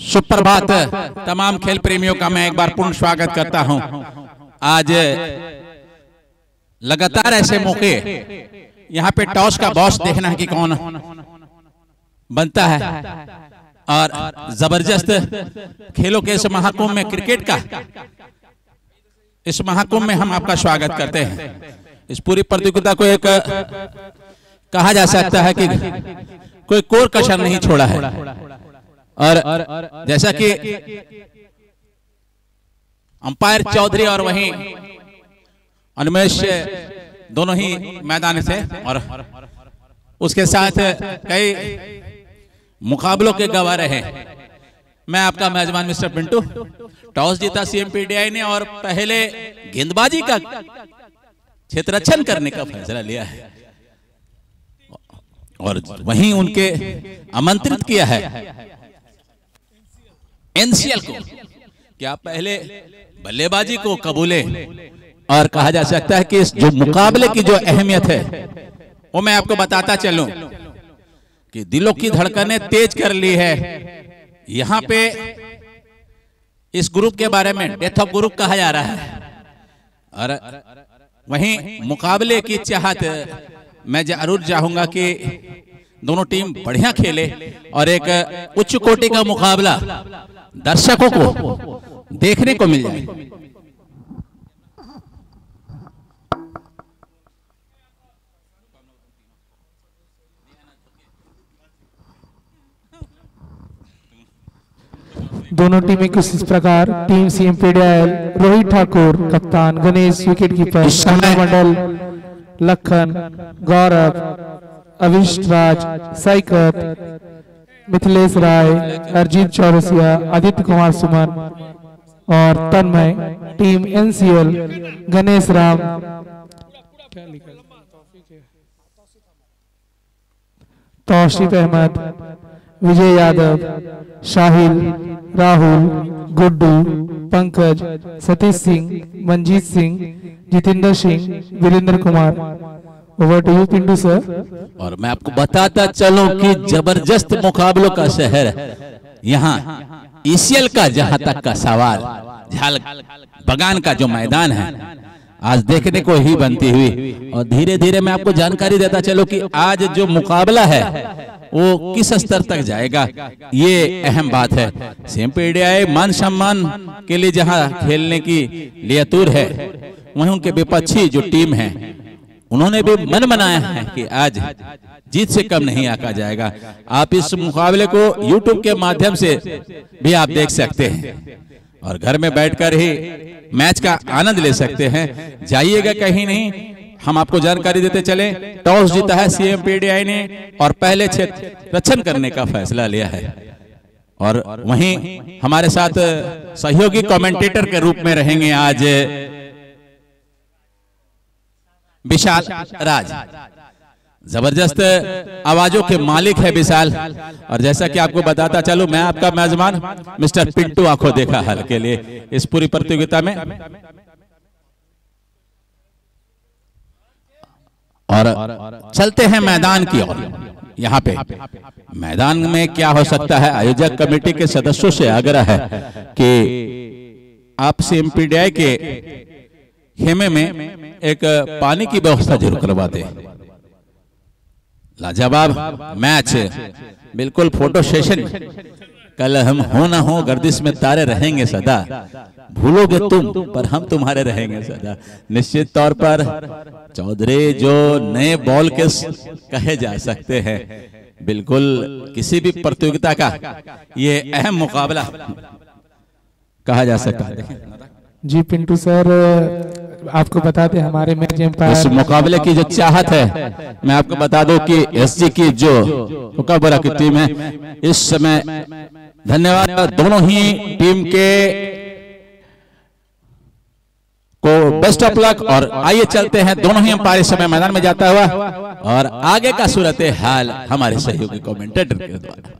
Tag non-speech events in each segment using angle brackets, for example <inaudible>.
सुप्रभात तमाम खेल प्रेमियों का मैं एक बार पूर्ण स्वागत करता हूँ। आज लगातार ऐसे मौके, यहाँ पे टॉस का बॉस देखना है कि कौन बनता है। और ज़बरदस्त खेलों के इस महाकुंभ में क्रिकेट का, इस महाकुंभ में हम आपका स्वागत करते हैं। इस पूरी प्रतियोगिता को एक कहा जा सकता है कि कोई कोर कसर नहीं छोड़ा है। और जैसा कि अंपायर चौधरी और वहीं अनुमेश दोनों ही मैदान से और उसके साथ कई मुकाबलों के गवाह रहे मैं आपका मेजबान मिस्टर पिंटू टॉस जीता सीएमपीडीआई ने और पहले गेंदबाजी का क्षेत्ररक्षण करने का फैसला लिया है। और वहीं उनके आमंत्रित किया है। एनसीएल को। कि आप पहले बल्लेबाजी को कबूले? और कहा जा सकता है कि इस जो मुकाबले की जो अहमियत है, वो मैं आपको बताता चलूँ कि दिलों की धड़कनें तेज कर ली है। यहाँ पे इस ग्रुप के बारे में डेथ ऑफ़ ग्रुप कहा जा रहा है। और वहीं मुकाबले की चाहत मैं ज़रूर चाहूँगा कि दोनों टीम बढ़िया खेले और एक उच्च कोटि का मुकाबला दर्शकों को देखने को मिल जाए। दोनों टीमें कुछ इस प्रकार team CM PDIL Rohit Thakur कप्तान गणेश विकेट कीपर मंडल लखन गौरव अविष्ट राज साइकत मिथिलेश राय, अरजीत चौरसिया आदित्य कुमार सुमन और Tanmay, team NCL, Ganesh Ram. Taushif Ahmad, Vijay Yadav, Shahil, Rahul, Guddu, Pankaj, Satish Singh Manjeet Singh, Jitendra Singh, Virendra Kumar. Over to you Pintu sir और मैं आपको बताता चलूँ कि ज़बरदस्त मुकाबलों का शहर है यहाँ ईसीएल का जहाँ तक का सवाल झाल बगान का जो मैदान है, आज देखने को ही बनती हुई। और धीरे धीरे मैं आपको जानकारी देता चलो कि आज जो मुकाबला है, वो किस स्तर तक जाएगा, ये अहम बात है। सीएमपीडीआई मान सम्मान के लिए जहाँ खेलने की लियातुर है, वहीं उनके विपक्षी जो टीम है उन्होंने भी मन बनाया है कि आज जीत से कम नहीं आका जाएगा। आप इस मुकाबले को YouTube के माध्यम से भी आप देख सकते हैं। और घर में बैठकर ही मैच का आनंद ले सकते हैं। जाइएगा कहीं नहीं हम आपको जानकारी देते चले। टॉस जीता है सीएम पीडीआई ने और पहले क्षेत्र रक्षण करने का फैसला लिया है। और वहीं हमारे साथ सहयोगी कमेंटेटर के रूप में रहेंगे आज विशाल राज। ज़बरदस्त आवाजों के मालिक है विशाल और जैसा कि आपको बताता चलूँ, मैं आपका मेजबान, मिस्टर पिंटू आँखों देखा हाल के लिए, इस पूरी प्रतियोगिता में। और चलते हैं मैदान की ओर। यहाँ पे मैदान में क्या हो सकता है? आयोजक कमेटी के सदस्यों से आग्रह है कि आप सीएमपीडीआई के खेमे में एक पानी की व्यवस्था ज़रूर करवा दे। लाजवाब, मैच। बिल्कुल फ़ोटो सेशन। कल हम हो ना हो गर्दिश में तारे रहेंगे सदा। भूलोगे तुम, पर हम तुम्हारे रहेंगे सदा। निश्चित तौर पर चौधरी जो नए बॉल के कहे जा सकते हैं, बिल्कुल किसी भी प्रतियोगिता का ये अहम मुकाबला कहा जा सकता है। जी, पिंटू सर आपको बता दें, हमारे मैच एम्पायर इस मुकाबले की जो चाहत है, मैं आपको बता दूँ कि एसजी की जो मुकाबला की टीम है, इस समय धन्यवाद। दोनों ही टीम के को बेस्ट ऑफ़ लक और आइए चलते हैं। दोनों ही अंपायर समय मैदान में जाता हुआ और आगे का सूरत हाल हमारे सहयोगी कमेंटेटर के द्वारा।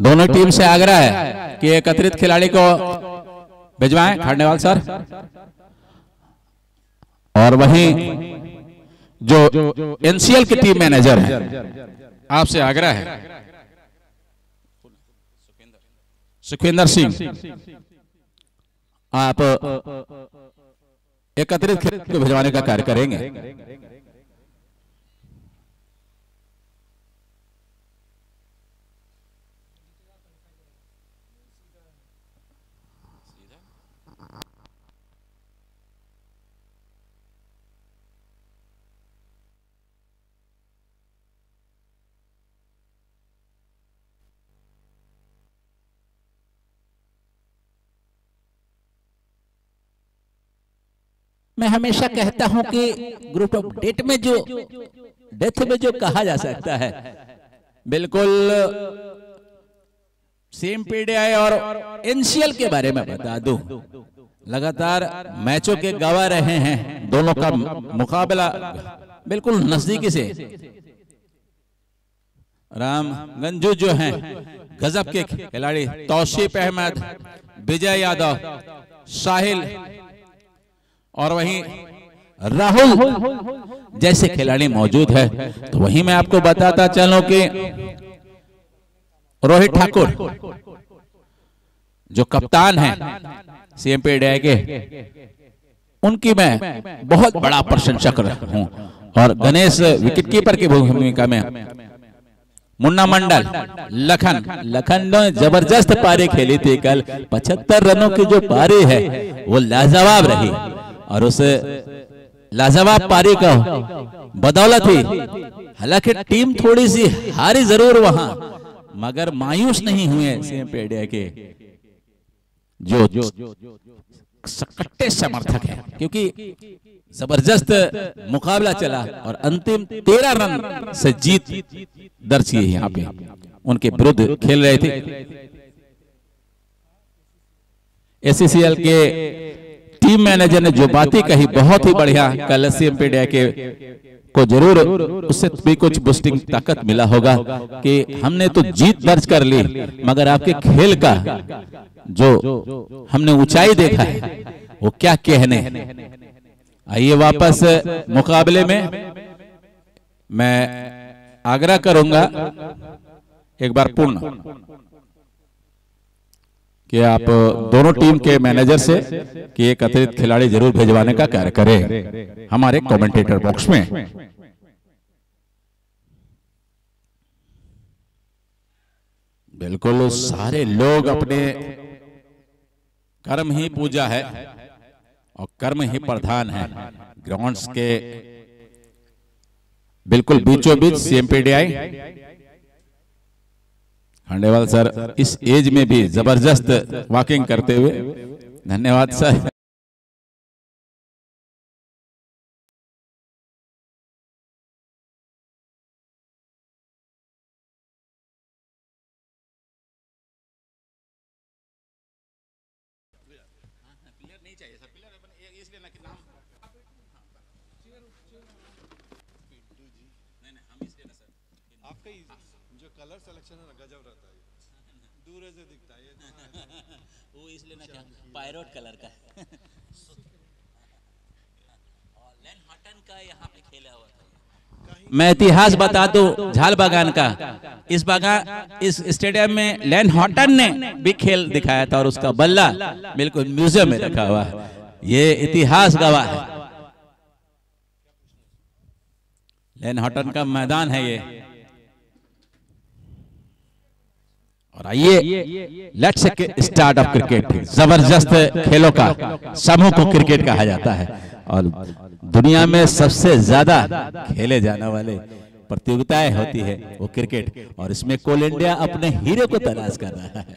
दोनों टीम से आग्रह है कि एकत्रित खिलाड़ी को भिजवाएँ, खांडेवाल सर। और वहीं जो एनसीएल की टीम मैनेजर है, आपसे आग्रह है। सुखविंदर सिंह, आप एकत्रित खिलाड़ी को भिजवाने का कार्य करेंगे। मैं हमेशा कहता हूँ कि ग्रुप ऑफ़ डेट में जो डेथ में जो कहा जा सकता है। बिल्कुल सेम पीडीआई और एनसीएल के बारे में बता दूँ। लगातार मैचों के गवा रहे हैं। दोनों का मुकाबला बिल्कुल नजदीकी से। राम गंजू जो हैं गजब के खिलाड़ी तौसीफ अहमद विजय यादव साहिल और वहीं राहुल जैसे खिलाड़ी मौजूद है। तो वहीं मैं आपको बताता चलूँ कि रोहित ठाकुर जो कप्तान है सीएमपी डे के, उनकी मैं बहुत बड़ा प्रशंसक हूँ। और गणेश विकेटकीपर की भूमिका में मुन्ना मंडल, लखन लखन ने ज़बरदस्त पारी खेली थी कल। 75 रनों की जो पारी है, वो लाजवाब रही। और उस लाजवाब पारी का बदौलत ही। हालाँकि टीम थोड़ी सी हारी ज़रूर वहाँ, मगर मायूस नहीं हुए पेडिया के, जो कट्टे समर्थक है, क्योंकि ज़बरदस्त मुकाबला चला और अंतिम तेरह रन से जीत दर्ज की यहाँ पे। उनके विरुद्ध खेल रहे थे। एससीसीएल के टीम मैनेजर ने जो बातें कही, बहुत ही बढ़िया। कल के को ज़रूर उससे भी कुछ बूस्टिंग ताकत मिला होगा कि हमने तो जीत दर्ज कर ली, मगर आपके खेल का जो हमने ऊंचाई देखा है, वो क्या कहने? आइए वापस मुकाबले में। मैं आग्रह करूँगा। एक बार पूर्ण। कि आप दोनों टीम के मैनेजर से कि एक अतिरिक्त खिलाड़ी ज़रूर भेजवाने का कार्य करें। हमारे कमेंटेटर बॉक्स में। बिल्कुल सारे लोग अपने कर्म ही पूजा है और कर्म ही प्रधान है। ग्राउंड्स के बिल्कुल बीचों बीच सीएमपीडीआई खंडेवाल सर इस एज में भी ज़बरदस्त वॉकिंग करते हुए धन्यवाद सर। कलर सिलेक्शन ना गजब रहता है दूर से दिखता है ये <laughs> वो इसलिए ना क्या पायरोट कलर का। <laughs> और लेन हटन का यहाँ पे खेला हुआ था। मैं इतिहास बता दूँ झाल बागान का। इस बागान इस स्टेडियम में लेन हॉटन ने भी खेल दिखाया था और उसका बल्ला बिल्कुल म्यूज़ियम में रखा हुआ है। ये इतिहास गवाह है। लेन हॉटन का मैदान है ये। और आइए लेट्स स्टार्ट ऑफ़ क्रिकेट ज़बरदस्त खेलों का, समूह को क्रिकेट कहा जाता है। और दुनिया में सबसे ज़्यादा खेले जाने वाले प्रतियोगिताएँ होती है वो क्रिकेट और इसमें कोल इंडिया अपने हीरो को तलाश कर रहा है।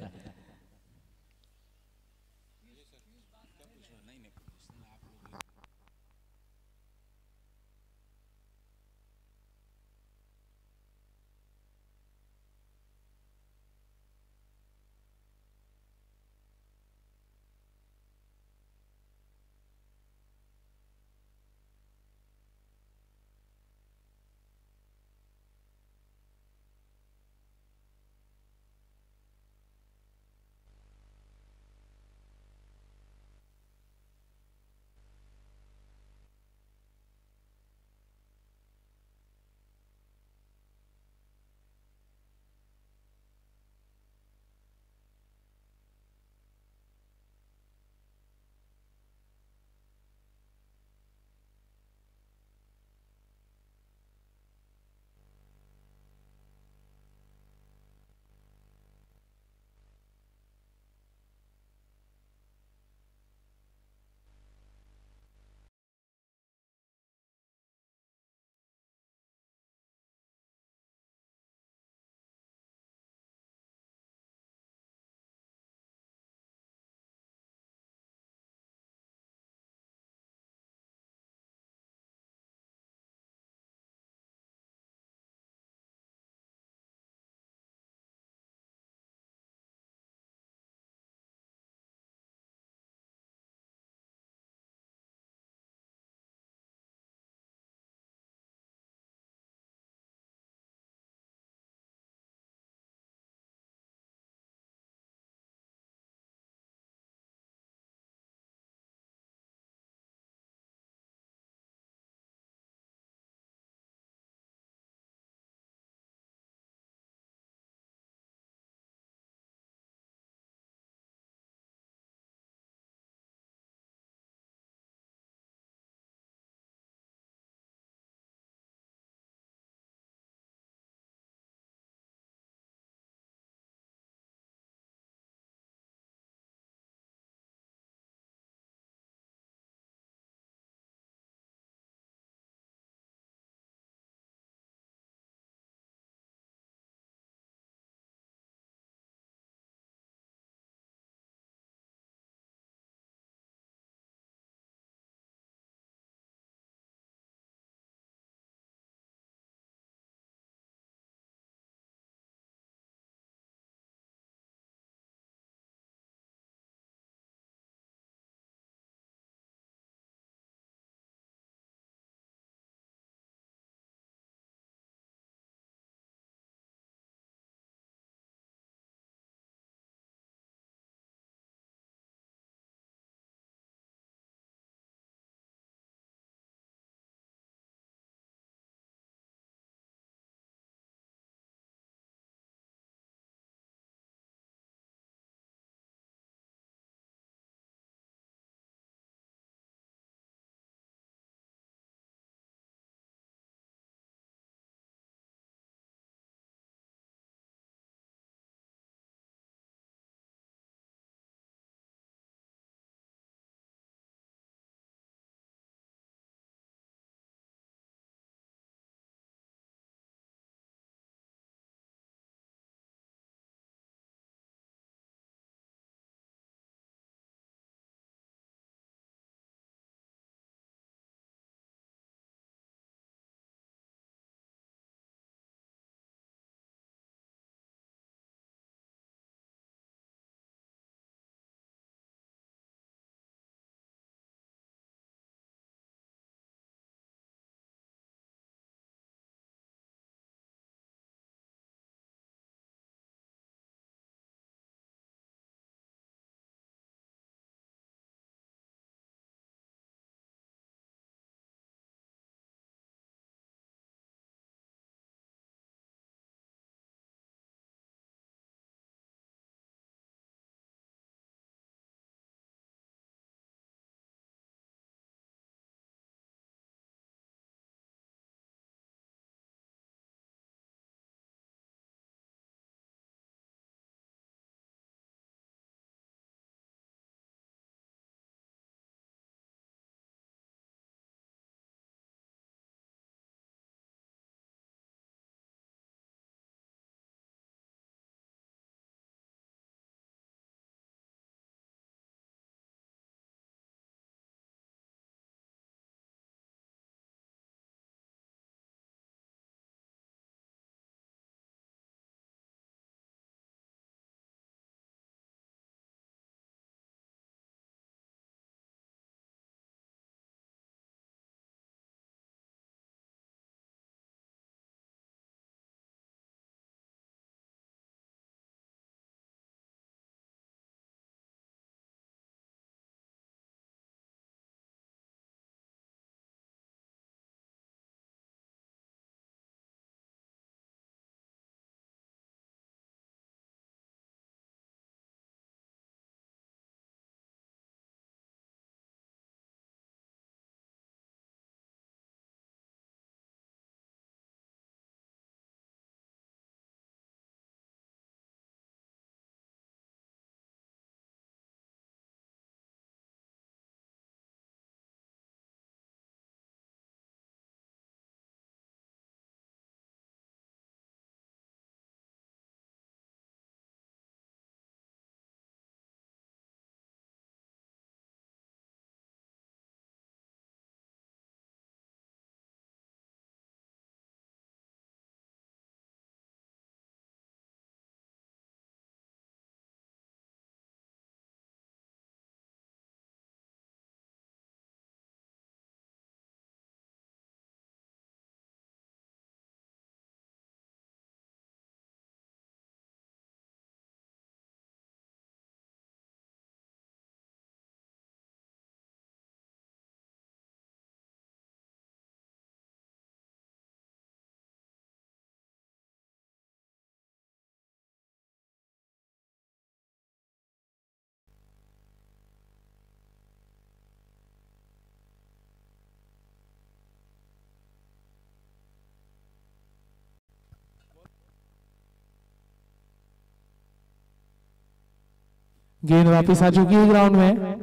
गेंद वापस आ चुकी है ग्राउंड में।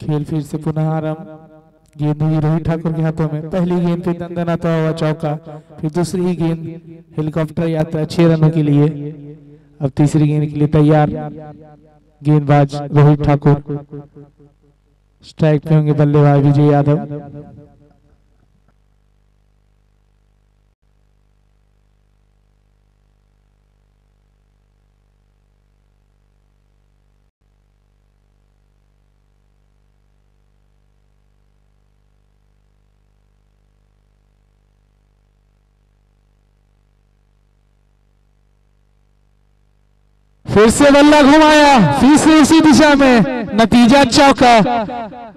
खेल फिर से पुनः आरंभ। गेंद हुई रोहित ठाकुर के हाथों में। पहली गेंद पे दंदन आता हुआ चौका। फिर दूसरी गेंद हेलीकॉप्टर यात्रा छह रनों के लिए। अब तीसरी गेंद के लिए तैयार। गेंदबाज रोहित ठाकुर। स्ट्राइक पे होंगे बल्लेबाज विजय यादव। फिर से बल्ला घुमाया। फिर से उसी दिशा में। नतीजा चौका।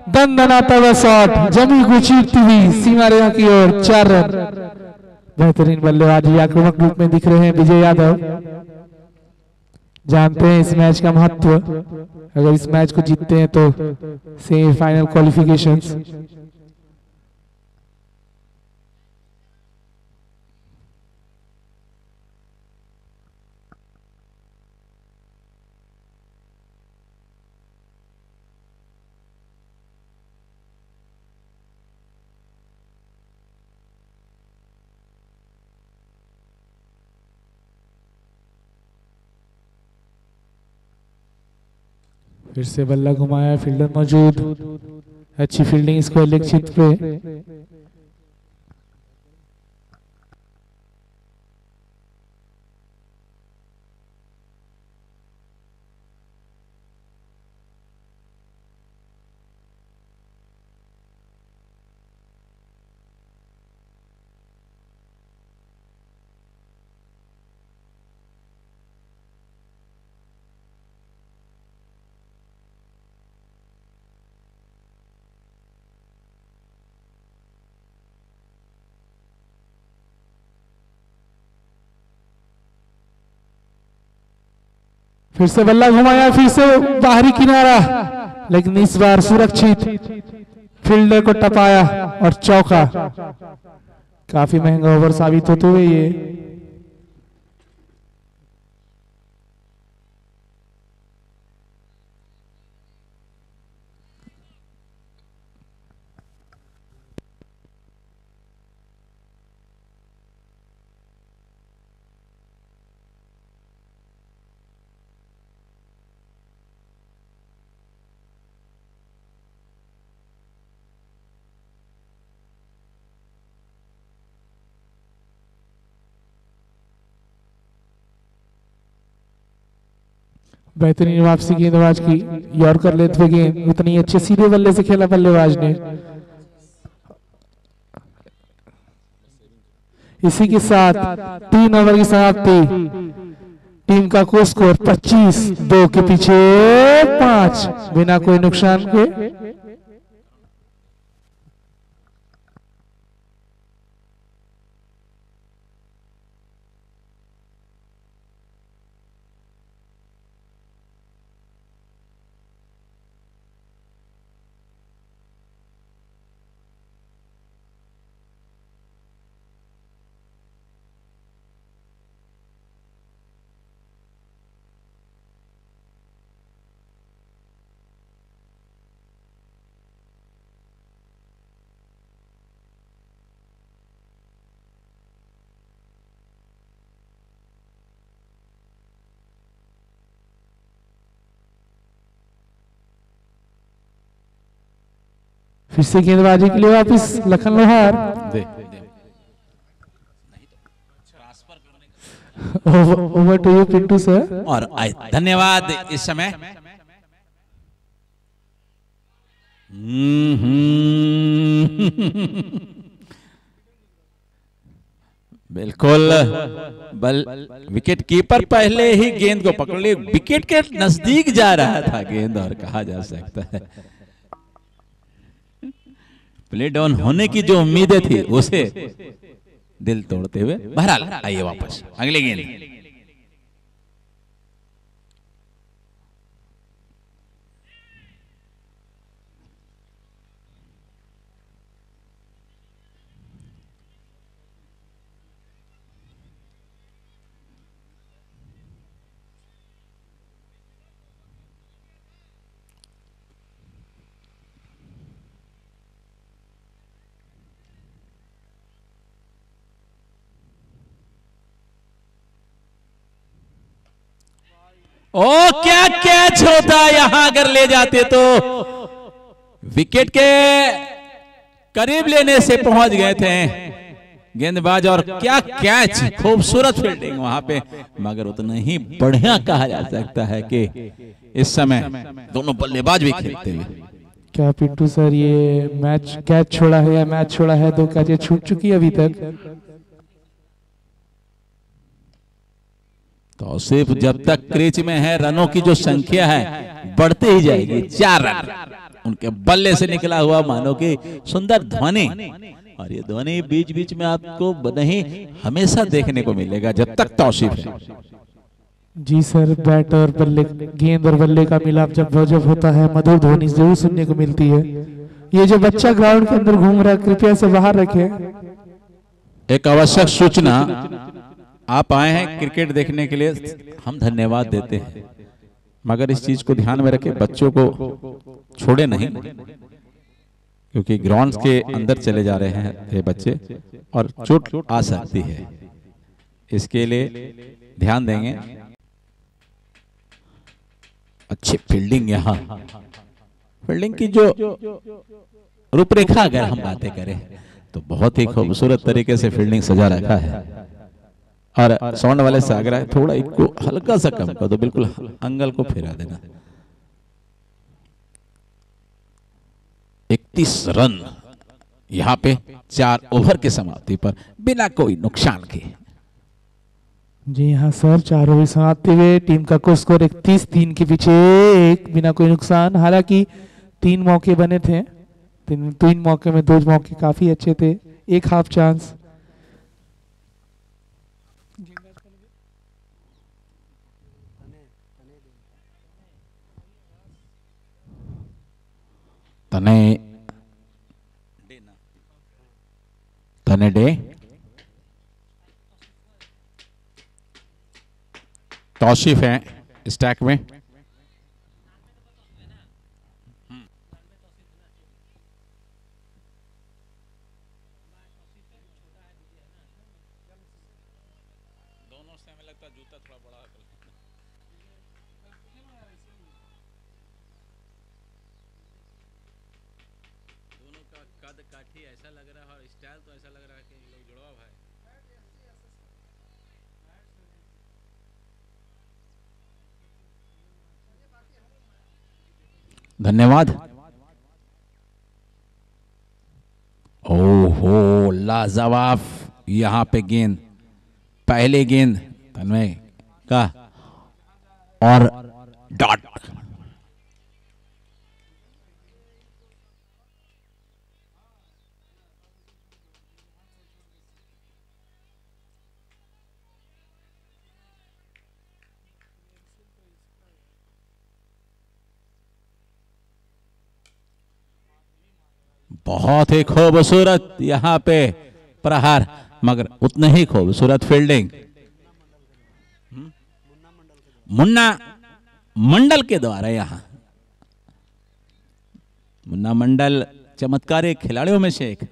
दन दनाता हुआ शॉट। जमी को चीरती हुई सीमा रेखा की ओर चार रन। बेहतरीन बल्लेबाजी आक्रामक रूप में दिख रहे हैं विजय यादव। जानते हैं इस मैच का महत्व। अगर इस मैच को जीतते हैं तो सेमीफाइनल क्वालिफिकेशंस। फिर से बल्ला घुमाया फील्डर मौजूद। अच्छी फील्डिंग इसको लक्षित पे। फिर से बल्ला घुमाया, फिर से बाहरी किनारा। लेकिन इस बार सुरक्षित फील्डर को टपाया और चौका। काफ़ी महँगा ओवर साबित होते हुए ये बेहतरीन वापसी गेंदबाज की यॉर्कर लेते हुए गेंद, उतनी अच्छे सीधे बल्ले से खेला बल्लेबाज ने। इसी के साथ तीन ओवर की समाप्ति। टीम का को स्कोर 25 दो के पीछे पाँच। बिना कोई नुकसान के फिर से गेंदबाजी के लिए वापस Lakhan Lohar. Over to you Pintu sir और धन्यवाद इस समय। बिल्कुल। बल विकेट कीपर पहले ही गेंद को पकड़ लिए। विकेट के नज़दीक जा रहा था गेंद और कहा जा सकता है। प्ले डाउन होने की जो उम्मीदें थी, उसे दिल तोड़ते हुए बहरहाल आइए वापस। अगले गेंद। ओ क्या कैच होता यहाँ अगर ले जाते तो? विकेट के करीब लेने से पहुँच गए थे। गेंदबाज और क्या कैच खूबसूरत फील्डिंग वहाँ पे। मगर उतना ही बढ़िया कहा जा सकता है कि इस समय दोनों बल्लेबाज भी खेलते हुए क्या पिंटू सर, ये मैच कैच छोड़ा है या मैच छोड़ा है? दो कैचे छूट चुकी है अभी तक। तो सिर्फ़ जब तक क्रीज में है रनों की जो संख्या है बढ़ती ही जाएगी। चार रन। उनके बल्ले से निकला हुआ मानो कि सुंदर ध्वनि। और ये ध्वनि बीच बीच में आपको नहीं हमेशा देखने को मिलेगा जब तक तौसीफ है। जी सर बैट और बल्ले गेंद और बल्ले का मिलाप जब जब होता है मधुर ध्वनि ज़रूर सुनने को मिलती है। ये जो बच्चा ग्राउंड के अंदर घूम रहा है कृपया से बाहर रखे। एक आवश्यक सूचना आप आए हैं क्रिकेट देखने के लिए, हम धन्यवाद देते हैं। मगर इस चीज़ को ध्यान में रखें, बच्चों को छोड़े नहीं, क्योंकि ग्राउंड के अंदर चले जा रहे हैं ये बच्चे, और चोट आ सकती है। इसके लिए ध्यान देंगे। अच्छी फील्डिंग यहाँ। फील्डिंग की जो रूपरेखा अगर हम बातें करें तो बहुत ही खूबसूरत तरीके से फील्डिंग सजा रखा है। और साउंड वाले से आग्रह है, थोड़ा इसको हल्का सा कम कर दो, बिल्कुल अंगल को फिरा देना। इकतीस रन यहाँ पे चार ओवर की समाप्ति पर, बिना कोई नुकसान के। जी हाँ सर, चार ओवर समाप्ति हुए टीम का को स्कोर इकतीस, तीन के पीछे एक, बिना कोई नुकसान। हालाँकि तीन मौके बने थे, तीन तीन मौके में, दो मौके काफ़ी अच्छे थे, एक हाफ़ चांस तने तने डे तौसीफ है स्टैक में दोनों से हमें लगता जूता थोड़ा बड़ा दोनों का कद काठी ऐसा लग रहा है और स्टाइल तो ऐसा लग रहा है कि ये लोग जुड़वा भाई धन्यवाद। ओहो लाजवाब। यहाँ पे गेंद पहले गेंद तन्मय का और डॉट। बहुत ही खूबसूरत यहाँ पे प्रहार, मगर उतने ही खूबसूरत फील्डिंग मुन्ना मंडल के द्वारा यहाँ। मुन्ना मंडल चमत्कारी खिलाड़ियों में से एक।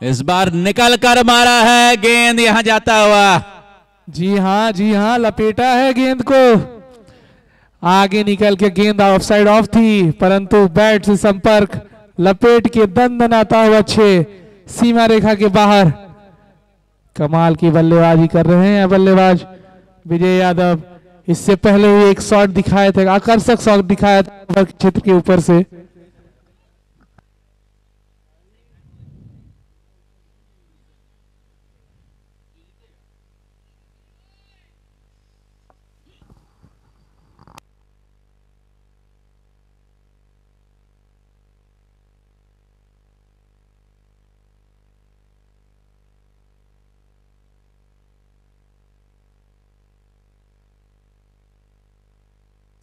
इस बार निकल कर मारा है गेंद, यहाँ जाता हुआ। जी हाँ जी हाँ लपेटा है गेंद को। आगे निकल के गेंद ऑफ़ साइड ऑफ़ थी, परंतु बैट से संपर्क, लपेट के दंदनाता हुआ छे, सीमा रेखा के बाहर। कमाल की बल्लेबाजी कर रहे हैं बल्लेबाज। विजय यादव, इससे पहले भी एक शॉट दिखाए थे, आकर्षक शॉट दिखाया था क्षेत्र के ऊपर से।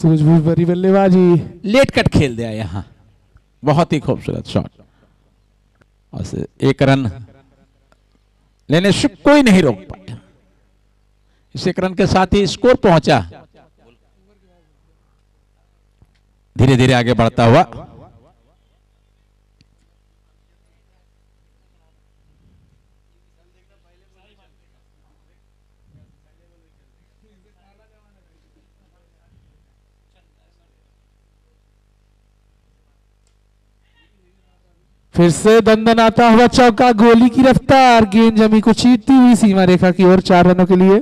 सूझबूझ भरी बल्लेबाजी। लेट कट खेल दिया यहाँ। बहुत ही खूबसूरत शॉट और एक रन। लेने से कोई नहीं रोक पाया। इस एक रन के साथ ही स्कोर पहुँचा। धीरे धीरे आगे बढ़ता हुआ। फिर से दंदन आता हुआ चौका, गोली की रफ्तार, गेंद जमी को चीरती हुई सीमा रेखा की ओर, चार रनों के लिए।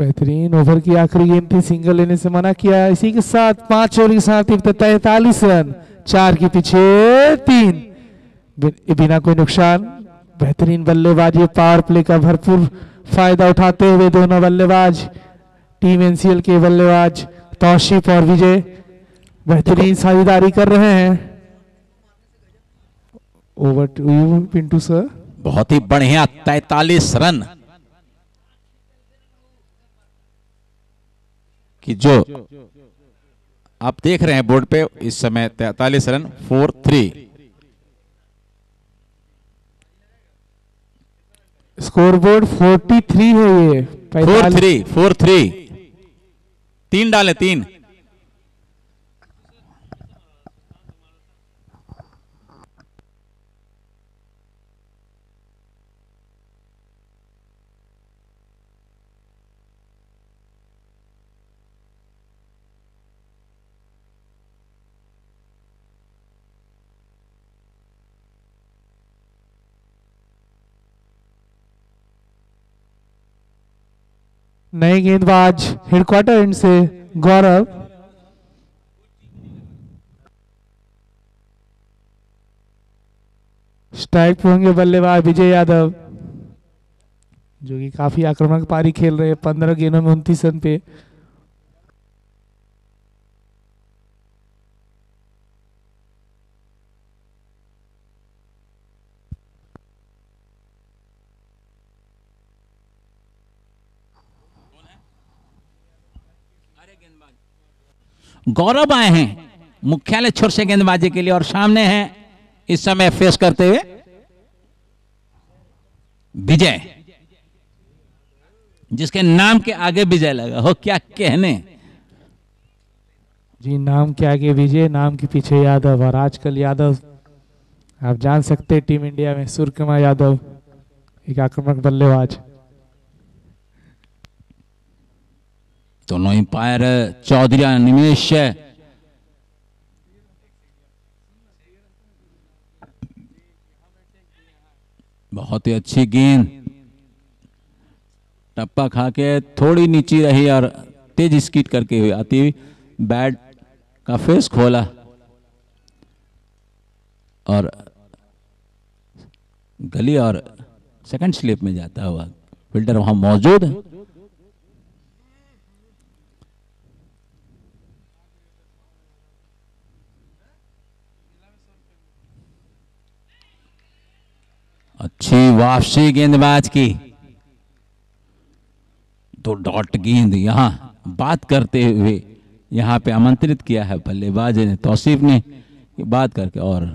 बेहतरीन ओवर की आखिरी गेंद थी सिंगल लेने से मना किया इसी के साथ पाँच ओवर के साथ तैतालीस रन, चार के पीछे तीन। बिना कोई नुकसान, बेहतरीन बल्लेबाजी पावर प्ले का भरपूर फ़ायदा उठाते हुए दोनों बल्लेबाज टीम एनसीएल के बल्लेबाज तौशीफ और विजय बेहतरीन साझेदारी कर रहे हैं। ओवर टू पिंटू सर बहुत ही बढ़िया, तैतालीस रन। कि जो आप देख रहे हैं बोर्ड पे इस समय तैतालीस रन फोर थ्री स्कोरबोर्ड 43 है ये फोर थ्री फोर थ्री तीन डाले तीन। नए गेंदबाज हेडक्वार्टर एंड से गौरव। स्ट्राइक होंगे बल्लेबाज विजय यादव, जो कि काफ़ी आक्रामक पारी खेल रहे हैं। पंद्रह गेंदों में उन्तीस रन पे गौरव आए हैं, मुख्यालय छोर से गेंदबाजी के लिए और सामने हैं, इस समय फेस करते हुए विजय, जिसके नाम के आगे विजय लगा। हो, क्या कहने? जी, नाम के आगे विजय, नाम के पीछे यादव और आजकल यादव। आप जान सकते हैं, टीम इंडिया में सूर्यकुमार यादव, एक आक्रामक बल्लेबाज। दोनों अंपायर चौधरी निमेश बहुत ही अच्छी गेंद। टप्पा खा के थोड़ी नीची रही और तेज स्कीट करके हुई। आती हुई बैट का फेस खोला। और गली और सेकंड स्लिप में जाता हुआ। फील्डर वहाँ मौजूद है। अच्छी वापसी गेंदबाज की। दो डॉट गेंद यहाँ बात करते हुए यहाँ पे आमंत्रित किया है बल्लेबाज ने, तौसीफ ने बात करके और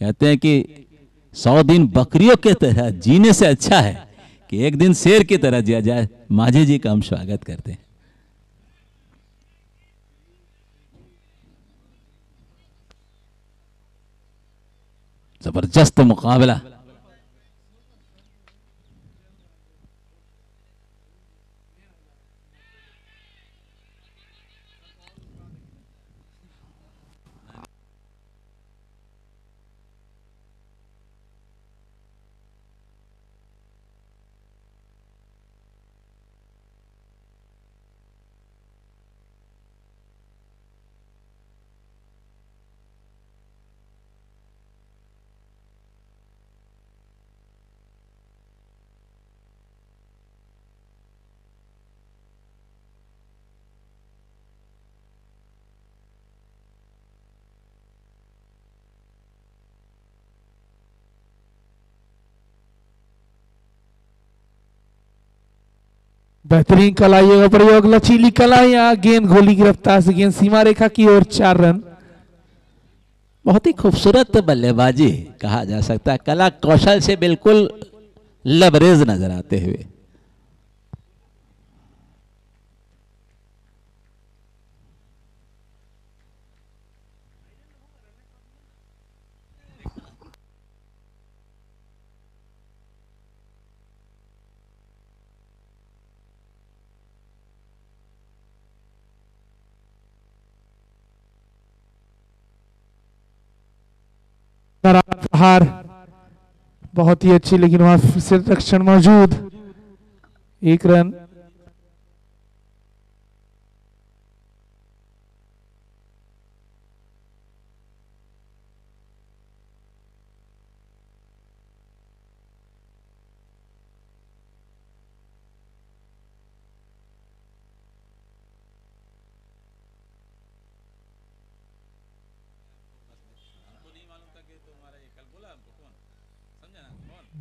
कहते हैं कि सौ दिन बकरियों के तरह जीने से अच्छा है कि एक दिन शेर की तरह जिया जाए। माझी जी का हम स्वागत करते हैं। ज़बरदस्त मुकाबला। बेहतरीन कलाइयों का प्रयोग लचीली कलाइयाँ गेंद गोली की रफ्तार से गेंद सीमा रेखा की ओर चार रन। बहुत ही खूबसूरत बल्लेबाजी कहा जा सकता है। कला कौशल से बिल्कुल लबरेज नज़र आते हुए। प्रहार बहुत ही अच्छी लेकिन वहाँ फिर से रक्षण मौजूद। एक रन।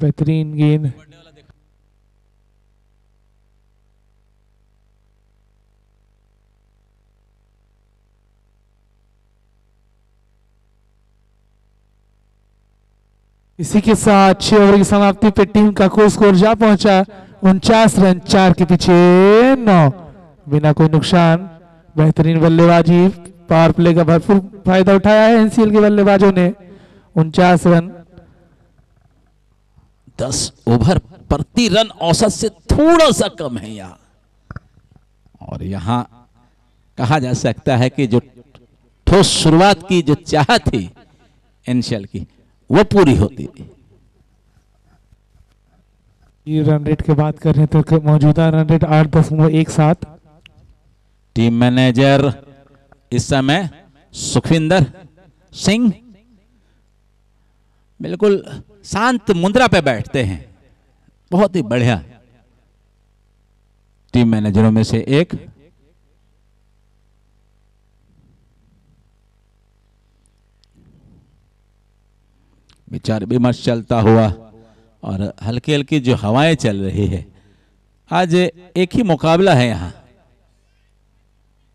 बेहतरीन गेंद। इसी के साथ छह ओवर की समाप्ति पे टीम का कुल स्कोर जा पहुँचा, उनचास रन, चार के पीछे, नौ। बिना कोई नुकसान, बेहतरीन बल्लेबाजी, पावर प्ले का भरपूर फ़ायदा उठाया है एनसीएल के बल्लेबाजों ने। उनचास रन दस ओवर प्रति रन औसत से थोड़ा सा कम है यहाँ। और यहाँ कहा जा सकता है कि जो ठोस शुरुआत की जो चाह थी एनशल की वो पूरी होती थी। ये रन रेट की बात कर रहे हैं तो मौजूदा रन रेट आठ दशमलव एक सात। टीम मैनेजर इस समय सुखविंदर सिंह बिल्कुल शांत मुद्रा पे बैठते हैं। बहुत ही बढ़िया। टीम मैनेजरों में से एक। विचार विमर्श चलता हुआ और हल्की हल्की जो हवाएँ चल रही है। आज एक ही मुकाबला है यहाँ।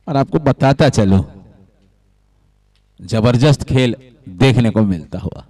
और आपको बताता चलो, ज़बरदस्त खेल देखने को मिलता हुआ।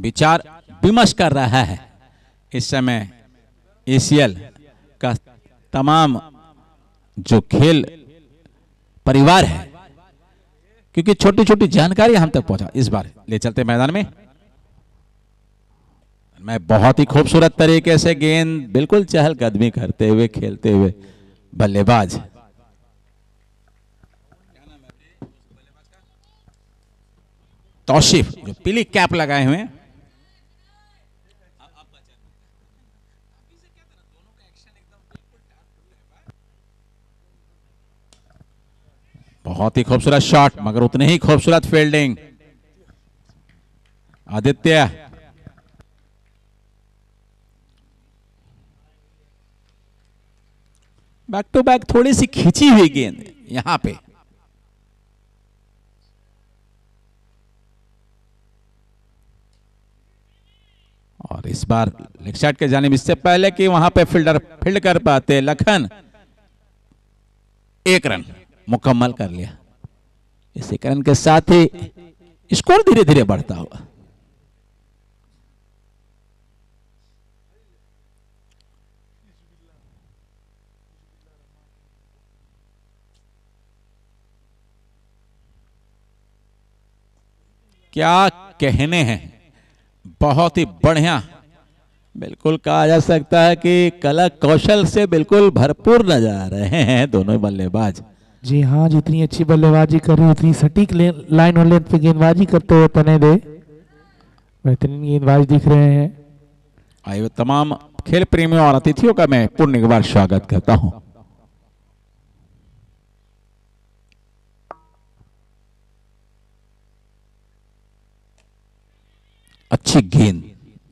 विचार विमर्श कर रहा है। इस समय एसीएल का तमाम जो खेल परिवार है, क्योंकि छोटी छोटी जानकारी हम तक पहुँचा। इस बार ले चलते मैदान में। मैं बहुत ही खूबसूरत तरीके से गेंद बिल्कुल चहलकदमी करते हुए, खेलते हुए बल्लेबाज। तौशीफ जो पीली कैप लगाए हुए हैं। बहुत ही खूबसूरत शॉट मगर उतने ही खूबसूरत fielding Aditya. Back to back थोड़ी सी खींची हुई गेंद, यहाँ पे। और इस बार लेग साइड के जाने इससे पहले कि वहाँ पे फील्डर फ़ील्ड कर पाते, लखन। एक रन मुकम्मल कर लिया। इसी करण के साथ ही स्कोर धीरे धीरे बढ़ता हुआ। क्या कहने हैं? बहुत ही बढ़िया। बिल्कुल कहा जा सकता है कि कला कौशल से बिल्कुल भरपूर नज़र आ रहे हैं दोनों बल्लेबाज। जी हाँ जितनी अच्छी बल्लेबाजी कर रही उतनी सटीक लाइन और लेंथ पे गेंदबाजी करते हुए तने दे। बेहतरीन गेंदबाज दिख रहे हैं। आए तमाम खेल प्रेमियों और अतिथियों का मैं पुण्य बार स्वागत करता हूँ। अच्छी गेंद,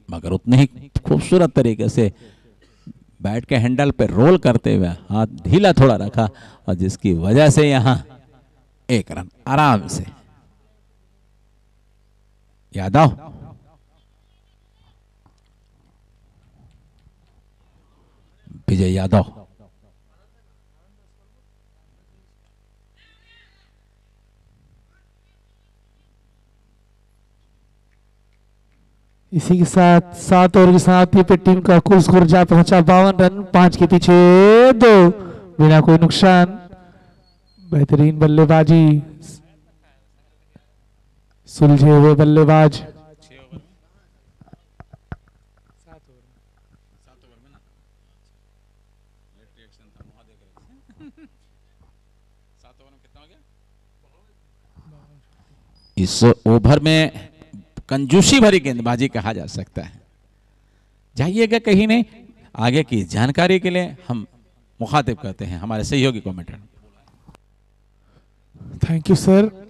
मगर उतने ही खूबसूरत तरीके से बैट के हैंडल पे रोल करते हुए हाथ ढीला थोड़ा रखा और जिसकी वजह से यहाँ एक रन आराम से। यादव विजय यादव। इसी के साथ, सात ओवर के साथ ये पे टीम का कुल स्कोर जा पहुँचा बावन रन, पाँच के पीछे दो। बिना कोई नुकसान, बेहतरीन बल्लेबाजी। सुलझे हुए बल्लेबाज। इस ओवर में कंजूसी भरी गेंदबाजी कहा जा सकता है। जाइएगा कहीं नहीं, आगे की जानकारी के लिए हम मुखातिब करते हैं हमारे सहयोगी कमेंटर। थैंक यू सर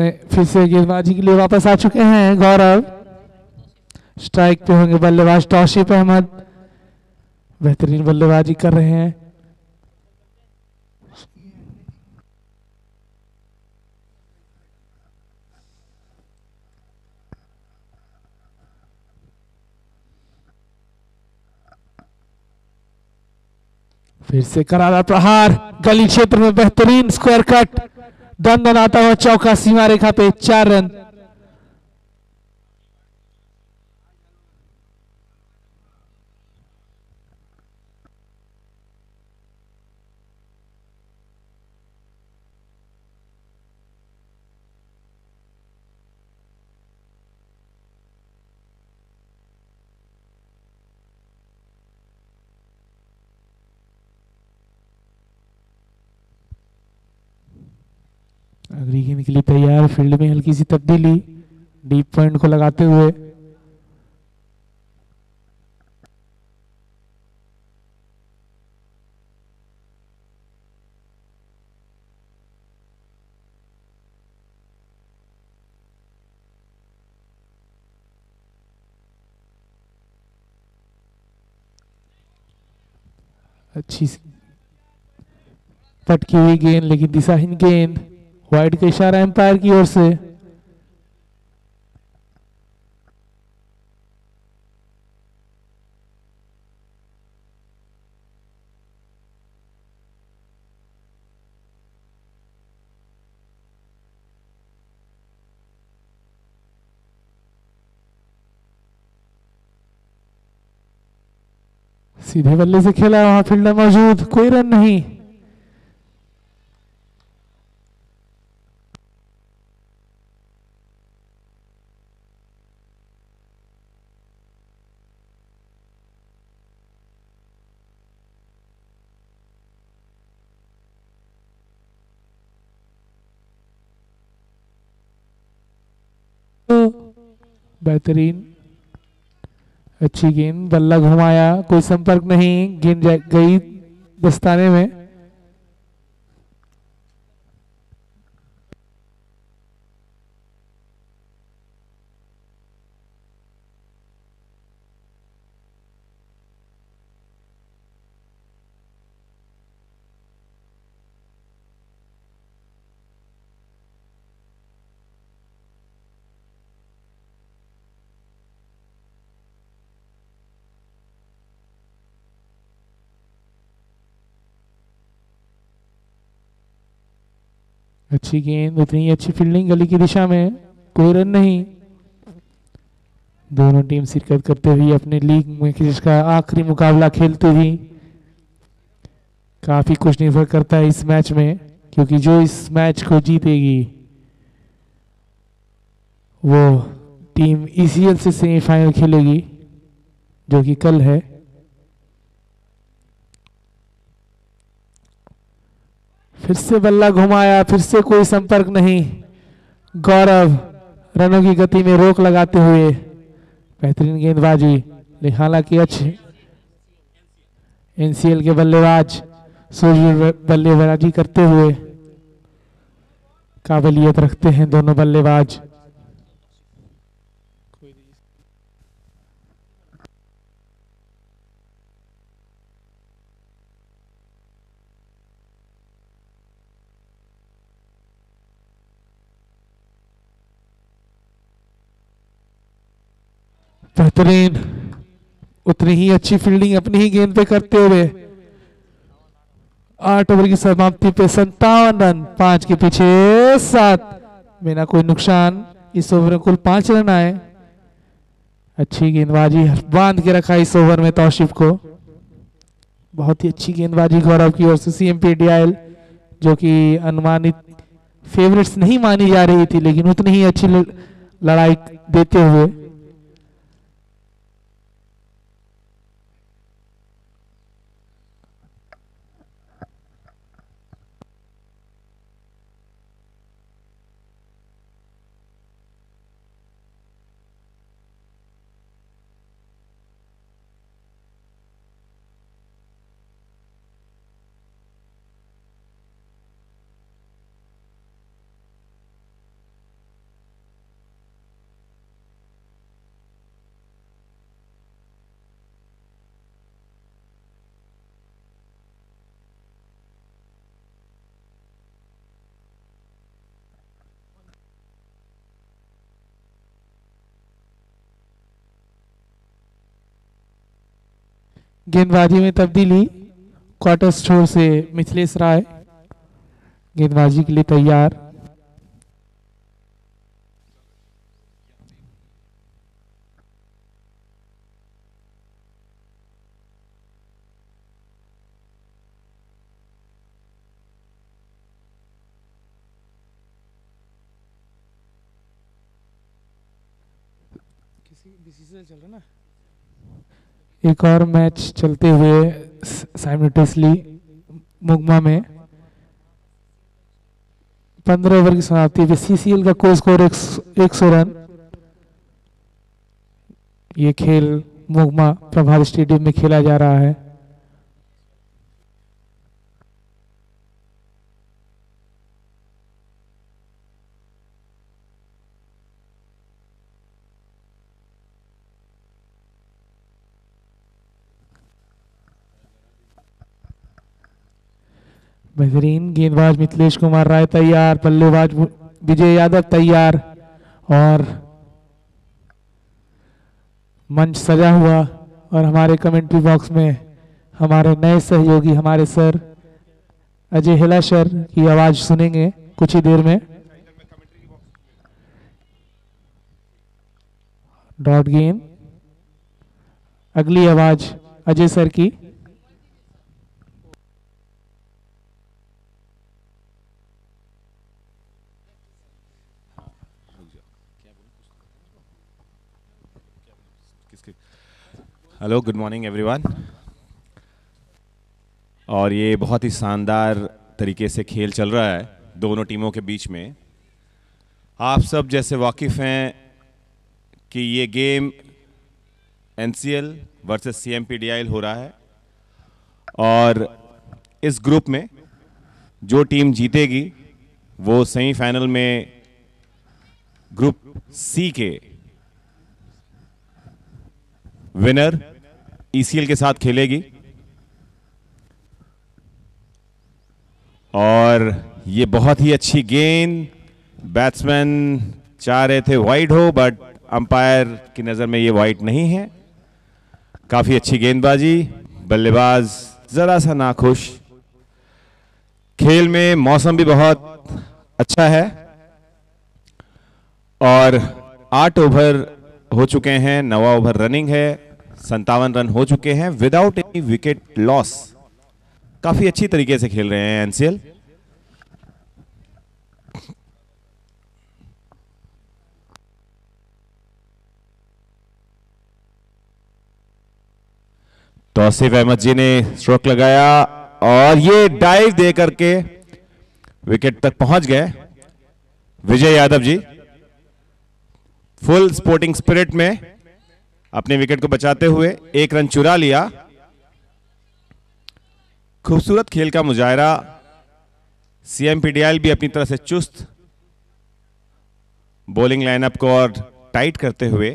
ने फिर से गेंदबाजी के लिए वापस आ चुके हैं गौरव। स्ट्राइक पे होंगे बल्लेबाज तौशीफ अहमद बेहतरीन बल्लेबाजी कर रहे हैं। फिर से करारा प्रहार। गली क्षेत्र में बेहतरीन स्क्वायर कट दन दन आता हुआ चौका सीमा रेखा पे चार रन अगली गेंद के लिए तैयार फ़ील्ड में हल्की सी तब्दीली डीप पॉइंट को लगाते हुए। अच्छी पटकी हुई गेंद, लेकिन दिशाहीन गेंद। वाइड का इशारा एम्पायर की ओर से। सीधे बल्ले से खेला, वहाँ फील्डर मौजूद, कोई रन नहीं। बेहतरीन। अच्छी गेंद बल्ला घुमाया कोई संपर्क नहीं गेंद गई दस्ताने में। अच्छी गेंद, उतनी अच्छी फील्डिंग गली की दिशा में कोई रन नहीं। दोनों टीम शिरकत करते हुए अपने लीग में जिसका आखिरी मुकाबला खेलते हुई काफ़ी कुछ निर्भर करता है इस मैच में, क्योंकि जो इस मैच को जीतेगी, वो टीम ईसीएल से सेमीफाइनल खेलेगी, जो कि कल है। फिर से बल्ला घुमाया, फिर से कोई संपर्क नहीं। गौरव, रनों की गति में रोक लगाते हुए, बेहतरीन गेंदबाजी। हालाँकि अच्छे एनसीएल के बल्लेबाज, सूर्य बल्लेबाजी करते हुए काबिलियत रखते हैं दोनों बल्लेबाज। बेहतरीन उतनी ही अच्छी फील्डिंग अपनी ही गेंद पे करते हुए, आठ ओवर की समाप्ति पे संतावन रन, पाँच के पीछे सात। बिना कोई नुकसान, इस ओवर में कुल पाँच रन आए। अच्छी गेंदबाजी, बाँध के रखा इस ओवर में तौशिफ को। बहुत ही अच्छी गेंदबाजी गौरव की ओर से सीएमपी डीआईएल जो कि अनुमानित फेवरेट्स नहीं मानी जा रही थी, लेकिन उतनी ही अच्छी लड़ाई देते हुए गेंदबाजी में तब्दीली। क्वार्टर स्टोर से मिथिलेश राय। गेंदबाजी के लिए तैयार। एक और मैच चलते हुए साइमल्टेसली मुगमा में। पंद्रह ओवर की समाप्ति पे सीसीएल का कोई स्कोर एक सौ रन। ये खेल मुगमा प्रभात स्टेडियम में खेला जा रहा है। बेहतरीन गेंदबाज मिथिलेश कुमार राय तैयार बल्लेबाज विजय यादव तैयार और मंच सजा हुआ और हमारे कमेंट्री बॉक्स में हमारे नए सहयोगी, हमारे सर अजय हिलाशर की आवाज़ सुनेंगे कुछ ही देर में। डॉट गेंद अगली आवाज़ अजय सर की। हेलो गुड मॉर्निंग एवरीवन और ये बहुत ही शानदार तरीके से खेल चल रहा है दोनों टीमों के बीच में। आप सब जैसे वाकिफ़ हैं कि ये game N C L versus C M P D I हो रहा है। और इस ग्रुप में जो टीम जीतेगी, वो सेमीफाइनल में ग्रुप सी के विनर ईसीएल के साथ खेलेगी। और ये बहुत ही अच्छी गेंद। बैट्समैन चाह रहे थे वाइड हो बट अंपायर की नज़र में ये वाइड नहीं है। काफ़ी अच्छी गेंदबाजी, बल्लेबाज ज़रा सा नाखुश। खेल में मौसम भी बहुत अच्छा है। और आठ ओवर हो चुके हैं, नवा ओवर रनिंग है संतावन रन हो चुके हैं विदाउट एनी विकेट लॉस काफ़ी अच्छी तरीके से खेल रहे हैं एनसीएल तौसीफ अहमद जी ने स्ट्रोक लगाया और ये डाइव दे करके विकेट तक पहुँच गए। Vijay Yadav ji full sporting spirit में अपने विकेट को बचाते हुए एक रन चुरा लिया। खूबसूरत खेल का मुजाहरा सीएमपीडीएल भी अपनी तरह से चुस्त। बॉलिंग लाइनअप को और टाइट करते हुए।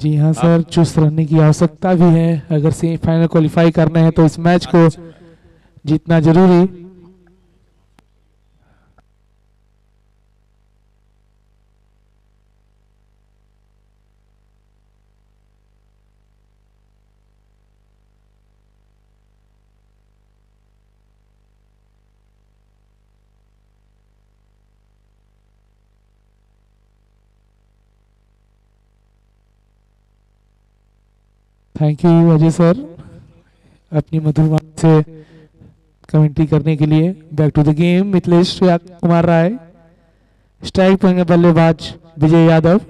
जी हाँ सर, चुस्त रहने की आवश्यकता भी है। अगर सेमीफाइनल क्वालिफाई करना है तो इस मैच को जीतना ज़रूरी। थैंक यू अजय सर अपनी मधुर से कमेंट्री करने के लिए back to the game Mithilesh Kumar Rai strike पर बल्लेबाज विजय यादव।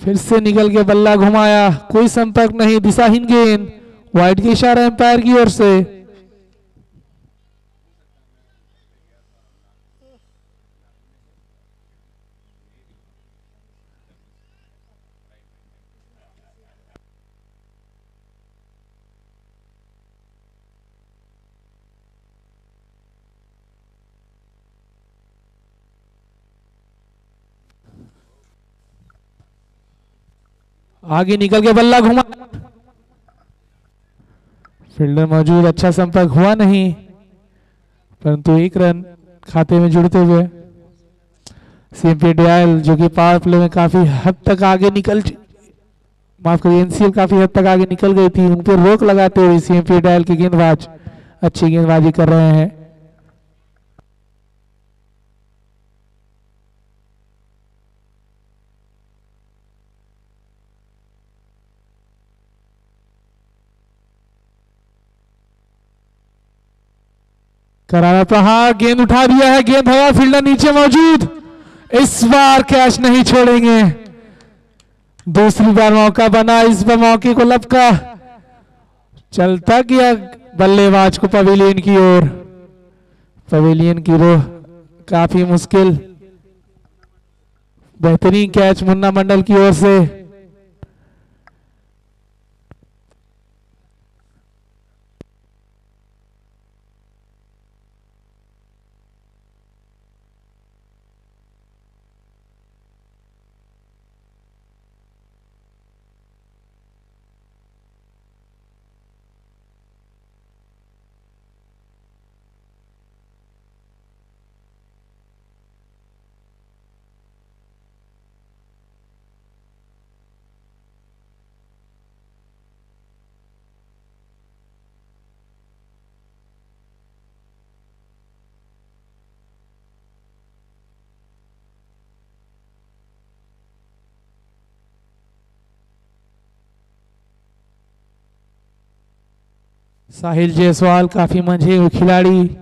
फिर से निकल के बल्ला घुमाया, कोई संपर्क नहीं, दिशाहीन गेंद वाइट के इशारा एम्पायर की ओर से। आगे निकल के बल्ला घुमा। फील्डर मौजूद अच्छा संपर्क हुआ नहीं, परंतु एक रन खाते में जुड़ते हुए सीएमपी डयाल जो कि पावर प्ले में काफ़ी हद तक आगे निकल माफ़ करिए एनसीएल काफ़ी हद तक आगे निकल गई थी। उन पर रोक लगाते हुए सीएमपी डयाल के गेंदबाज अच्छी गेंदबाजी कर रहे हैं। करारा प्रहार गेंद उठा दिया है, गेंद हवा फील्डर नीचे मौजूद। इस बार कैच नहीं छोड़ेंगे। दूसरी बार मौका बना, इस बार मौके को लपका। चलता गया बल्लेबाज को पवेलियन की ओर। पवेलियन की रोह काफ़ी मुश्किल। बेहतरीन कैच मुन्ना मंडल की ओर से। साहिल जायसवाल, काफ़ी मंझे हुए खिलाड़ी।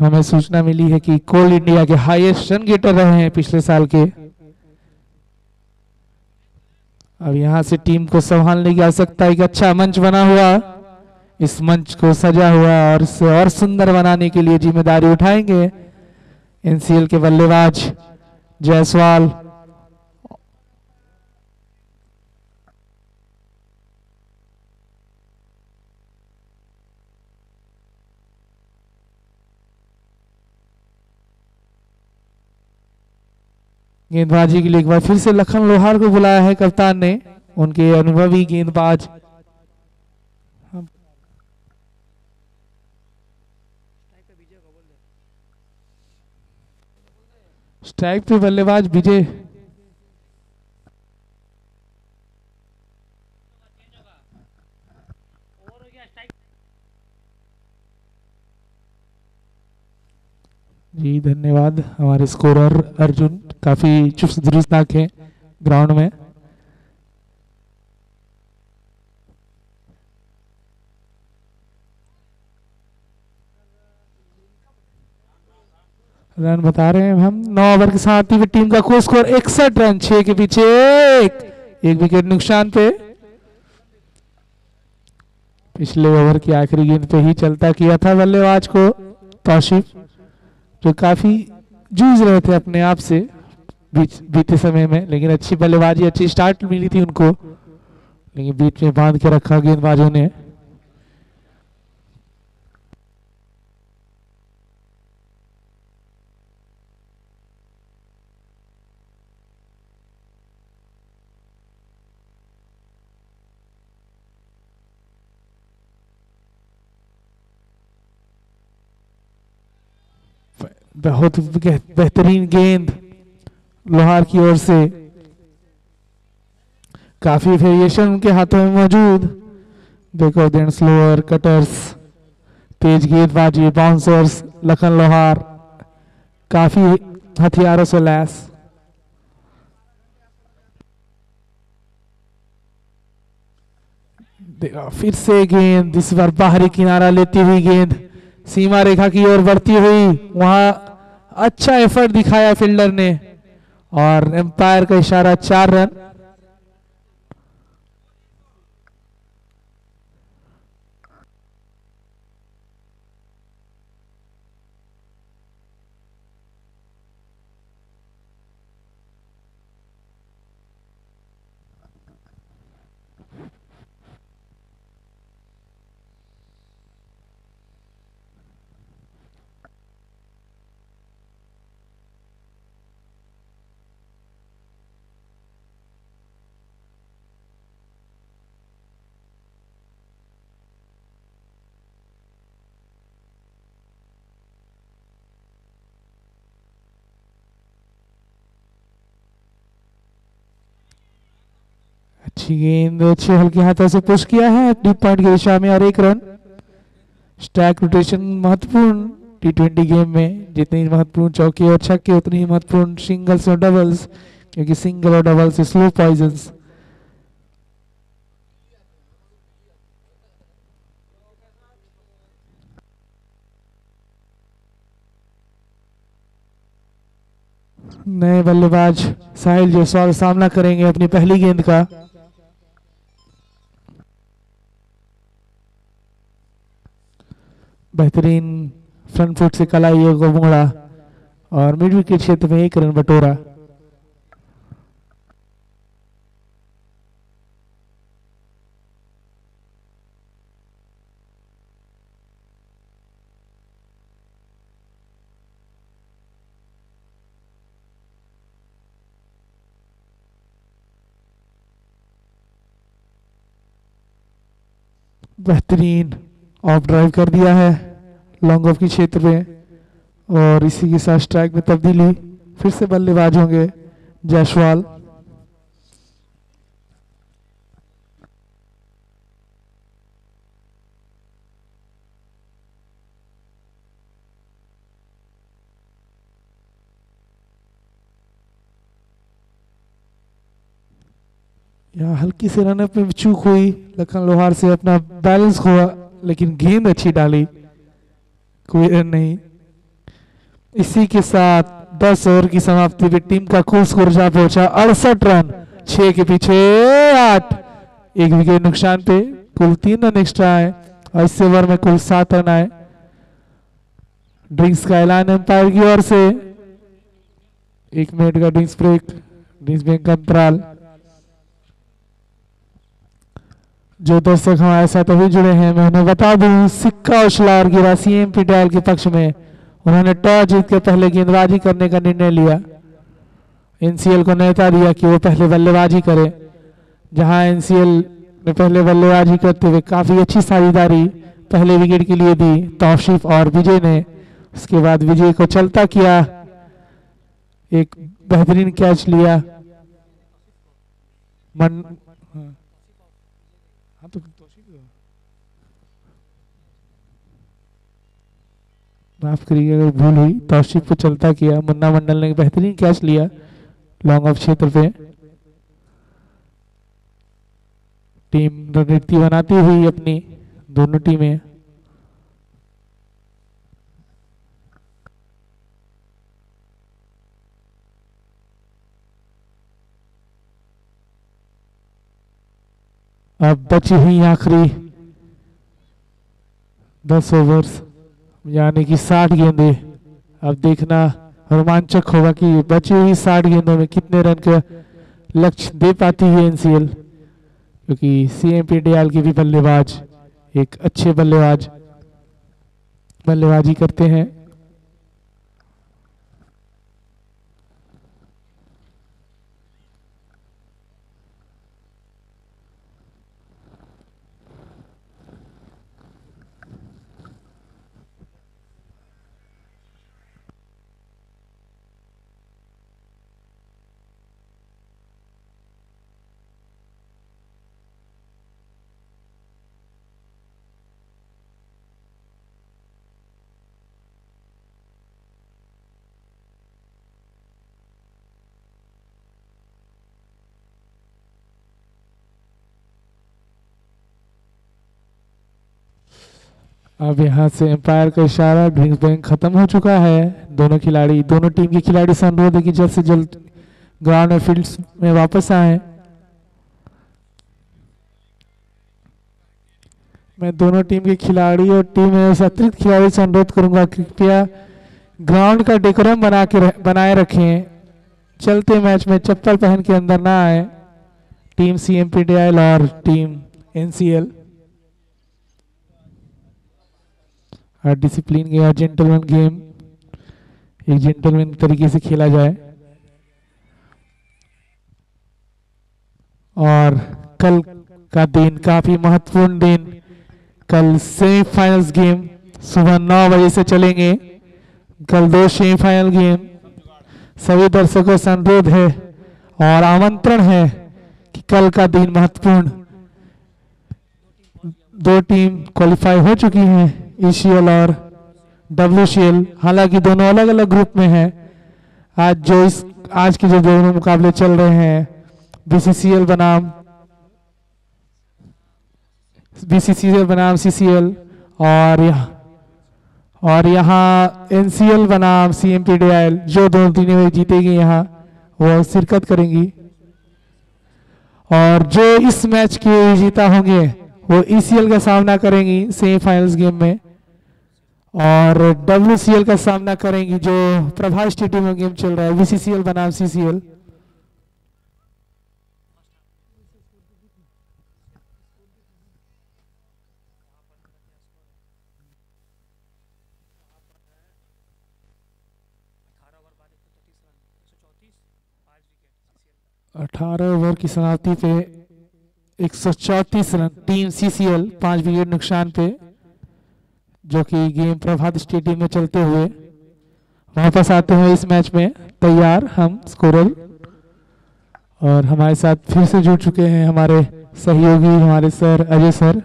हमें सूचना मिली है कि कोल इंडिया के हाईएस्ट रन गेटर रहे हैं पिछले साल के। अब यहाँ से टीम को संभालने की आवश्यकता एक अच्छा मंच बना हुआ, इस मंच को सजा हुआ और इसे और सुंदर बनाने के लिए ज़िम्मेदारी उठाएँगे। एनसीएल के बल्लेबाज जायसवाल गेंदबाजी के लिए एक बार फिर से लखन लोहार को बुलाया है कप्तान ने। उनके अनुभवी गेंदबाज। स्ट्राइक पे बल्लेबाज विजय। जी, धन्यवाद हमारे स्कोरर अर्जुन। काफ़ी चुस्त दुरुस्त है ग्राउंड में। रन बता रहे हैं हम। नौ ओवर के साथ ही टीम का को स्कोर इकसठ रन, छह के पीछे एक। एक विकेट नुकसान पे। पिछले ओवर की आखिरी गेंद पे ही चलता किया था बल्लेबाज को। तौशिफ। जो काफ़ी जूझ रहे थे अपने आप से बीच, बीते समय में, लेकिन अच्छी बल्लेबाजी अच्छी स्टार्ट मिली थी उनको। लेकिन बीच में बाँध के रखा गेंदबाजों ने। बहुत बेहतरीन गेंद लोहार की ओर से। काफ़ी वेरिएशन उनके हाथों में मौजूद। देखो देन स्लोअर कटर्स तेज गेंदबाजी बाउंसर्स लखन लोहार, काफ़ी हथियारों से लैस। देखो, फिर से गेंद, इस बार बाहरी किनारा लेती हुई गेंद, सीमा रेखा की ओर बढ़ती हुई, वहाँ अच्छा एफर्ट दिखाया फील्डर ने। और एम्पायर का इशारा चार रन। अच्छी गेंद अच्छे हल्के हाथों से पुश किया है। डीप पॉइंट की दिशा में और एक रन स्टैक रोटेशन महत्वपूर्ण टी ट्वेंटी गेम में। जितनी महत्वपूर्ण चौके और छक्के, उतनी महत्वपूर्ण सिंगल्स और डबल्स क्योंकि सिंगल और डबल से स्लो पॉइजन्स नए बल्लेबाज साहिल जायसवाल सामना करेंगे अपनी पहली गेंद का। बेहतरीन फ्रंट फुट से कलाई को मुड़ा और मिड विकेट क्षेत्र में एक रन बटोरा। बेहतरीन ऑफ़ ड्राइव कर दिया है। लॉन्ग ऑफ़ की क्षेत्र में। और इसी के साथ स्ट्राइक में तब्दीली। फिर से बल्लेबाज होंगे जायसवाल। यहाँ हल्की से रन में चूक हुई। लखन लोहार से अपना बैलेंस हुआ लेकिन गेंद अच्छी डाली। कोई नहीं। इसी के साथ 10 ओवर की समाप्ति पे टीम का कुल स्कोर जा पहुँचा, अड़सठ रन, छह के पीछे आठ। एक विकेट नुकसान पे, कुल तीन रन एक्स्ट्रा आए और इस ओवर में कुल सात रन आए। ड्रिंक्स का ऐलान एम्पायर की ओर से। एक मिनट का ड्रिंक्स ब्रेक ड्रिंक्स ब्रेक अंतराल। जो दर्शक हमारे साथ अभी जुड़े हैं, मैं उन्हें बता दूँ, सिक्का उछलार गिरा सीएम पटेल के पक्ष में। उन्होंने टॉस जीत के पहले गेंदबाजी करने का निर्णय लिया। एनसीएल को नेता दिया कि वो पहले बल्लेबाजी करे। जहाँ एनसीएल ने पहले बल्लेबाजी करते हुए काफ़ी अच्छी साझेदारी पहले विकेट के लिए दी, तौशीफ और विजय ने। उसके बाद विजय को चलता किया, एक बेहतरीन कैच लिया। मन हाँ तो तौशीफ माफ़ करिए, अगर भूल हुई तौशिक पे चलता किया, मुन्ना मंडल ने बेहतरीन कैच लिया, लॉन्ग ऑफ़ क्षेत्र पे। टीम रणनीति बनाती हुई अपनी दोनों टीमें। अब बची हुई आखिरी दस ओवर्स। यानी कि साठ गेंदे। अब देखना रोमांचक होगा कि बची हुई साठ गेंदों में कितने रन का लक्ष्य दे पाती है एनसीएल? क्योंकि सी एम पी डियाल के भी बल्लेबाज, एक अच्छे बल्लेबाज, बल्लेबाजी करते हैं। अब यहाँ से एम्पायर का इशारा ड्रिंक्स बैंक खत्म हो चुका है। दोनों खिलाड़ी दोनों टीम के खिलाड़ी से अनुरोध है कि जल्द से जल्द ग्राउंड और फील्ड्स में वापस आए। मैं दोनों टीम के खिलाड़ी और टीम में अतिरिक्त खिलाड़ी से अनुरोध करूँगा। कृपया ग्राउंड का डेकोरम बना के रह, बनाए रखें। चलते मैच में चप्पल पहन के अंदर ना आए। Team C M P D और team N C L discipline game gentleman game एक जेंटलमैन तरीके से खेला जाए। और कल का दिन, काफ़ी महत्वपूर्ण दिन, कल सेमीफाइनल्स गेम सुबह नौ बजे से चलेंगे। कल दो सेमीफाइनल गेम सभी दर्शकों से अनुरोध है और आमंत्रण है कि कल का दिन महत्वपूर्ण। दो टीम क्वालिफाई हो चुकी हैं। ईसीएल और डब्ल्यूसीएल हालाँकि दोनों अलग अलग ग्रुप में हैं। आज जो इस, आज के जो दोनों मुकाबले चल रहे हैं बीसीसीएल बनाम बीसीसीएल बनाम सीसीएल और यहाँ और यहाँ एनसीएल बनाम सीएमपीडीआईएल जो दोनों टीमें जीतेगी यहाँ, वो शिरकत करेंगी। और जो इस मैच के जीता होंगे, वो ईसीएल का सामना करेंगी सेमीफाइनल्स गेम में। और डब्ल्यूसीएल का सामना करेंगी जो प्रभा स्टेडियम में गेम चल रहा है बीसीसीएल बनाम सीसीएल अठारह ओवर की समाप्ति पे 134 रन, टीम सीसीएल पाँच विकेट नुकसान पे। जो कि गेम प्रभात स्टेडियम में चलते हुए वापस आते हैं इस मैच में। तैयार हम स्कोरल। और हमारे साथ फिर से जुड़ चुके हैं हमारे सहयोगी, हमारे sir, Ajay sir.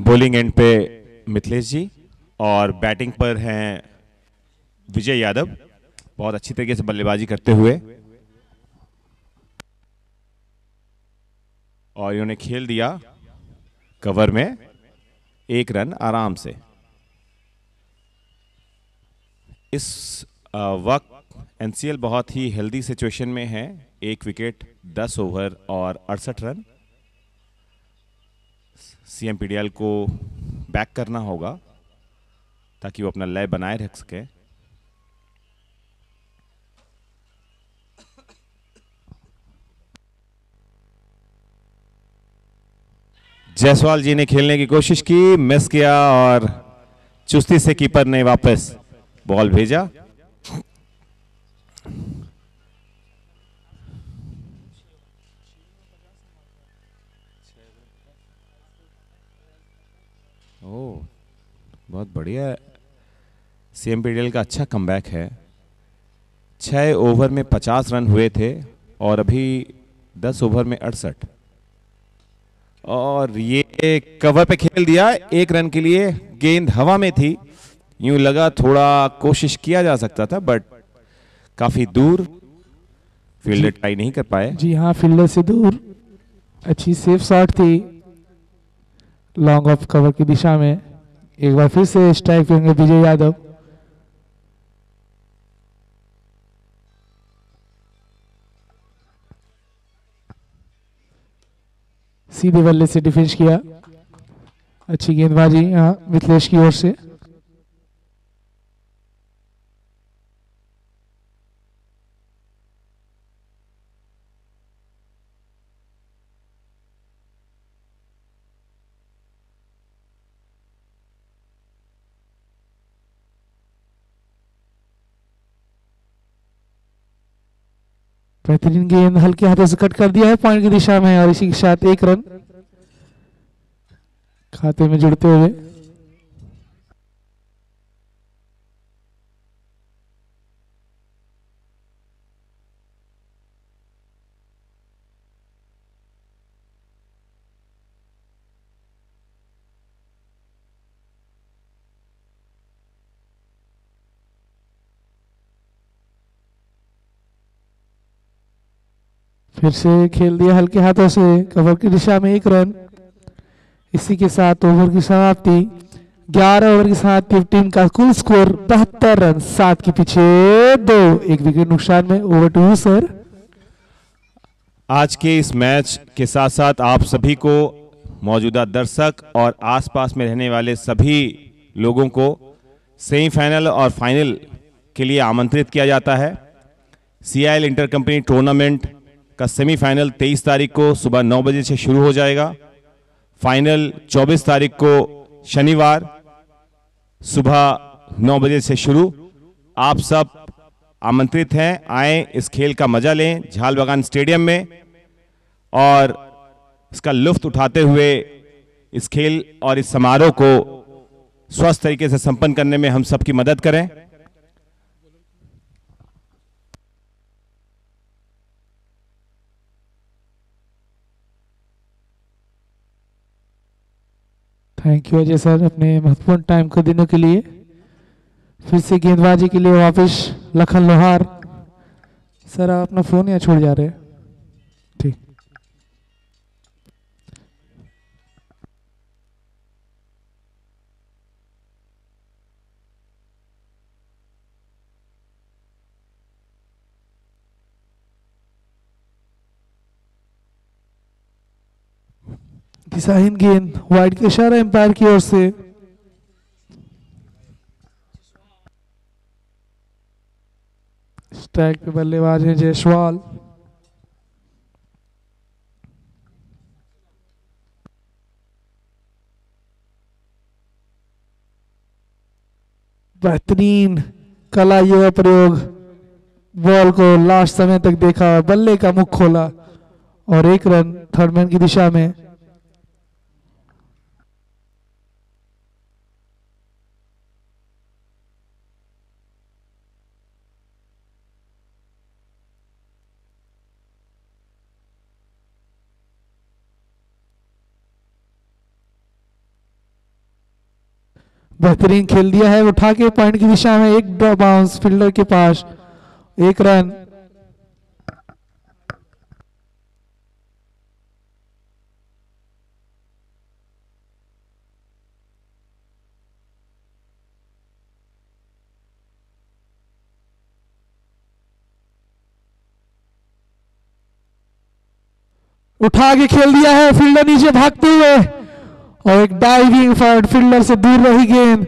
Bowling end पे मिथिलेश जी और बैटिंग पर हैं विजय यादव। बहुत अच्छी तरीके से बल्लेबाजी करते हुए। और इन्होंने खेल दिया कवर में एक रन आराम से। इस वक्त एनसीएल बहुत ही हेल्दी सिचुएशन में है। एक विकेट, दस ओवर और अड़सठ रन। सीएमपीडीएल को बैक करना होगा ताकि वो अपना लय बनाए रख सके। जायसवाल जी ने खेलने की कोशिश की, मिस किया और चुस्ती से कीपर ने वापस बॉल भेजा। ओ, बहुत बढ़िया। सीएमपीडीएल का अच्छा कमबैक है। छः ओवर में पचास रन हुए थे और अभी 10 ओवर में अड़सठ। और ये कवर पे खेल दिया। एक रन के लिए गेंद हवा में थी। यूँ लगा थोड़ा कोशिश किया जा सकता था बट काफ़ी दूर फील्डर ट्राई नहीं कर पाए। जी हाँ फील्डर से दूर। अच्छी सेफ़ शॉट थी। लॉन्ग ऑफ़ कवर की दिशा में। एक बार फिर से स्ट्राइक होंगे विजय यादव। सीधे बल्ले से डिफेंस किया। अच्छी गेंदबाजी यहाँ मिथिलेश की ओर से। बेहतरीन गेंद हल्के हाथों से कट कर दिया है पॉइंट की दिशा में और इसी के साथ एक रन खाते में जुड़ते हुए। फिर से खेल दिया हल्के हाथों से। कवर की दिशा में एक रन। इसी के साथ ओवर की समाप्ति। 11 ओवर के साथ टीम का कुल स्कोर बहत्तर रन। सात के पीछे दो। एक विकेट नुकसान में ओवर टू सर आज के इस मैच के साथ साथ आप सभी को मौजूदा दर्शक और आसपास में रहने वाले सभी लोगों को सेमीफाइनल और फाइनल के लिए आमंत्रित किया जाता है। सीआईएल इंटर कंपनी टूर्नामेंट का सेमीफाइनल 23 तारीख को सुबह 9 बजे से शुरू हो जाएगा। फाइनल 24 तारीख को शनिवार सुबह 9 बजे से शुरू। आप सब आमंत्रित हैं, आए, इस खेल का मज़ा लें झाल बगान स्टेडियम में और इसका लुफ्त उठाते हुए इस खेल और इस समारोह को स्वस्थ तरीके से संपन्न करने में हम सबकी मदद करें। थैंक यू अजय सर अपने महत्वपूर्ण टाइम को दिनों के लिए। फिर से गेंदबाजी के लिए वापस लखन लोहार सर आप अपना फ़ोन यहाँ छोड़ जा रहे हैं। दिशाहीन गेंद वाइड के इशारा एम्पायर की ओर से। स्ट्राइक पे बल्लेबाज हैं जयसवाल बेहतरीन कला युवा प्रयोग। बॉल को लास्ट समय तक देखा, बल्ले का मुख खोला और एक रन थर्ड मैन की दिशा में। बेहतरीन खेल दिया है, उठा के पॉइंट की दिशा में एक बाउंस फील्डर के पास, एक रन उठा के खेल दिया है फील्डर नीचे भागते हुए. और एक डाइविंग फॉरवर्ड फील्डर से दूर रही गेंद।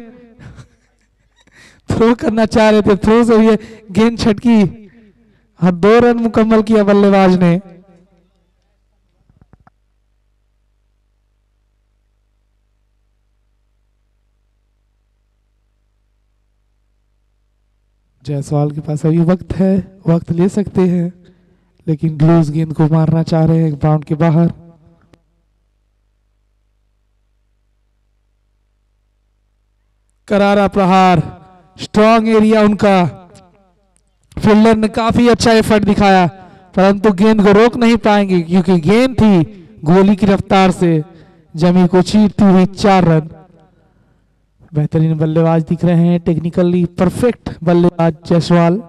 थ्रो करना चाह रहे थे थ्रो से ये गेंद छटकी। हाँ दो रन मुकम्मल किया बल्लेबाज ने। जायसवाल के पास अभी वक्त है, वक्त ले सकते हैं, लेकिन ग्लूज गेंद को मारना चाह रहे हैं बाउंड के बाहर। करारा प्रहार। स्ट्रॉन्ग एरिया उनका। फील्डर ने काफ़ी अच्छा एफर्ट दिखाया, परंतु गेंद को रोक नहीं पाएँगे, क्योंकि गेंद थी गोली की रफ्तार से। जमी को चीरती हुई चार रन। बेहतरीन बल्लेबाज दिख रहे हैं टेक्निकली परफेक्ट बल्लेबाज जायसवाल।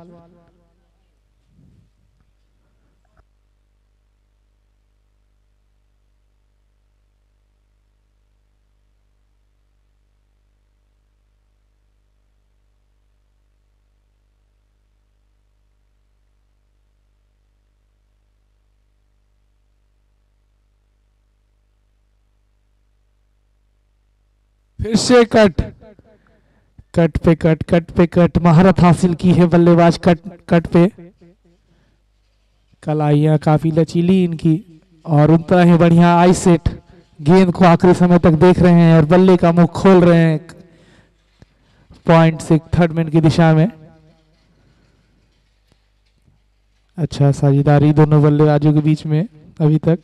फिर से कट। कट पे कट कट पे कट। महारत हासिल की है बल्लेबाज कट कट पे। कलाइयाँ काफ़ी लचीली इनकी। और उतना ही बढ़िया आई सेट गेंद को आखिरी समय तक देख रहे हैं और बल्ले का मुँह खोल रहे हैं। पॉइंट से थर्ड मैन की दिशा में। अच्छा साझेदारी दोनों बल्लेबाजों के बीच में अभी तक।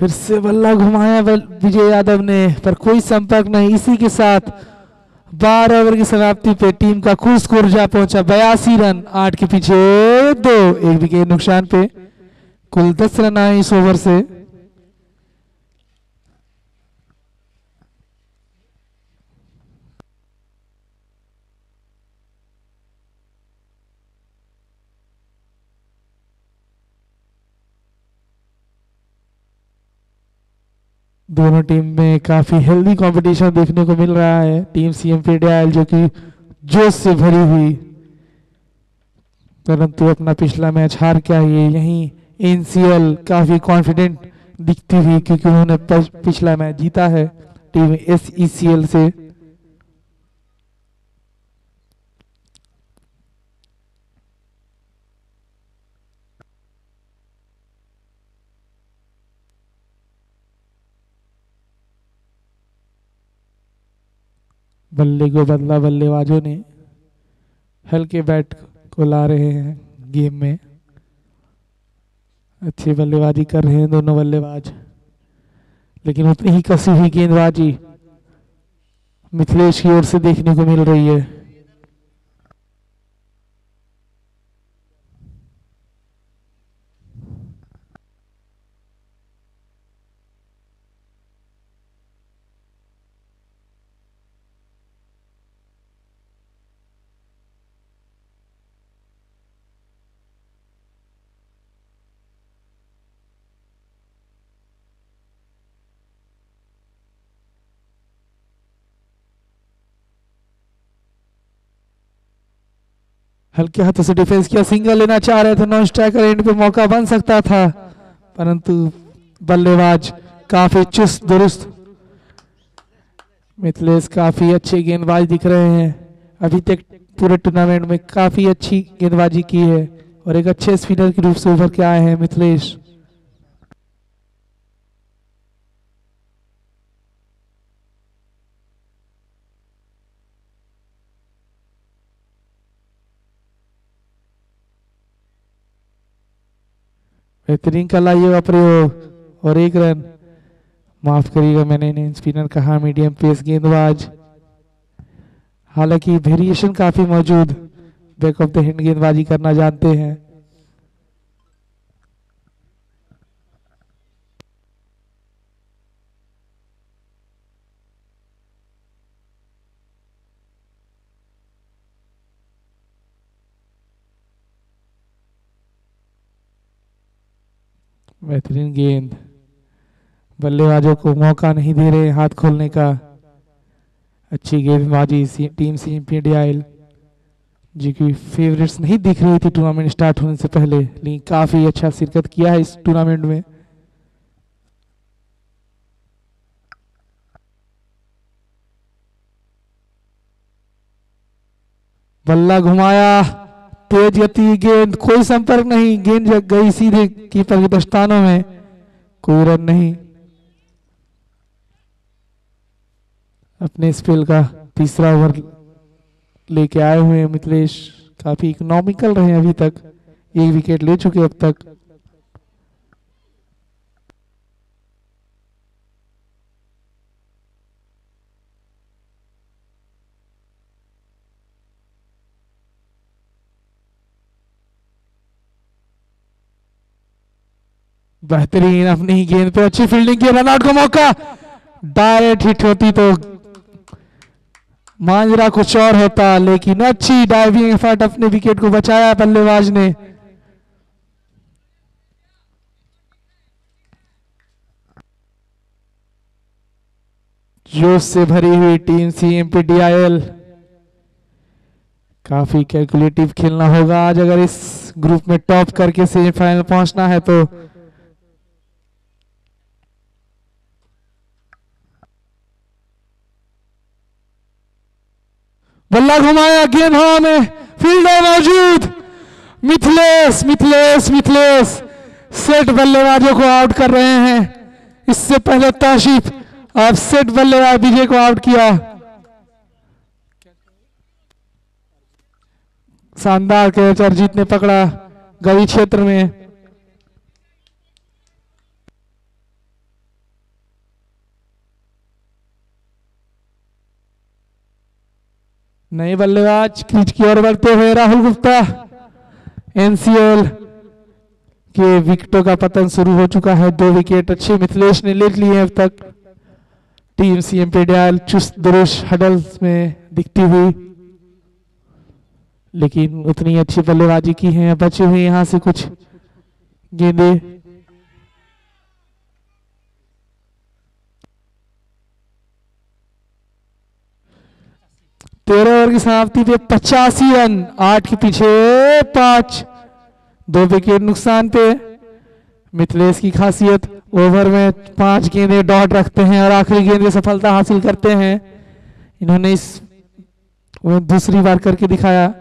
फिर से बल्ला घुमाया विजय यादव ने, पर कोई संपर्क नहीं। इसी के साथ बारह ओवर की समाप्ति पे टीम का कुल स्कोर जा पहुँचा बयासी रन। आठ के पीछे दो एक विकेट नुकसान पे। कुल दस रन आए इस ओवर से। दोनों टीम में काफ़ी हेल्दी कंपटीशन देखने को मिल रहा है। टीम सीएम पेडियाल जो कि जोश से भरी हुई। परंतु अपना पिछला मैच हार के आई है यहीं एनसीएल काफ़ी कॉन्फिडेंट दिखती हुई क्योंकि उन्होंने पिछला मैच जीता है। टीम एसईसीएल से। बल्ले को बदला, बल्लेबाजों ने हल्के बैट को ला रहे हैं गेम में। अच्छी बल्लेबाजी कर रहे हैं दोनों बल्लेबाज। लेकिन उतनी ही कसी हुई गेंदबाजी मिथिलेश की ओर से देखने को मिल रही है। हल्के हाथों से डिफेंस किया, सिंगल लेना चाह रहे थे नॉन स्ट्राइकर एंड पे मौका बन सकता था। परंतु बल्लेबाज काफ़ी चुस्त, दुरुस्त। मिथिलेश काफ़ी अच्छे गेंदबाज दिख रहे हैं। अभी तक पूरे टूर्नामेंट में काफ़ी अच्छी गेंदबाजी की है और एक अच्छे स्पिनर के रूप से उभर के आए हैं मिथिलेश। बेहतरीन कलाइयों का हो और एक रन। माफ़ करिएगा, मैंने इन्हें स्पिनर कहा मीडियम पेस गेंदबाज। हालाँकि वेरिएशन काफ़ी मौजूद। बैक ऑफ़ द हैंड गेंदबाजी करना जानते हैं। बेहतरीन गेंद। बल्लेबाजों को मौका नहीं दे रहे हाथ खोलने का। अच्छी गेंदबाजी टीम सी पीडीआईएल जी की फेवरेट्स नहीं दिख रही थी टूर्नामेंट स्टार्ट होने से पहले, लेकिन काफ़ी अच्छा शिरकत किया है इस टूर्नामेंट में। बल्ला घुमाया। तेज गति गेंद, कोई संपर्क नहीं। गेंद गई सीधे कीपर के दस्तानों में। कोई रन नहीं। अपने स्पेल का तीसरा ओवर लेके आए हुए मिथिलेश। काफ़ी इकोनॉमिकल रहे अभी तक। एक विकेट ले चुके अब तक। बेहतरीन अपनी गेंद पे अच्छी फील्डिंग की रनआउट का मौका। डायरेक्ट हिट होती तो मांजरा कुछ और होता, लेकिन अच्छी डाइविंग एफर्ट अपने विकेट को बचाया बल्लेबाज ने। जोश से भरी हुई team C M P D I L काफ़ी कैलकुलेटिव खेलना होगा आज, अगर इस ग्रुप में टॉप करके सेमीफाइनल पहुँचना है तो। बल्ला घुमाया गेंद हवा में। फील्डर मौजूद। मिथिलेश मिथिलेश मिथिलेश सेट बल्लेबाजों को आउट कर रहे हैं। इससे पहले तौशीफ, अब सेट बल्लेबाज विजय को आउट किया। शानदार कैच अरजीत ने पकड़ा गली क्षेत्र में। नए बल्लेबाज क्रीज की ओर बढ़ते हुए राहुल गुप्ता। एनसीएल के विकेटों का पतन शुरू हो चुका है। दो विकेट अच्छे मिथिलेश ने ले लिए अब तक। टीम सीएम पेडियाल, चुस्त दुरुस्त हडल्स में दिखती हुई। लेकिन उतनी अच्छी बल्लेबाजी की है, बचे हुए यहाँ से कुछ गेंदे। तेरह ओवर की समाप्ति पे पचासी रन, आठ के पीछे पाँच। दो विकेट नुकसान पे। मिथिलेश की खासियत, ओवर में पाँच गेंदे डॉट रखते हैं और आखिरी गेंद में सफलता हासिल करते हैं। इन्होंने इस दूसरी बार करके दिखाया।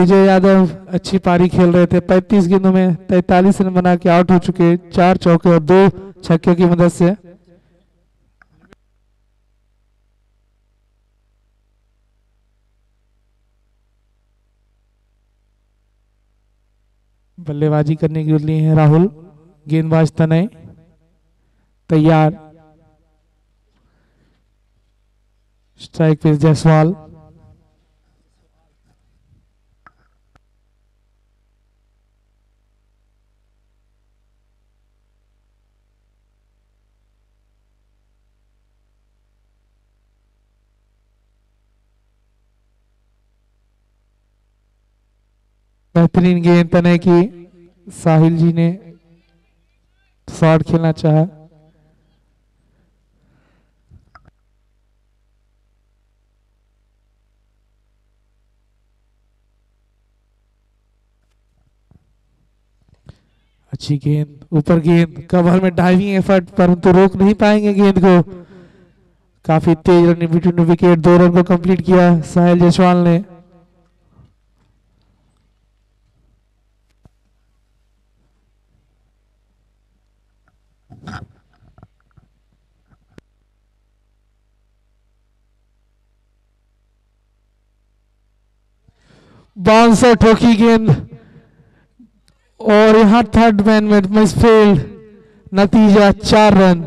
विजय यादव अच्छी पारी खेल रहे थे। 35 गेंदों में 43 रन बना के आउट हो चुके चार चौके और दो छक्के की मदद से। बल्लेबाजी करने के लिए हैं राहुल। गेंदबाज तनय। तैयार। स्ट्राइक पे जायसवाल। बेहतरीन गेंद तने की। साहिल जी ने शॉट खेलना चाहा। अच्छी गेंद, ऊपर गेंद, कवर में डाइविंग एफर्ट परंतु रोक नहीं पाएँगे गेंद को। काफ़ी तेज रन बिटवीन विकेट, दो रन को कंप्लीट किया साहिल जायसवाल ने। बाउंसर ठोकी गेंद और यहाँ थर्ड मैन में मिसफील्ड नतीजा चार रन।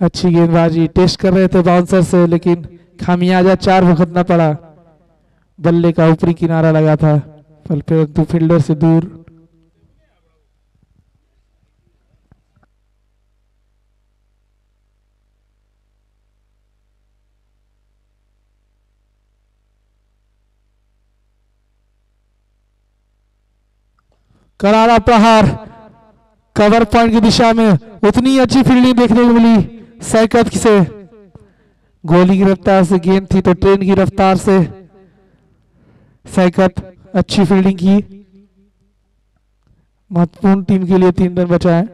अच्छी गेंदबाजी टेस्ट कर रहे थे बाउंसर से, लेकिन खामियाजा चार भुगतना पड़ा। बल्ले का ऊपरी किनारा लगा था परंतु फील्डर से दूर। करारा प्रहार। कवर पॉइंट की दिशा में उतनी अच्छी फील्डिंग देखने को मिली सैकत से। गोली की रफ्तार से गेंद थी तो ट्रेन की रफ्तार से। सैकत अच्छी फील्डिंग की। महत्वपूर्ण टीम के लिए तीन रन बचाए।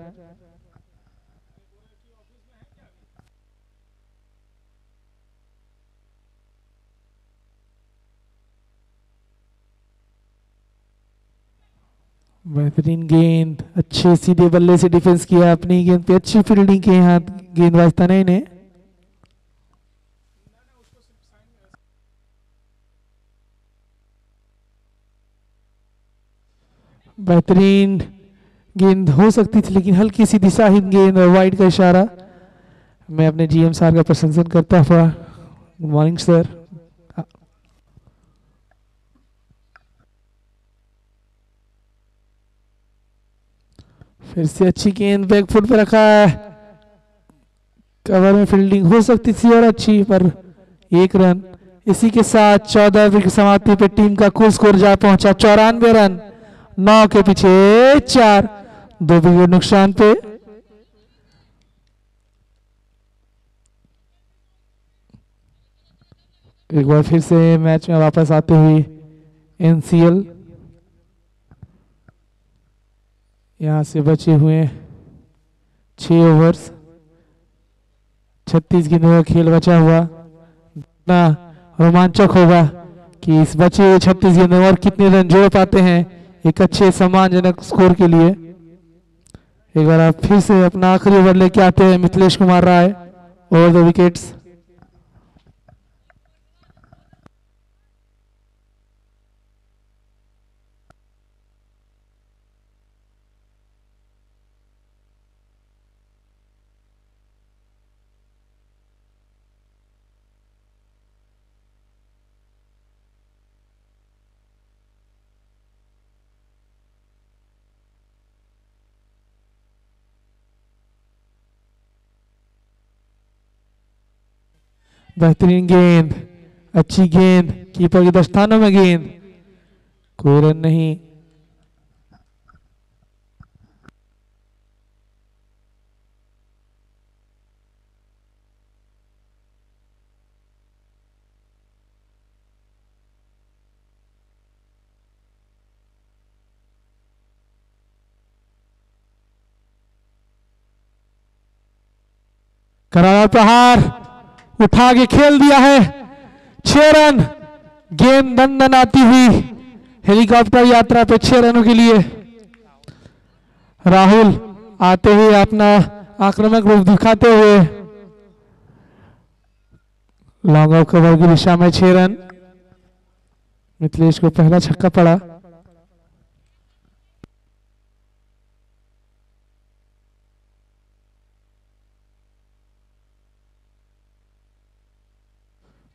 बेहतरीन गेंद, अच्छे सीधे बल्ले से डिफेंस किया अपनी गेंद पे अच्छी फील्डिंग की यहाँ गेंदबाज तनय ने बेहतरीन गेंद हो सकती थी, लेकिन हल्की सी दिशाहीन गेंद और वाइड का इशारा। मैं अपने जीएम सर का प्रशंसन करता हुआ गुड मॉर्निंग सर फिर से अच्छी गेंद बैक फुट पे रखा है। कवर में फील्डिंग हो सकती थी और अच्छी, पर एक रन। इसी के साथ चौदह ओवर की समाप्ति पे टीम का कुल स्कोर जा पहुँचा चौरानवे रन। नौ के पीछे चार। दो विकेट नुकसान पे। एक बार फिर से मैच में वापस आते हुए एनसीएल यहाँ से बचे हुए छह ओवर्स छत्तीस गेंदों का खेल बचा हुआ। इतना रोमांचक होगा कि इस बचे हुए छत्तीस गेंदों और कितने रन जोड़ पाते हैं एक अच्छे सम्मानजनक स्कोर के लिए। एक बार आप फिर से अपना आखिरी ओवर लेके आते हैं Mithilesh Kumar Rai over the wickets बेहतरीन गेंद अच्छी गेंद कीपर के दस्तानों में गेंद कोई रन नहीं करारा प्रहार उठा के खेल दिया है। छह रन, गेंद दंदन आती हुई, हेलीकॉप्टर यात्रा पे छह रनों के लिए। राहुल आते हुए अपना आक्रामक रूप दिखाते हुए, लॉन्ग ऑफ़ कवर की दिशा में छह रन। मिथिलेश को पहला छक्का पड़ा।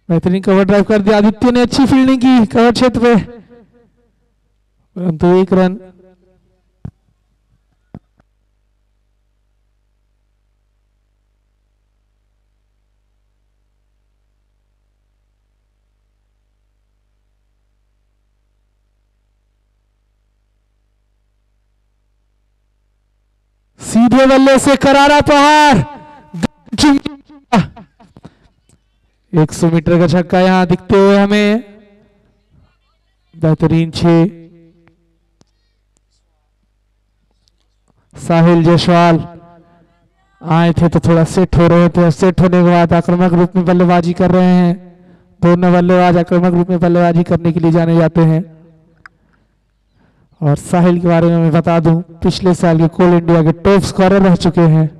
बेहतरीन कवर ड्राइव कर दिया। आदित्य ने अच्छी फील्डिंग की कवर क्षेत्र पे। परंतु एक रन सीधे बल्ले से करारा प्रहार एक सौ मीटर का छक्का यहाँ दिखते हुए हमें। बेहतरीन छे। साहिल जायसवाल आए थे तो थोड़ा सेट हो रहे थे। सेट होने के बाद आक्रामक रूप में बल्लेबाजी कर रहे हैं। दोनों बल्लेबाज आक्रामक रूप में बल्लेबाजी करने के लिए जाने जाते हैं। और साहिल के बारे में मैं बता दूँ, पिछले साल के कोल इंडिया के टॉप स्कोरर रह चुके हैं।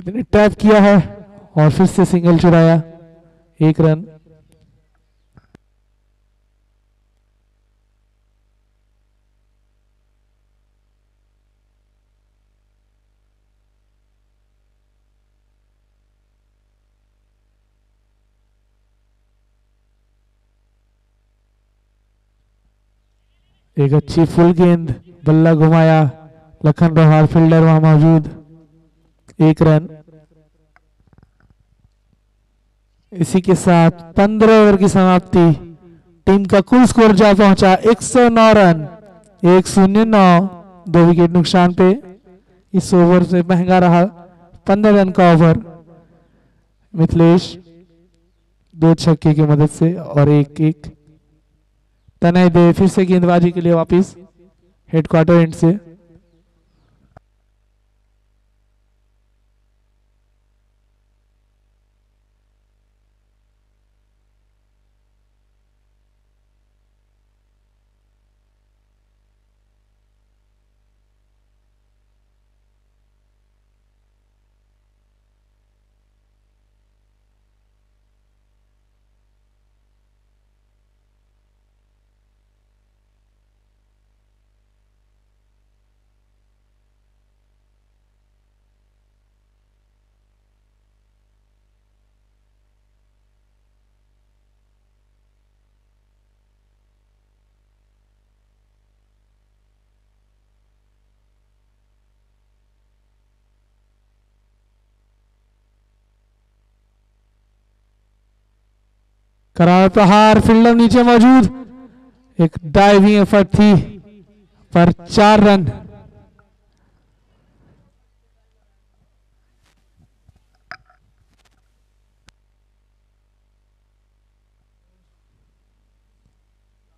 इतने टैप किया है और फिर से सिंगल चुराया। एक रन एक अच्छी फुल गेंद, बल्ला घुमाया। लखन रोहार फील्डर वहाँ मौजूद। एक रन। इसी के साथ पंद्रह ओवर की समाप्ति। टीम का कुल स्कोर जा पहुँचा 109 रन। एक शून्य नौ। दो विकेट नुकसान पे। इस ओवर से महँगा रहा पंद्रह रन का ओवर। मिथिलेश, दो छक्के की मदद से और एक एक तनय दे फिर से गेंदबाजी के लिए वापस हेडक्वार्टर एंड से। करार प्रहार फील्डर नीचे मौजूद। एक डाइविंग एफर्ट थी, पर चार रन।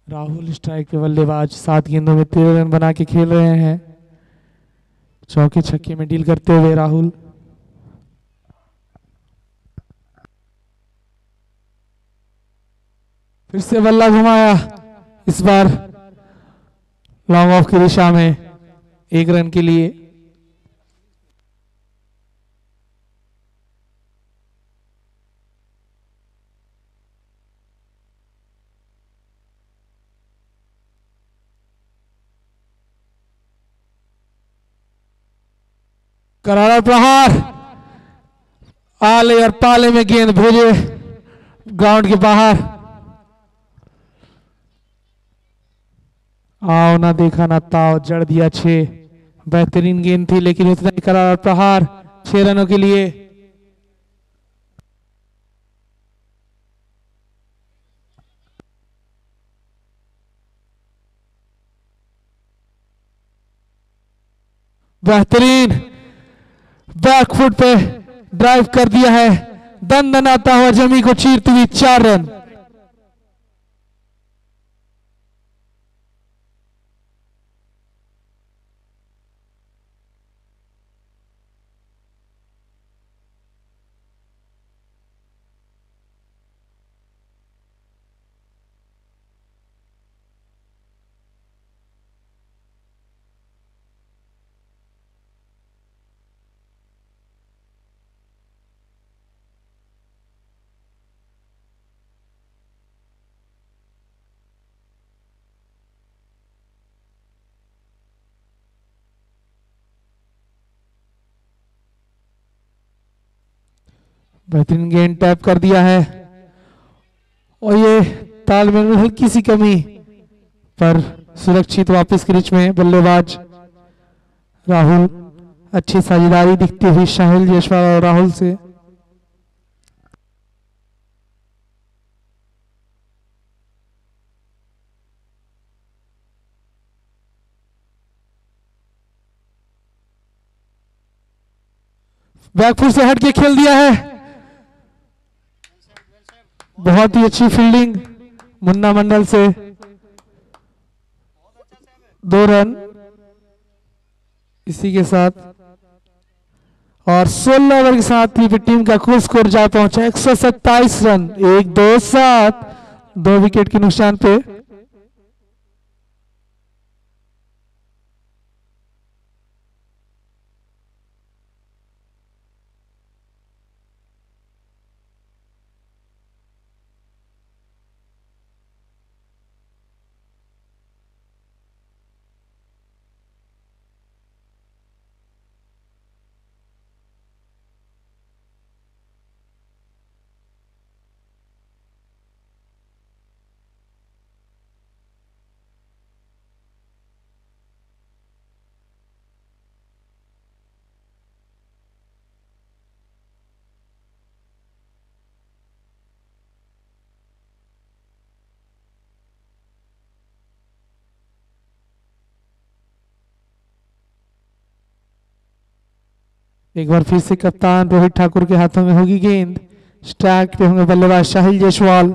राहुल स्ट्राइक पे बल्लेबाज सात गेंदों में तेरह रन बना के खेल रहे हैं। चौके छक्के में डील करते हुए राहुल फिर से बल्ला घुमाया। इस बार लॉन्ग ऑफ़ की दिशा में एक रन के लिए। करारा प्रहार। आले और पाले में गेंद भेजे ग्राउंड के बाहर। आओ ना देखा ना ताओ, जड़ दिया छे। बेहतरीन गेंद थी, लेकिन उतना ही करार प्रहार छह रनों के लिए। बेहतरीन। बैकफुट पे ड्राइव कर दिया है। दन दन आता हुआ जमी को चीरती हुई चार रन। बेहतरीन गेंद टैप कर दिया है। और ये तालमेल में हल्की सी कमी, पर सुरक्षित वापस क्रिच में बल्लेबाज राहुल, अच्छी साझेदारी दिखती हुई शाहिल जयसवाल और राहुल से। बैकफुट से हट के खेल दिया है। बहुत ही अच्छी फील्डिंग मुन्ना मंडल से। दो रन इसी के साथ। और 16 ओवर के साथ ही टीम का कुल स्कोर जा पहुँचा 127 रन, एक दो सात, दो विकेट के नुकसान पे। एक बार फिर से कप्तान रोहित ठाकुर के हाथों में होगी गेंद। स्ट्राइक पे होंगे बल्लेबाज शाहिल जायसवाल।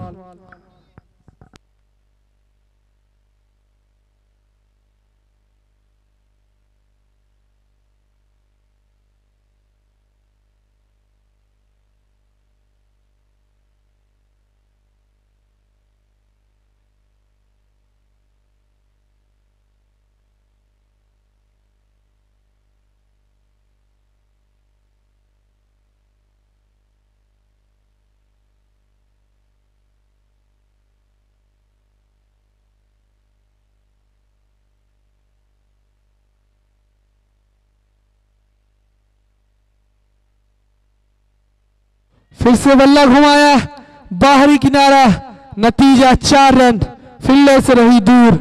फिर से बल्ला घुमाया बाहरी किनारा नतीजा चार रन फील्डर से रही दूर।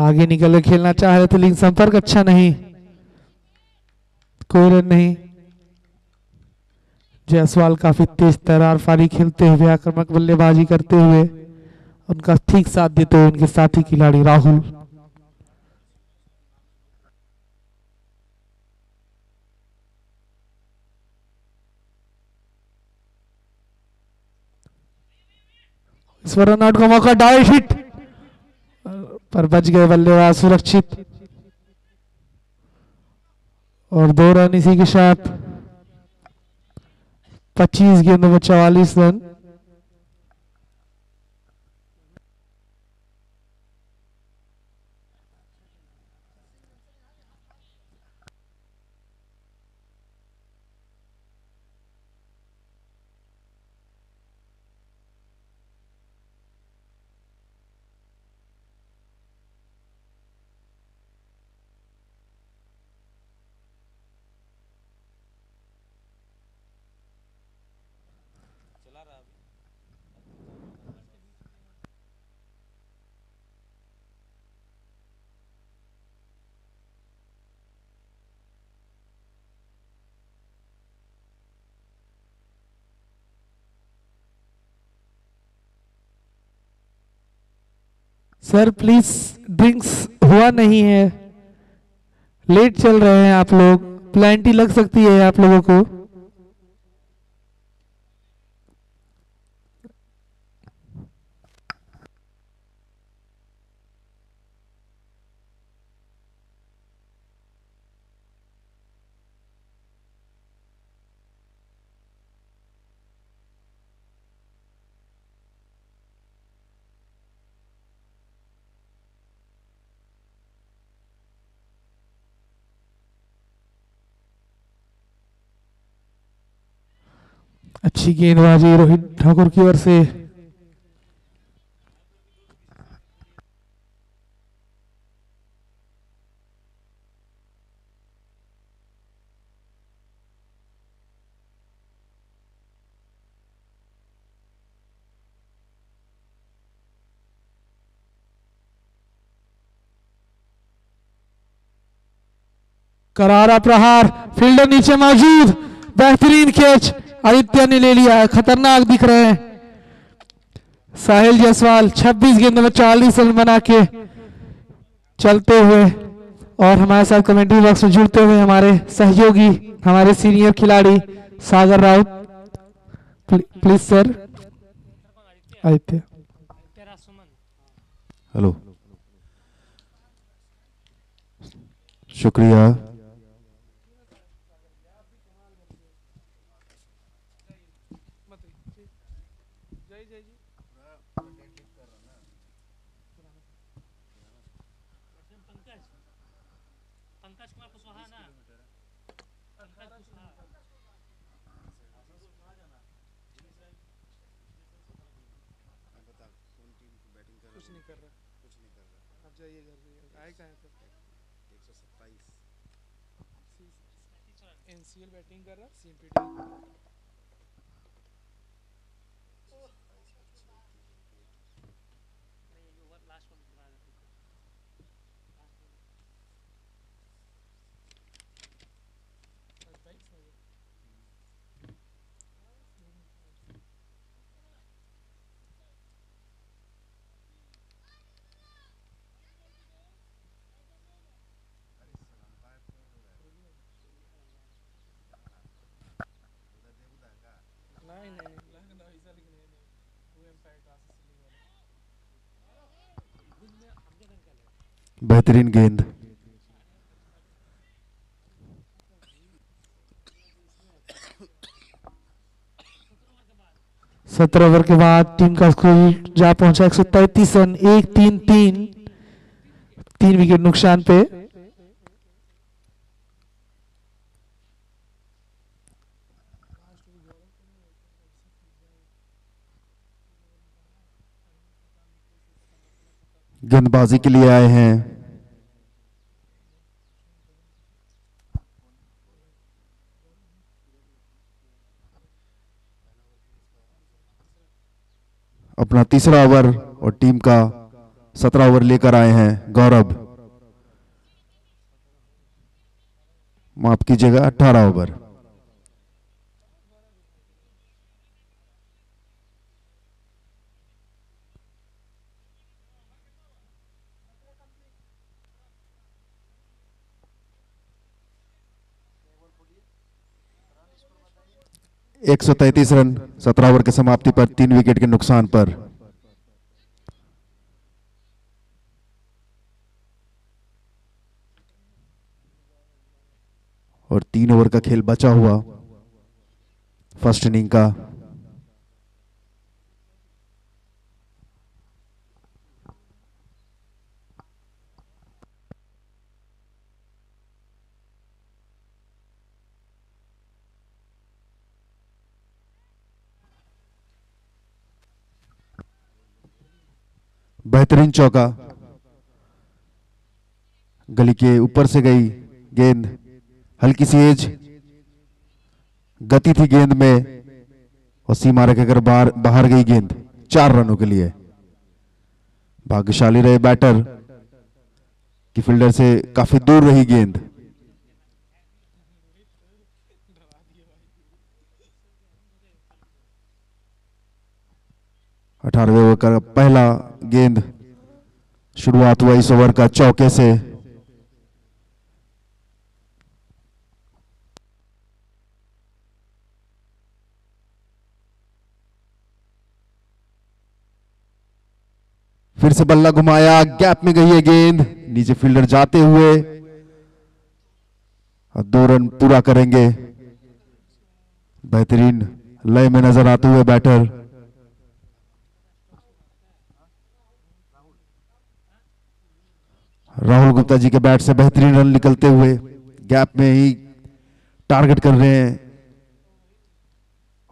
आगे निकल के खेलना चाह रहे थे, लेकिन संपर्क अच्छा नहीं। कोई रन नहीं। जायसवाल काफ़ी तेज तरार फारी खेलते हुए, आक्रामक बल्लेबाजी करते हुए, उनका ठीक साथ देते हुए उनके साथी खिलाड़ी राहुल। इस पर रन आउट का मौका डाइट हिट। पर बच गए बल्लेबाज सुरक्षित। और दो रन इसी के साथ पच्चीस गेंदों में चवालीस रन। सर प्लीज़ ड्रिंक्स हुआ नहीं है। लेट चल रहे हैं आप लोग। प्लेंटी लग सकती है आप लोगों को। अच्छी गेंदबाजी रोहित ठाकुर की ओर से करारा प्रहार फील्डर नीचे मौजूद बेहतरीन कैच आदित्य ने ले लिया है, खतरनाक दिख रहे हैं। साहिल जायसवाल 26 गेंदों में 40 रन बना के चलते हुए और हमारे साथ कमेंट्री बॉक्स में जुड़ते हुए हमारे सहयोगी, हमारे सीनियर खिलाड़ी Sagar Raut. Please sir. Aditya. Hello. शुक्रिया एनसीएल बैटिंग कर रहा सीएमपीटी नहीं नहीं नहीं ना ऐसा लिखने नहीं वो एम्पायर क्लासेस वाला बेहतरीन गेंद। सत्रह ओवर के बाद टीम का स्कोर जा पहुँचा एक सौ तैतीस रन, एक तीन तीन। तीन विकेट नुकसान पे। गेंदबाजी के लिए आए हैं। अपना तीसरा ओवर और टीम का सत्रह ओवर लेकर आए हैं गौरव। माफ़ कीजिएगा, अठारह ओवर। एक सौ तैतीस रन, सत्रह ओवर की समाप्ति पर, तीन विकेट के नुकसान पर। और तीन ओवर का खेल बचा हुआ। फ़र्स्ट इनिंग का बेहतरीन चौका। गली के ऊपर से गई गेंद। हल्की सी एज। गति थी गेंद में। और सीमा रखे कर बाहर बाहर गई गेंद। चार रनों के लिए। भाग्यशाली रहे बैटर की फील्डर से काफ़ी दूर रही गेंद। अठारहवें ओवर का पहला गेंद। शुरुआत हुआ इस ओवर का चौके से। फिर से बल्ला घुमाया, गैप में गई है गेंद। नीचे फील्डर जाते हुए और दो रन पूरा करेंगे। बेहतरीन लय में नज़र आते हुए बैटर। राहुल गुप्ता जी के बैट से बेहतरीन रन निकलते हुए गैप में ही टारगेट कर रहे हैं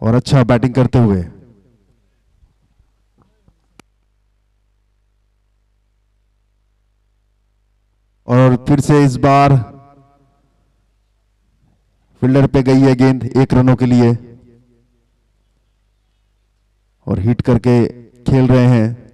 और अच्छा बैटिंग करते हुए। और फिर से इस बार फील्डर पे गई है गेंद एक रनों के लिए और हिट करके खेल रहे हैं।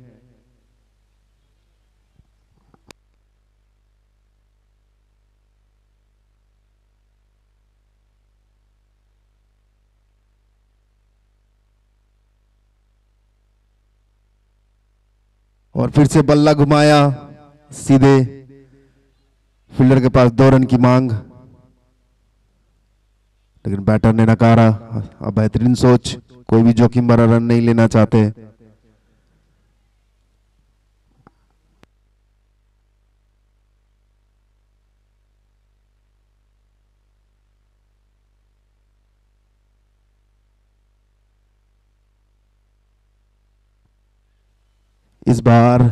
और फिर से बल्ला घुमाया, सीधे फील्डर के पास दो रन की मांग। लेकिन बैटर ने नकारा। अब बेहतरीन सोच, कोई भी जोखिम भरा रन नहीं लेना चाहते। इस बार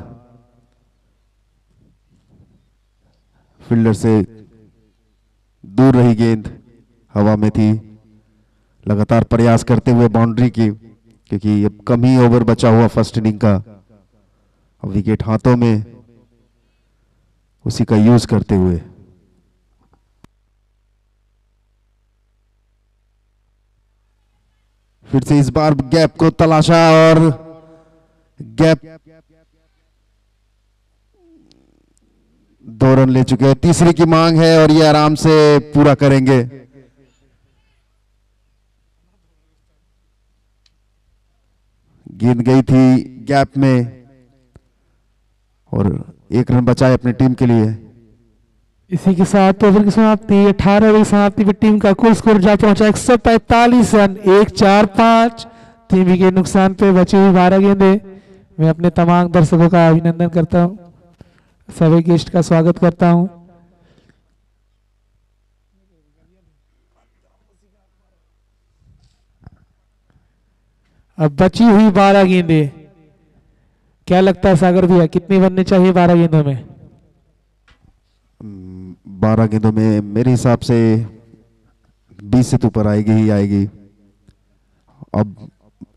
फील्डर से दूर रही गेंद, हवा में थी। लगातार प्रयास करते हुए बाउंड्री की, क्योंकि अब कम ही ओवर बचा हुआ फ़र्स्ट इनिंग का। अब विकेट हाथों में, उसी का यूज़ करते हुए। फिर से इस बार गैप को तलाशा और गैप दो रन ले चुके हैं। तीसरी की मांग है और ये आराम से पूरा करेंगे। गेंद गई थी गैप में और एक रन बचाए अपनी टीम के लिए। इसी के साथ ओवर की समाप्ति अठारह ओवर की समाप्ति पे टीम का कुल स्कोर जा पहुँचा एक सौ पैंतालीस रन, एक चार पाँच। टीम के नुकसान पे बची हुई बारह गेंदे। मैं अपने तमाम दर्शकों का अभिनंदन करता हूँ। सभी गेस्ट का स्वागत करता हूँ। अब बची हुई बारह गेंदे। क्या लगता है सागर भैया, कितनी बननी चाहिए बारह गेंदों में? बारह गेंदों में मेरे हिसाब से बीस से तो ऊपर आएगी ही आएगी। अब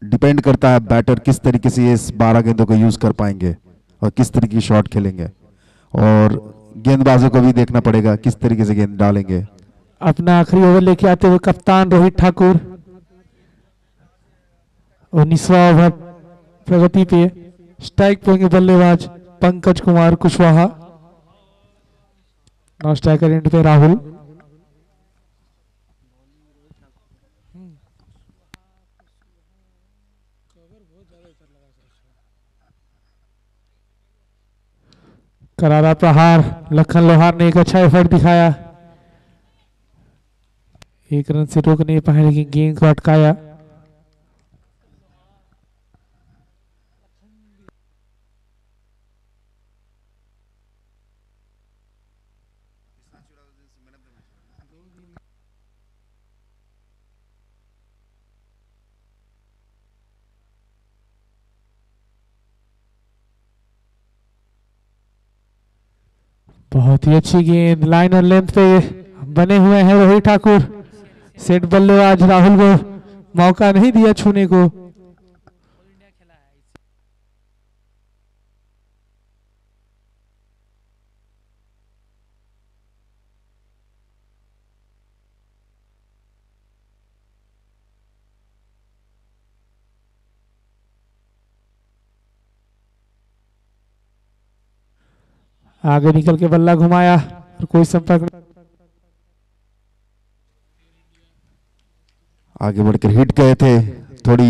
डिपेंड करता है बैटर किस तरीके से इस बारह गेंदों को यूज़ कर पाएँगे और किस तरीके की शॉट खेलेंगे। और गेंदबाजों को भी देखना पड़ेगा किस तरीके से गेंद डालेंगे। अपना आखिरी ओवर लेके आते हुए कप्तान रोहित ठाकुर। उन्नीसवा ओवर प्रगति पे स्ट्राइक पे बल्लेबाज पंकज कुमार कुशवाहा। नौ स्ट्राइकर एंड पे राहुल। करारा प्रहार, लखन लोहार ने एक अच्छा एफर्ट दिखाया। एक रन से रोक नहीं पाए, लेकिन गेंद को अटकाया। बहुत ही अच्छी गेंद लाइन और लेंथ पे बने हुए हैं रोहित ठाकुर। सेट बल्ले आज राहुल को मौका नहीं दिया छूने को। आगे निकल के बल्ला घुमाया और कोई संपर्क आगे बढ़कर हिट गए थे, थोड़ी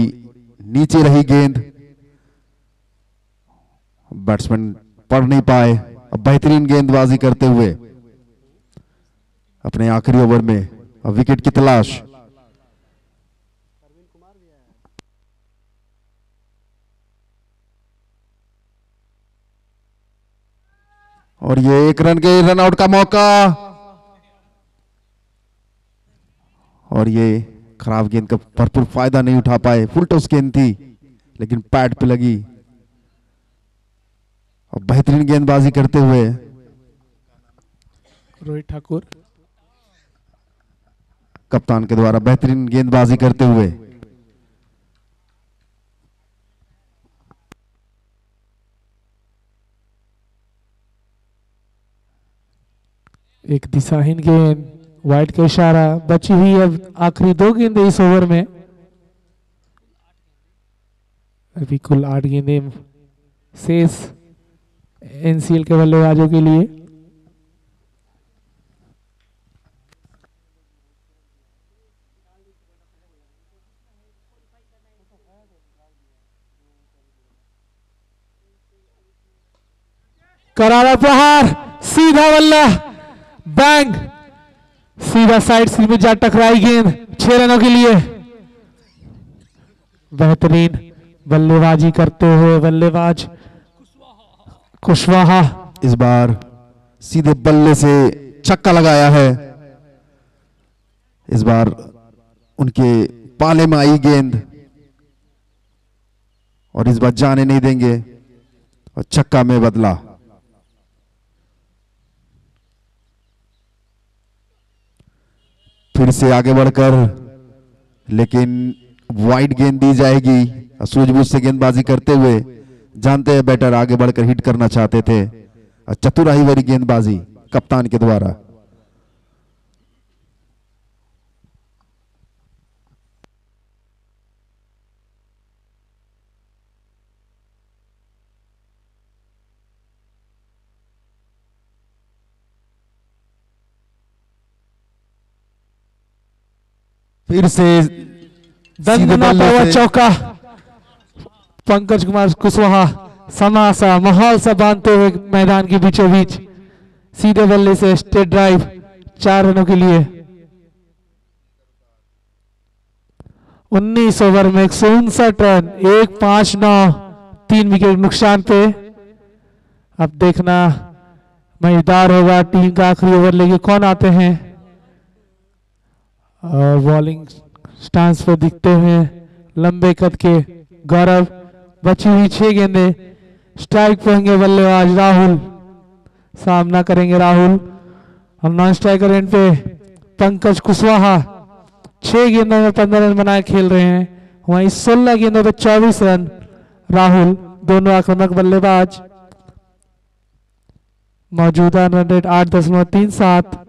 नीचे रही गेंद। बैट्समैन पढ़ नहीं पाए, अब बेहतरीन गेंदबाजी करते हुए अपने आखिरी ओवर में विकेट की तलाश। और ये एक रन के रन आउट का मौका। और ये खराब गेंद का भरपूर फ़ायदा नहीं उठा पाए फुल टॉस गेंद थी लेकिन पैड पे लगी। और बेहतरीन गेंदबाजी करते हुए। रोहित ठाकुर। कप्तान के द्वारा बेहतरीन गेंदबाजी करते हुए। एक दिशाहीन गेंद वाइट का इशारा, बची हुई अब आखिरी दो गेंदे इस ओवर में। अभी कुल आठ गेंदे शेष एनसीएल के बल्लेबाजों के लिए। करारा प्रहार, सीधा बल्ला। बैंग सीधा साइड में जा टकराई गेंद। छह रनों के लिए। बेहतरीन बल्लेबाजी करते हुए बल्लेबाज कुशवाहा। इस बार सीधे बल्ले से छक्का लगाया है। इस बार उनके पाले में आई गेंद। और इस बार जाने नहीं देंगे। और छक्का में बदला। फिर से आगे बढ़कर, लेकिन वाइड गेंद दी जाएगी। सूझबूझ से गेंदबाजी करते हुए जानते हैं बैटर आगे बढ़कर हिट करना चाहते थे। और चतुराई वाली गेंदबाजी कप्तान के द्वारा। फिर से से- चौका। पंकज कुमार कुशवाहा समासा माहौल सा बांधते हुए मैदान के बीचों बीच। सीधे बल्ले से स्टेट ड्राइव चार रनों के लिए। उन्नीस ओवर में एक सौ उनसठ रन एक पाँच नौ तीन विकेट नुकसान पे। अब देखना मज़ेदार होगा टीम का आखिरी ओवर लेके कौन आते हैं? बॉलिंग स्टांस पे दिखते हुए लंबे कद के गौरव बची हुई छह गेंदे। स्ट्राइक पे होंगे बल्लेबाज राहुल। सामना करेंगे राहुल। हम नॉन स्ट्राइकर एंड पे पंकज कुशवाहा। छह गेंदों में पंद्रह रन बनाए खेल रहे हैं। वहीं सोलह गेंदों पे चौबीस रन। राहुल, दोनों आक्रामक बल्लेबाज। मौजूदा रन रेट आठ दशमलव तीन सात।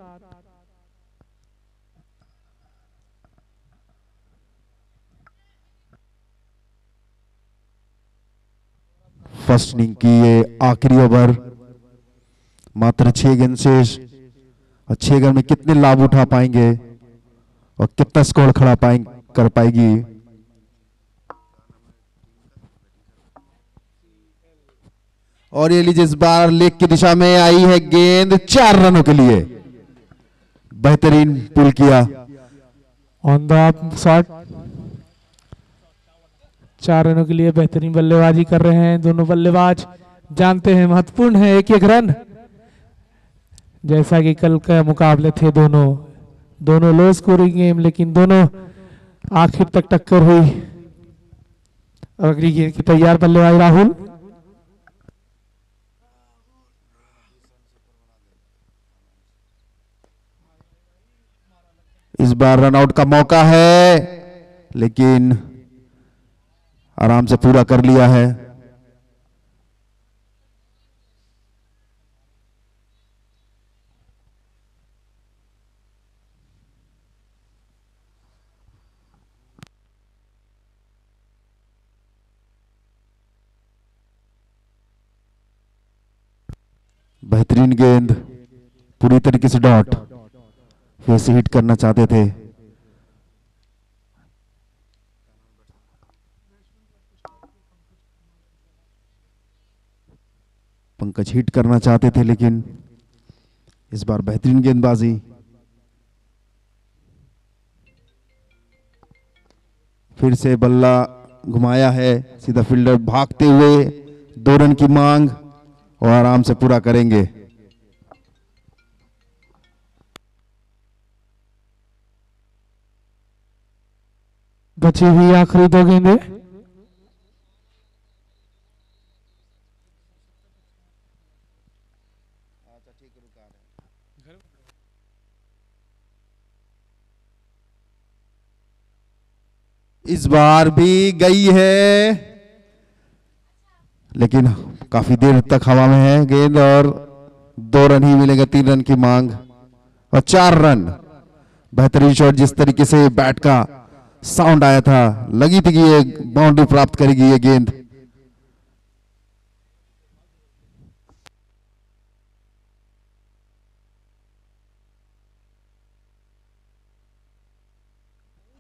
फ़र्स्ट इनिंग की ये आखिरी ओवर मात्र छह गेंद शेष और छह गेंद में कितने लाभ उठा पाएँगे और कितना स्कोर खड़ा पाए कर पाएगी और ये लीजिए इस बार लेग की दिशा में आई है गेंद चार रनों के लिए बेहतरीन पुल किया ऑन द शॉट चार रनों के लिए बेहतरीन बल्लेबाजी कर रहे हैं। दोनों बल्लेबाज जानते हैं, महत्वपूर्ण है एक एक रन। जैसा कि कल के मुकाबले थे दोनों। दोनों लो स्कोरिंग गेम लेकिन दोनों आखिर तक टक्कर हुई। और अगली गेंद की तैयार बल्लेबाज, राहुल। इस बार रनआउट का मौका है, लेकिन आराम से पूरा कर लिया है। बेहतरीन गेंद, पूरी तरीके से डॉट। फिर से हिट करना चाहते थे। पंकज हिट करना चाहते थे, लेकिन इस बार बेहतरीन गेंदबाजी। फिर से बल्ला घुमाया है, सीधा फील्डर भागते हुए, दो रन की मांग, और आराम से पूरा करेंगे। बची हुई आखिरी दो गेंदे। इस बार भी गई है। लेकिन काफ़ी देर तक हवा में है गेंद और दो रन ही मिलेगा, तीन रन की मांग और चार रन। बेहतरीन शॉट जिस तरीके से बैट का साउंड आया था, लगी थी कि ये बाउंड्री प्राप्त करेगी ये गेंद।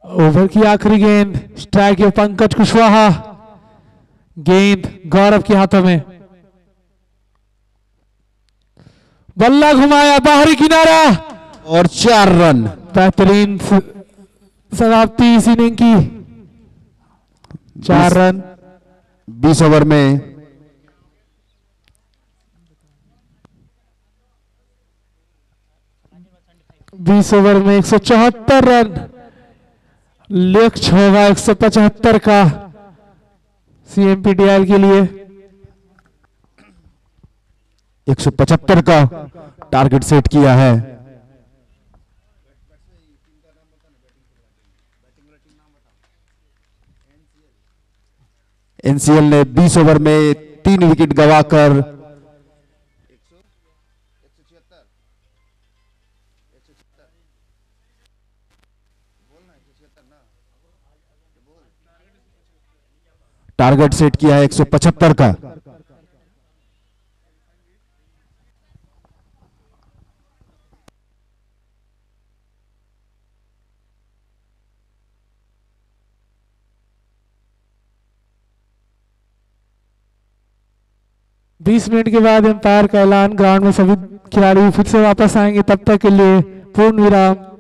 ओवर की आखिरी गेंद स्ट्राइक है पंकज कुशवाहा गेंद गौरव के हाथों में बल्ला घुमाया बाहरी किनारा और चार रन। बेहतरीन समाप्ति इस इनिंग की। चार रन। बीस ओवर में। बीस ओवर में एक सौ चौहत्तर रन। लक्ष्य होगा, एक सौ पचहत्तर का सीएमपीडीएल के लिए। 175 का टारगेट सेट किया है। एनसीएल ने 20 ओवर में तीन विकेट गवाकर टारगेट सेट किया है 175 का। बीस मिनट के बाद एम्पायर का ऐलान ग्राउंड में सभी खिलाड़ी फिर से वापस आएँगे, तब तक के लिए पूर्ण विराम।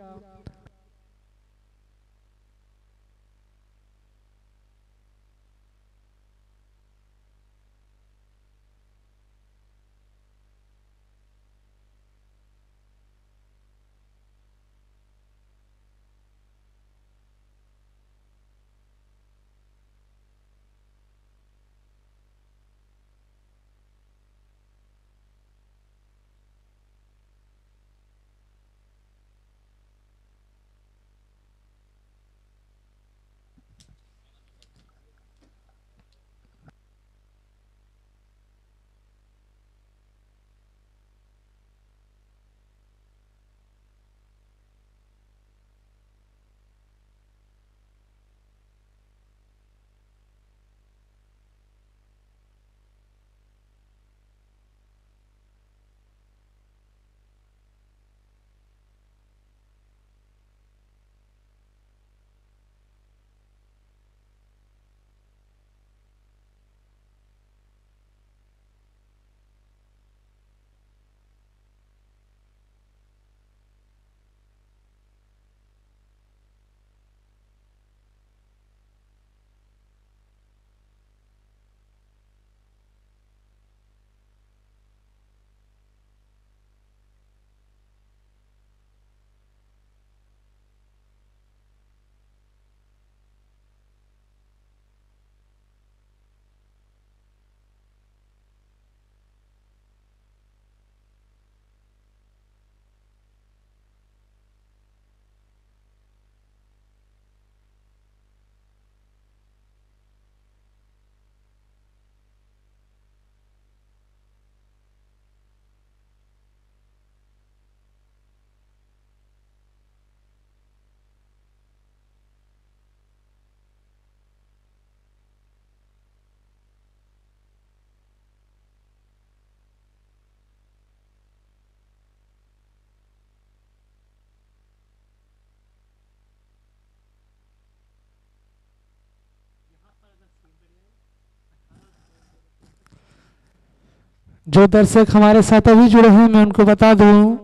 जो दर्शक हमारे साथ अभी जुड़े हैं, मैं उनको बता दूँ,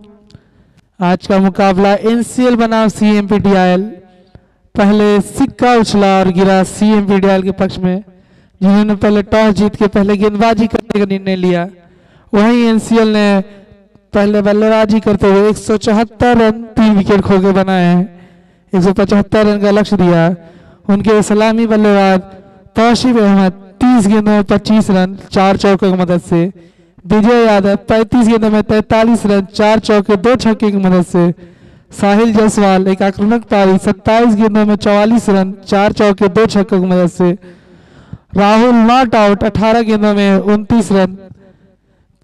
आज का मुकाबला एनसीएल बनाम सीएमपीटीआईएल पहले सिक्का उछला और गिरा सीएमपीटीआईएल के पक्ष में, जिन्होंने पहले टॉस जीत के पहले गेंदबाजी करने का निर्णय लिया। वहीं एनसीएल ने पहले बल्लेबाजी करते हुए एक सौ चौहत्तर रन, तीन विकेट खो के बनाए हैं। एक सौ पचहत्तर रन का लक्ष्य दिया। उनके सलामी बल्लेबाज तौशीफ अहमद 30 गेंदों में 25 रन, चार चौकों की मदद से विजय यादव 35 गेंदों में 43 रन, चार चौके, दो छक्के की मदद से। साहिल जायसवाल एक आक्रमक पारी 27 गेंदों में 44 रन, चार चौके, दो छक्कों की मदद से। राहुल नॉट आउट 18 गेंदों में 29 रन,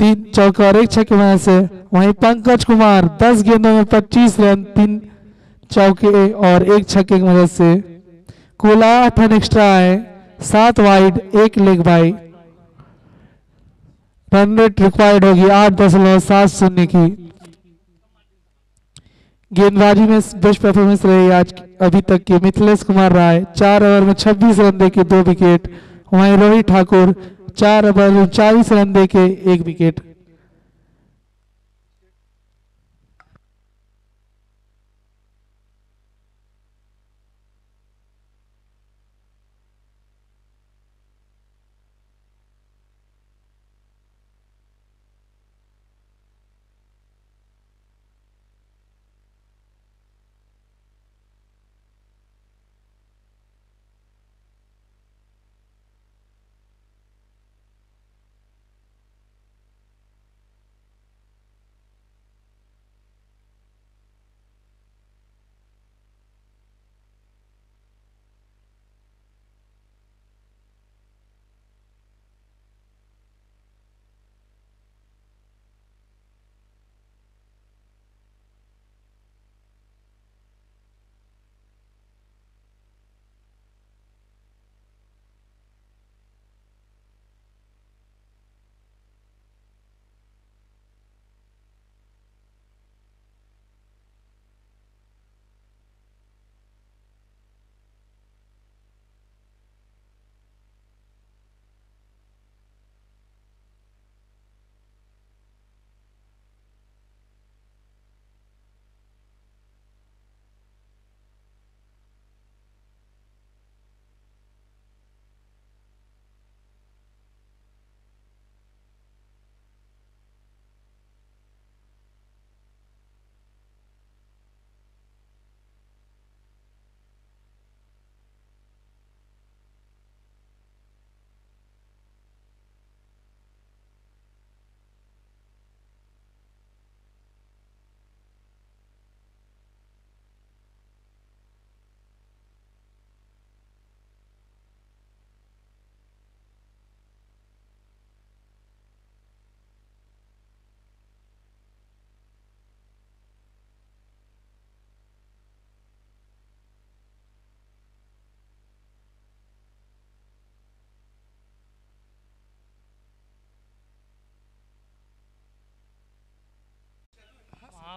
तीन चौके और एक छक्के की मदद से। वहीं पंकज कुमार 10 गेंदों में 25 रन, तीन चौके और एक छक्के की मदद से। कुल एक्स्ट्रा है सात वाइड, एक लेग बाई। रेट रिक्वायर्ड होगी। आठ दशमलव सात शून्य की। गेंदबाजी में बेस्ट परफॉर्मेंस रही आज अभी तक की। मिथिलेश कुमार राय, चार ओवर में 26 रन दे के दो विकेट वहीं रोहित ठाकुर, चार ओवर में चालीस रन दे के एक विकेट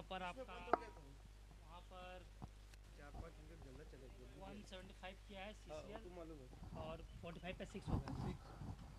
वहाँ पर आपका वहाँ पर 175 किया है सीसीएल और 45 पे सिक्स हो गया।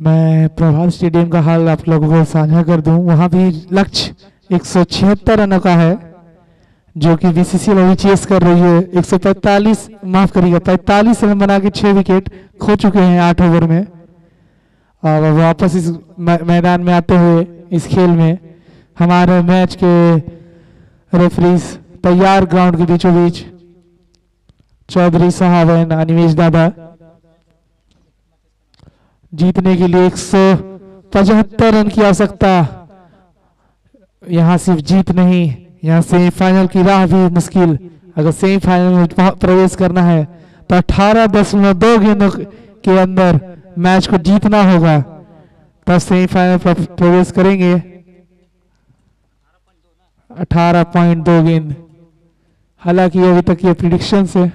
मैं प्रभात स्टेडियम का हाल आप लोगों को साझा कर दूँ। वहाँ भी लक्ष्य एक रनों का है, जो कि बीसीसीएल अभी चेस कर रही है। 145 माफ़ करिएगा 45 रन बना के छह विकेट खो चुके हैं आठ ओवर में। और वापस इस मैदान में आते हुए इस खेल में हमारे मैच के रेफरीज तैयार ग्राउंड के बीचों बीच चौधरी साहब एंड अनिमेश दादा जीतने के लिए 175 रन की आवश्यकता। यहाँ सिर्फ़ जीत नहीं, यहाँ सेमीफाइनल की राह भी मुश्किल। अगर सेमीफाइनल में प्रवेश करना है तो अठारह दशमलव दो गेंदों के अंदर मैच को जीतना होगा। तब सेमीफाइनल पर प्रवेश करेंगे। अठारह पॉइंट दो गेंद। हालाँकि अभी तक ये प्रिडिक्शन है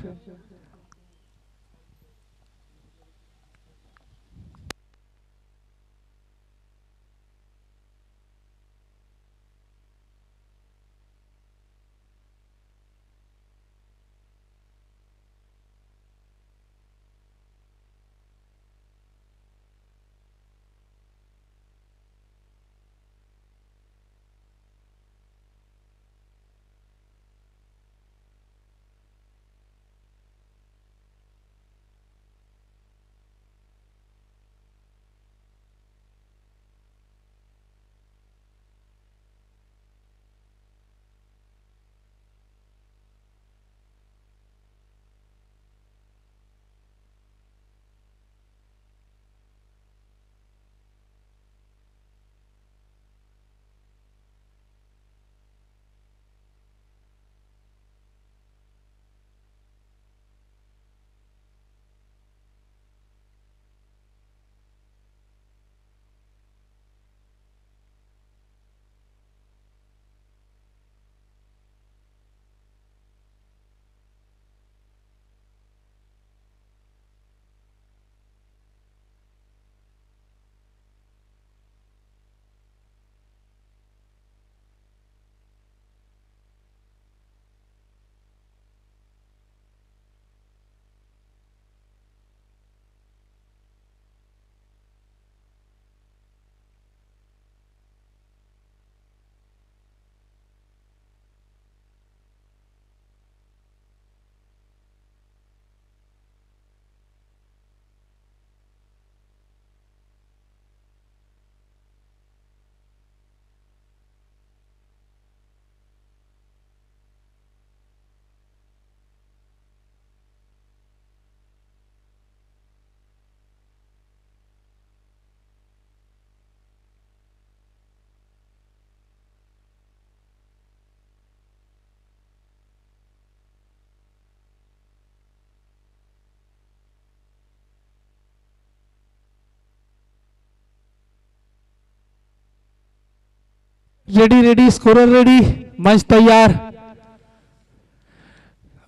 रेडी रेडी, स्कोरर रेडी, मंच तैयार।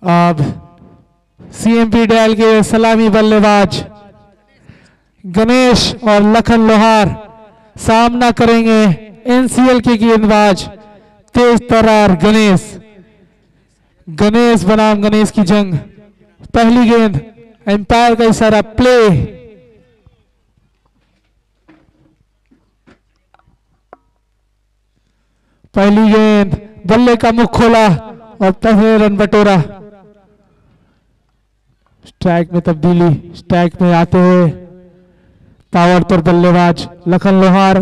अब सीएमपी डैल के सलामी बल्लेबाज गणेश और लखन लोहार सामना करेंगे एनसीएल के गेंदबाज तेज तरार गणेश। गणेश, बनाम गणेश की जंग। पहली गेंद एम्पायर का इशारा प्ले पहली गेंद बल्ले का मुख खोला और पहले रन बटोरा। स्ट्राइक में तब्दीली स्ट्राइक में आते हुए। पावर पर बल्लेबाज लखन लोहार।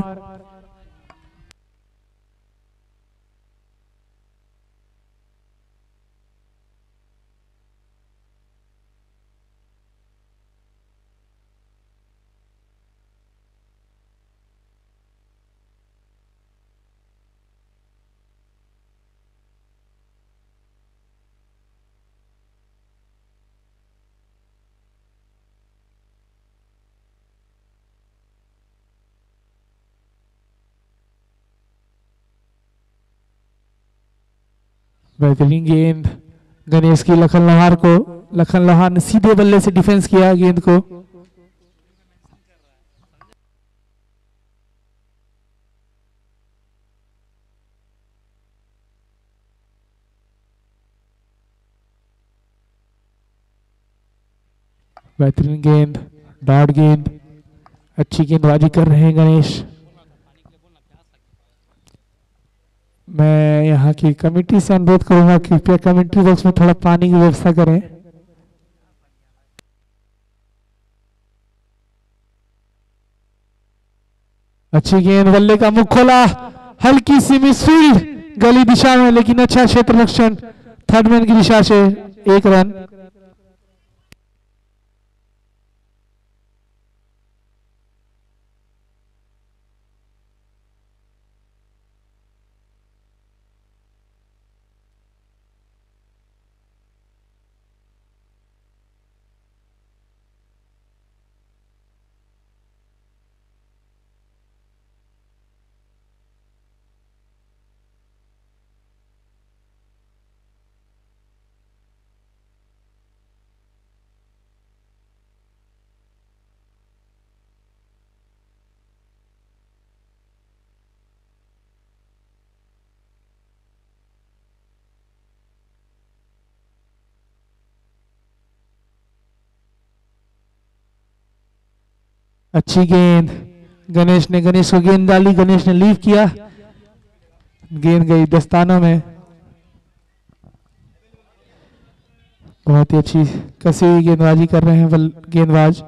बेहतरीन गेंद। गणेश की लखन लोहार को लखन लोहार ने सीधे बल्ले से डिफेंस किया गेंद को। बेहतरीन गेंद डॉट गेंद। अच्छी गेंदबाजी कर रहे हैं गणेश। मैं यहाँ की कमेटी से अनुरोध करूँगा कृपया कमेंट्री बॉक्स में थोड़ा पानी की व्यवस्था करें। अच्छी गेंद, बल्ले का मुख खोला। हल्की सी मिसफील्ड गली दिशा में, लेकिन अच्छा क्षेत्र रक्षण थर्ड मैन की दिशा से एक रन अच्छी गेंद। गणेश ने, गणेश को गेंद डाली, गणेश ने लीव किया। गेंद गई दस्तानों में। बहुत ही अच्छी कसी हुई गेंदबाजी कर रहे हैं गेंदबाज।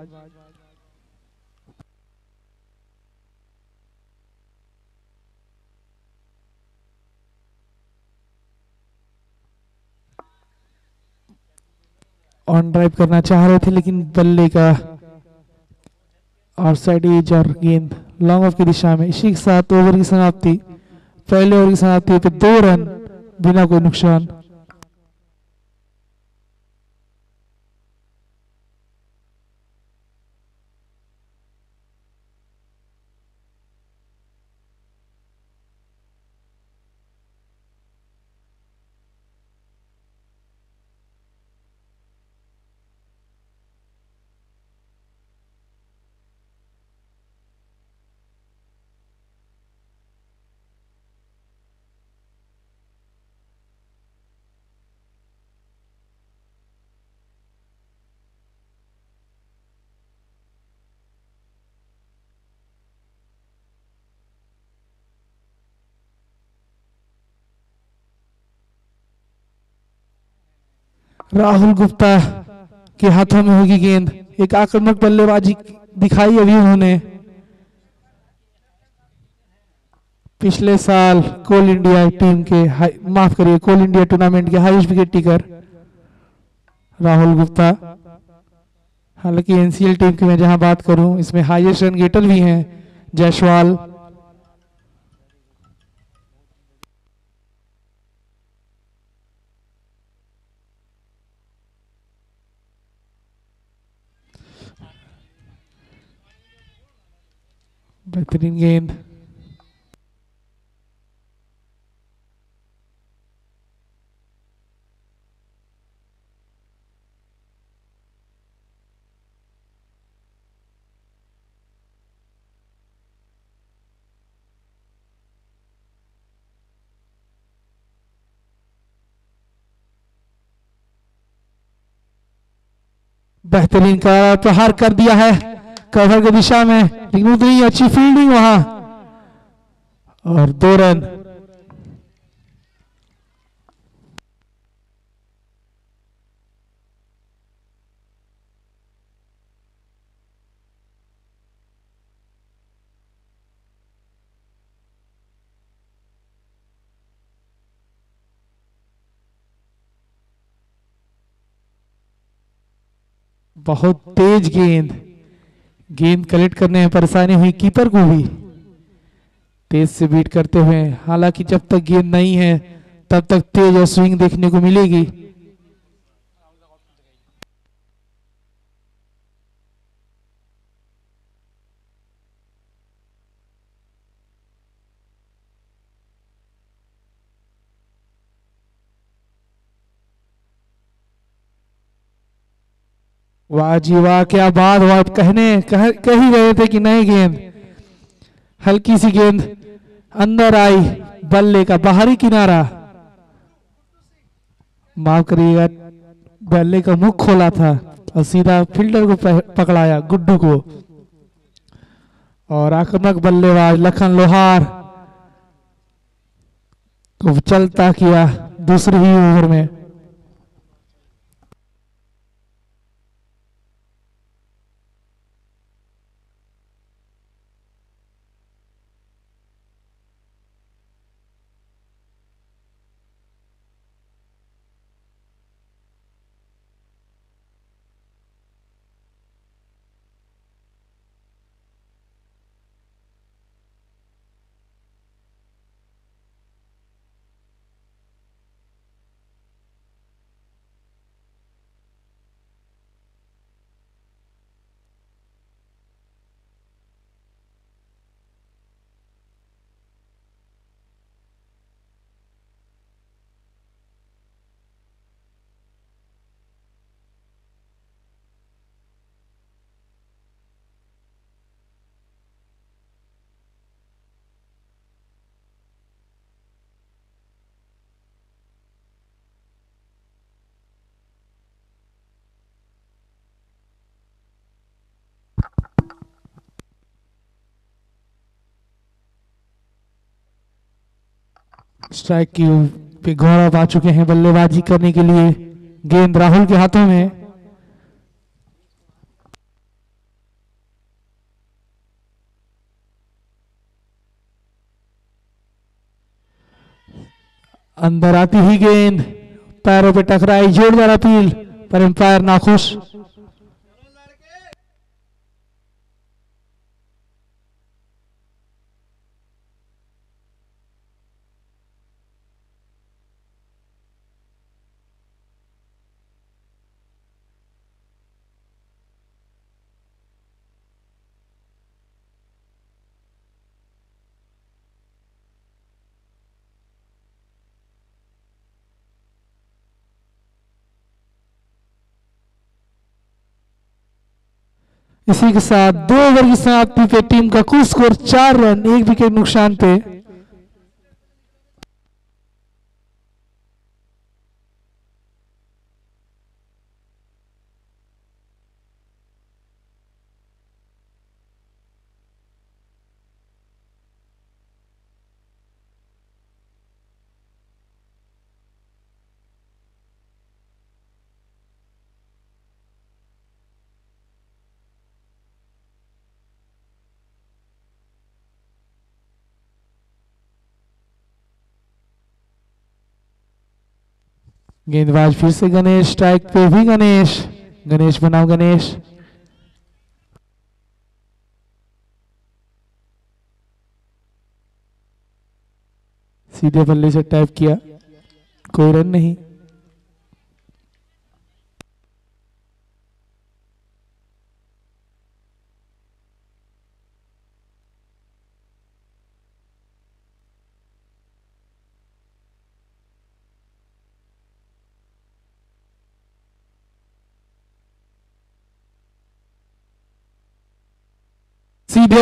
ऑन ड्राइव करना चाह रहे थे, लेकिन बल्ले का ऑफ़ साइड एज और गेंद लॉन्ग ऑफ़ की दिशा में इसी के साथ ओवर की समाप्ति पहले ओवर की समाप्ति पे दो रन बिना कोई नुकसान राहुल गुप्ता के हाथों में होगी गेंद। एक आक्रामक बल्लेबाजी दिखाई अभी उन्होंने। पिछले साल कोल इंडिया टीम के माफ़ करिए, कोल इंडिया टूर्नामेंट के highest wicket taker Rahul Gupta. हालाँकि एनसीएल टीम की मैं जहाँ बात करूँ, इसमें हाईएस्ट रन गेटर भी हैं जायसवाल बेहतरीन गेंद। बेहतरीन का प्रहार कर दिया है। कवर की दिशा में लेकिन उतनी अच्छी फील्डिंग वहाँ। और दो रन। बहुत तेज गेंद। गेंद कलेक्ट करने में परेशानी हुई, कीपर को भी। तेज से बीट करते हुए, हालाँकि जब तक गेंद नहीं है, तब तक तेज और स्विंग देखने को मिलेगी। वाह जी वाह क्या बात हुआ कहने कह, कह ही रहे थे कि नहीं गेंद। हल्की सी गेंद अंदर आई बल्ले का बाहरी किनारा। माफ़ करिएगा बल्ले का मुख खोला था और सीधा फील्डर को पकड़ाया गुड्डू को। और आक्रमक बल्लेबाज लखन लोहार को चलता किया दूसरी ही ओवर में। स्ट्राइक की पे गौरव आ चुके हैं बल्लेबाजी करने के लिए। गेंद राहुल के हाथों में। अंदर आती ही गेंद। पैरों पे टकराई, जोरदार अपील। पर एम्पायर नाखुश। इसी के साथ दो ओवर की समाप्ति पे टीम का कुल स्कोर चार रन, एक विकेट नुकसान पे। गेंदबाज फिर से गणेश स्ट्राइक पे भी गणेश। गणेश बनाओ गणेश। सीधे बल्ले से टाइप किया। कोई रन नहीं।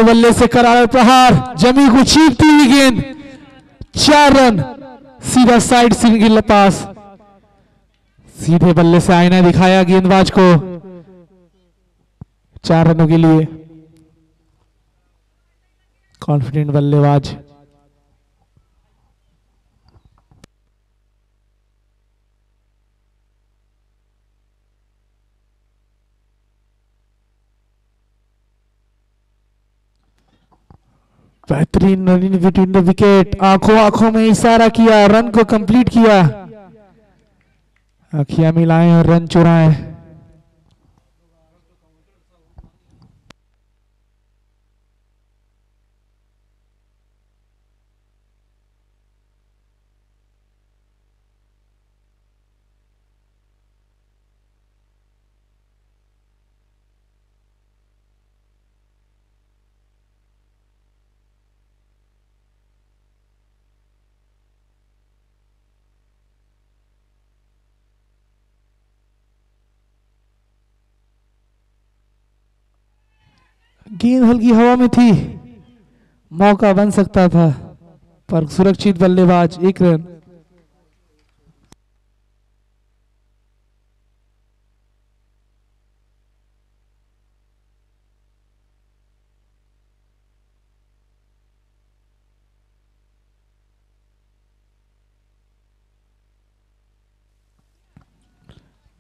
सीधे बल्ले से करार प्रहार। जमी को चीरती हुई गेंद। चार रन। सीधा साइड के पास। सीधे बल्ले से आईना दिखाया गेंदबाज को। चार रनों के लिए। कॉन्फिडेंट बल्लेबाज। बेहतरीन रनिंग बिटवीन द विकेट, आँखों आँखों में इशारा किया, रन को कंप्लीट किया। अखियाँ मिलाए और रन चुराएँ। गेंद हल्की हवा में थी। मौका बन सकता था, पर सुरक्षित बल्लेबाज एक रन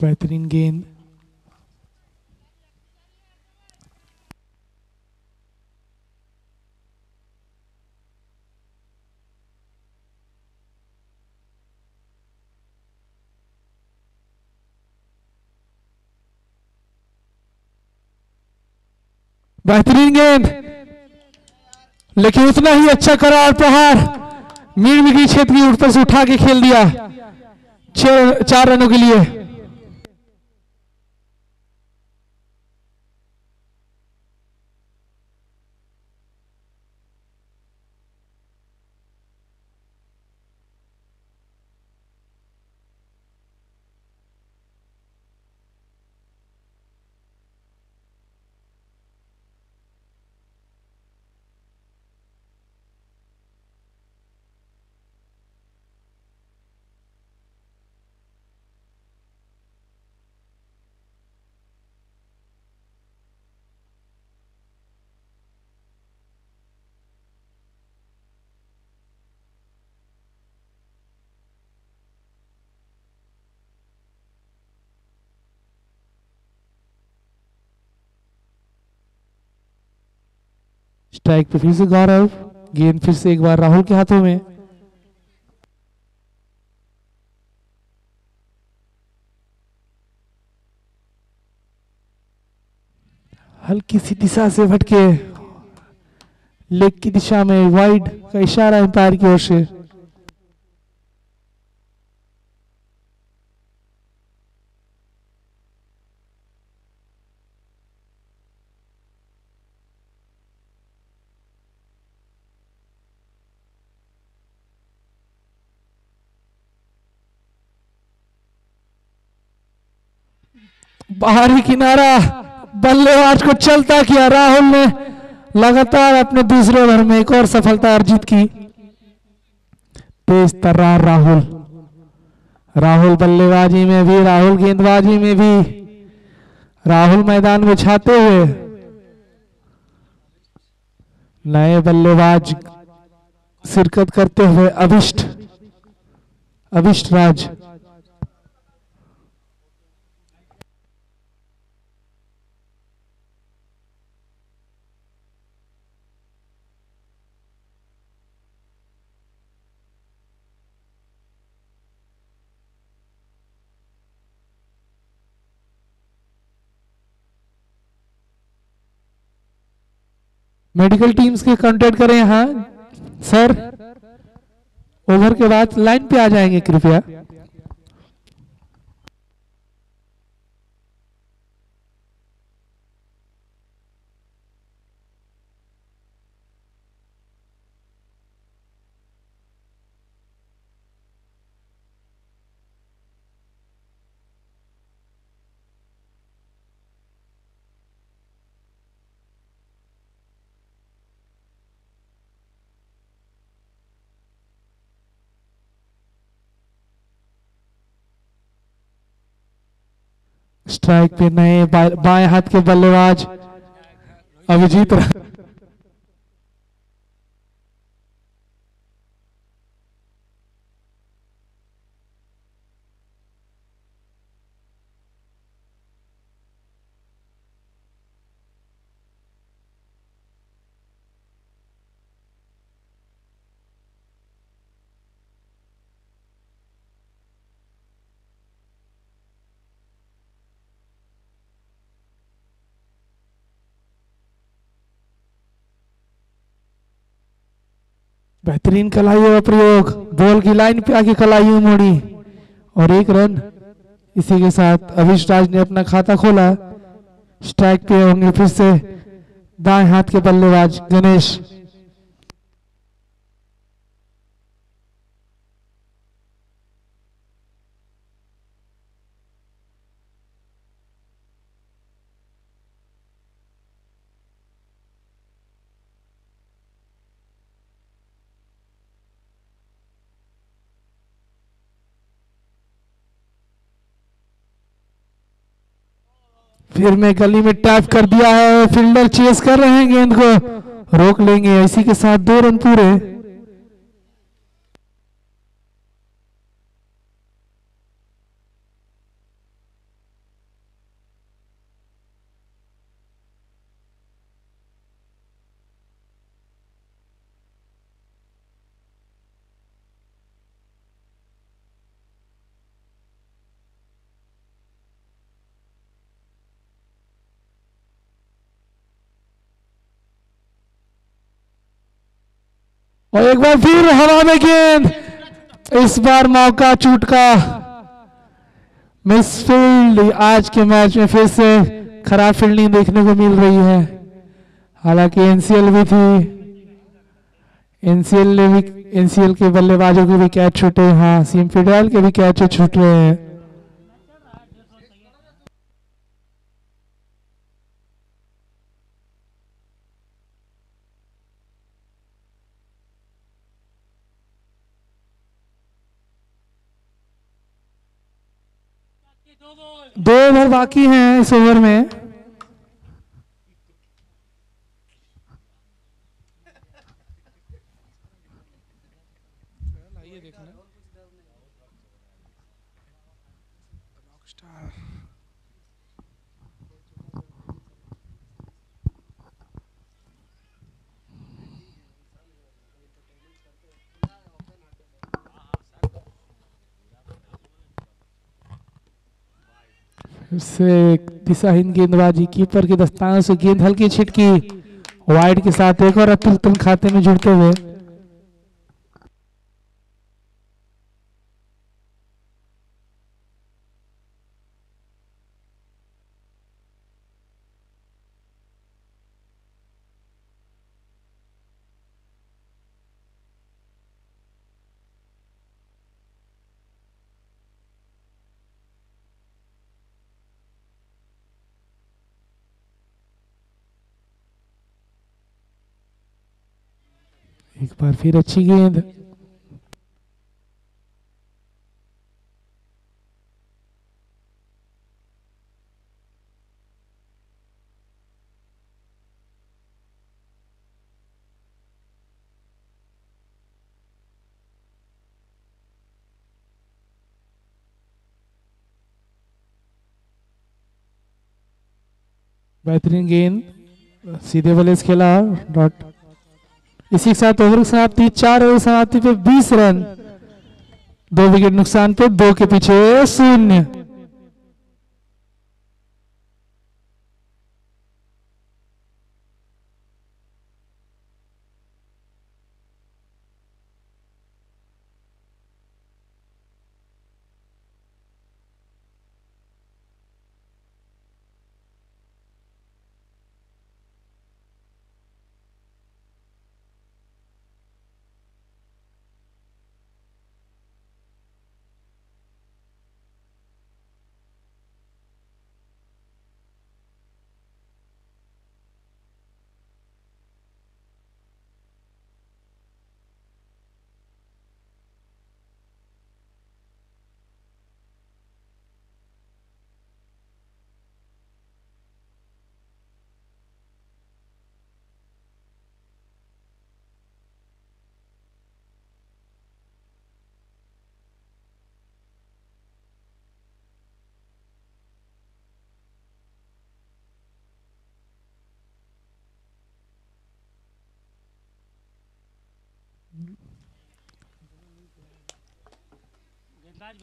बेहतरीन गेंद। बेहतरीन गेंद। लेकिन उतना ही अच्छा करा और प्रहार मीर मिगी क्षेत्र की ऊपर से उठा के खेल दिया। चार रनों के लिए। स्ट्राइक पे फिर से गौरव गेंद फिर से एक बार राहुल के हाथों में। हल्की सी दिशा से भटके। लेग की दिशा में वाइड का इशारा अंपायर की ओर से। बाहरी किनारा, बल्लेबाज को चलता किया राहुल ने, लगातार अपने दूसरे ओवर में एक और सफलता अर्जित की। तेज तर्रार राहुल। राहुल बल्लेबाजी में भी, राहुल गेंदबाजी में भी। राहुल मैदान में छाते हुए। नए बल्लेबाज शिरकत करते हुए अभिष्ट अभिष्ट राज। मेडिकल टीम्स के कांटेक्ट करें यहाँ सर, ओवर के बाद लाइन पे आ जाएँगे, कृपया। स्ट्राइक पे नए बाएँ हाथ के बल्लेबाज। अभिजीत रा- बेहतरीन कलाइयों का प्रयोग। बॉल की लाइन पे आके कलाइयों मोड़ी। और एक रन, इसी के साथ अभिष राज ने अपना खाता खोला। स्ट्राइक पे होंगे फिर से। दाएँ हाथ के बल्लेबाज गणेश। फिर मैं गली में टैप कर दिया है फील्डर चेस कर रहे हैं गेंद को। रोक लेंगे, इसी के साथ दो रन पूरे। और एक बार फिर हवा में गेंद। इस बार मौका चूट का मिस आज के मैच में फिर से खराब फील्डिंग देखने को मिल रही है। हालाँकि एनसीएल भी थी। एनसीएल ने भी एनसीएल के बल्लेबाजों के भी कैच छूटे। हाँ सीम फिडेल के भी कैच छूट रहे हैं। दो ओवर बाकी हैं इस ओवर में फिर से दिशा दिशाहीन गेंदबाजी कीपर के दस्तान से गेंद हल्की छिटकी। वाइड के साथ एक और अतुल खाते में जुड़ते हुए एक बार फिर अच्छी गेंद बेहतरीन गेंद सीधे से खेला डॉट इसी के साथ ओवर समाप्ति, चार ओवर समाप्ति पे 20 रन। दो विकेट नुकसान पे, दो के पीछे शून्य।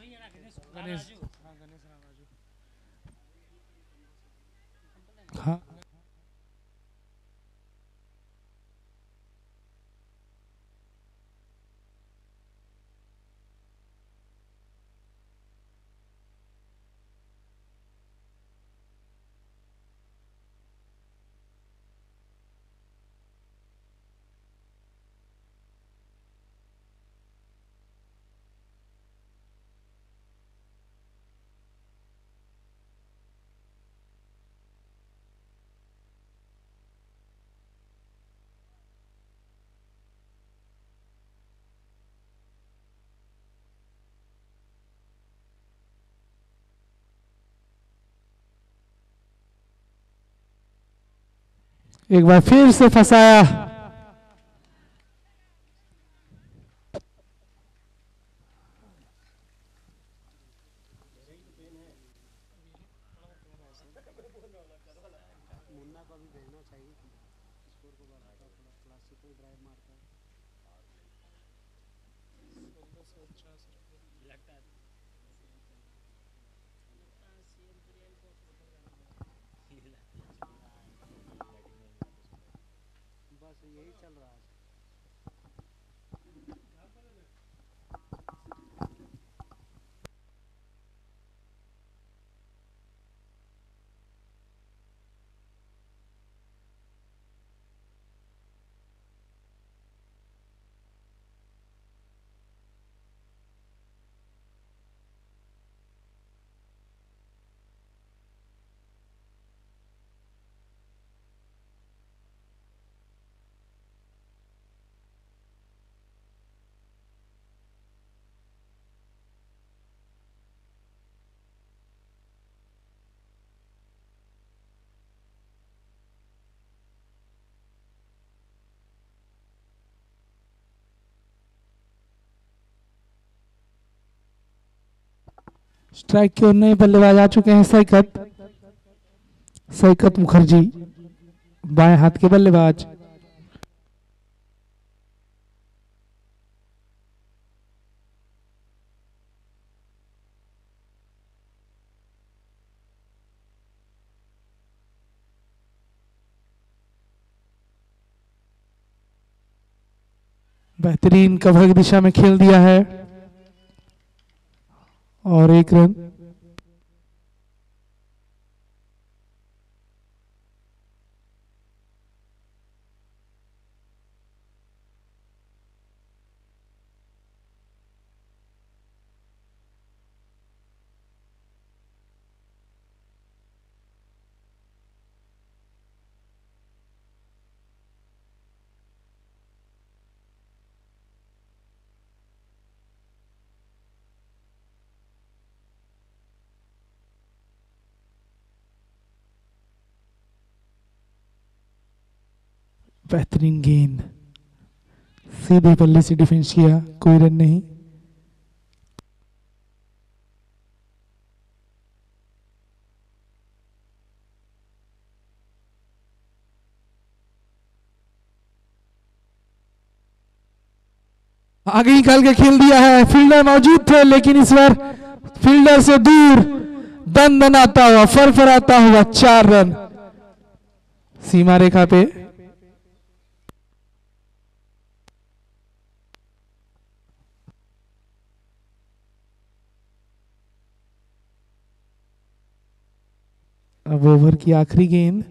गेंदबाज भैया ना गणेश गणेश हाँ एक बार फिर से फंसाया। स्ट्राइक के और नए बल्लेबाज आ चुके हैं सैकत। सैकत मुखर्जी, बाएँ हाथ के बल्लेबाज। बेहतरीन कवर की दिशा में खेल दिया है। और एक रन बेहतरीन गेंद। सीधे बल्ले से डिफेंस किया, कोई रन नहीं। आगे निकाल के खेल दिया है, फील्डर मौजूद थे, लेकिन इस बार फील्डर से दूर दन दनाता हुआ, फरफराता हुआ चार रन। सीमा रेखा पे अब ओवर की आखिरी गेंद।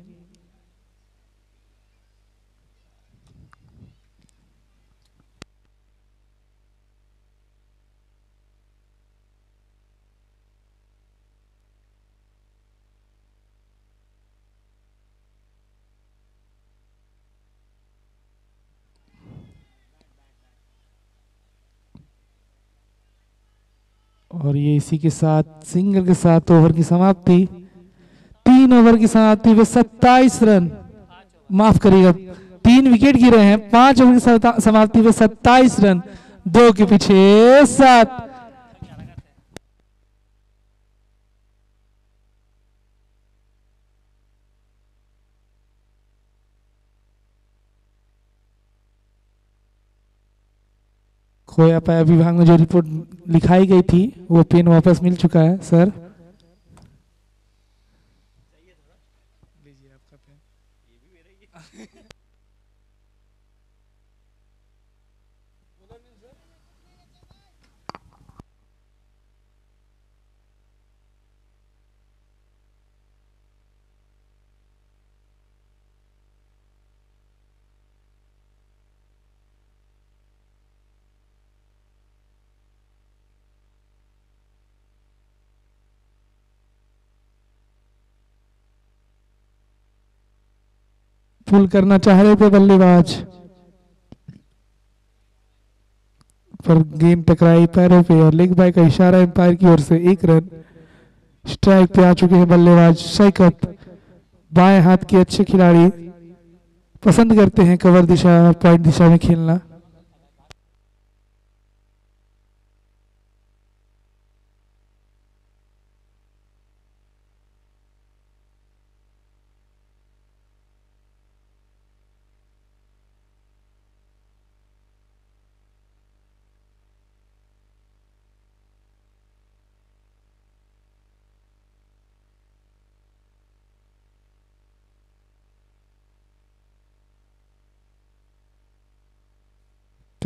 और ये इसी के साथ सिंगल के साथ ओवर की समाप्ति। तीन ओवर की समाप्ति पे सत्ताईस रन। माफ़ करिएगा, तीन विकेट गिरे हैं, पाँच ओवर की समाप्ति पे सत्ताईस रन। दो के पीछे, सात। खोया पाया विभाग में जो रिपोर्ट लिखाई गई थी, वो पेन वापस मिल चुका है, सर। पुल करना चाह रहे थे बल्लेबाज। पर गेंद टकराई पैरों पे और लेग बाय का इशारा एम्पायर की ओर से एक रन। स्ट्राइक पे आ चुके हैं बल्लेबाज शैकत बाएँ हाथ के अच्छे खिलाड़ी। पसंद करते हैं कवर दिशा पॉइंट दिशा में खेलना।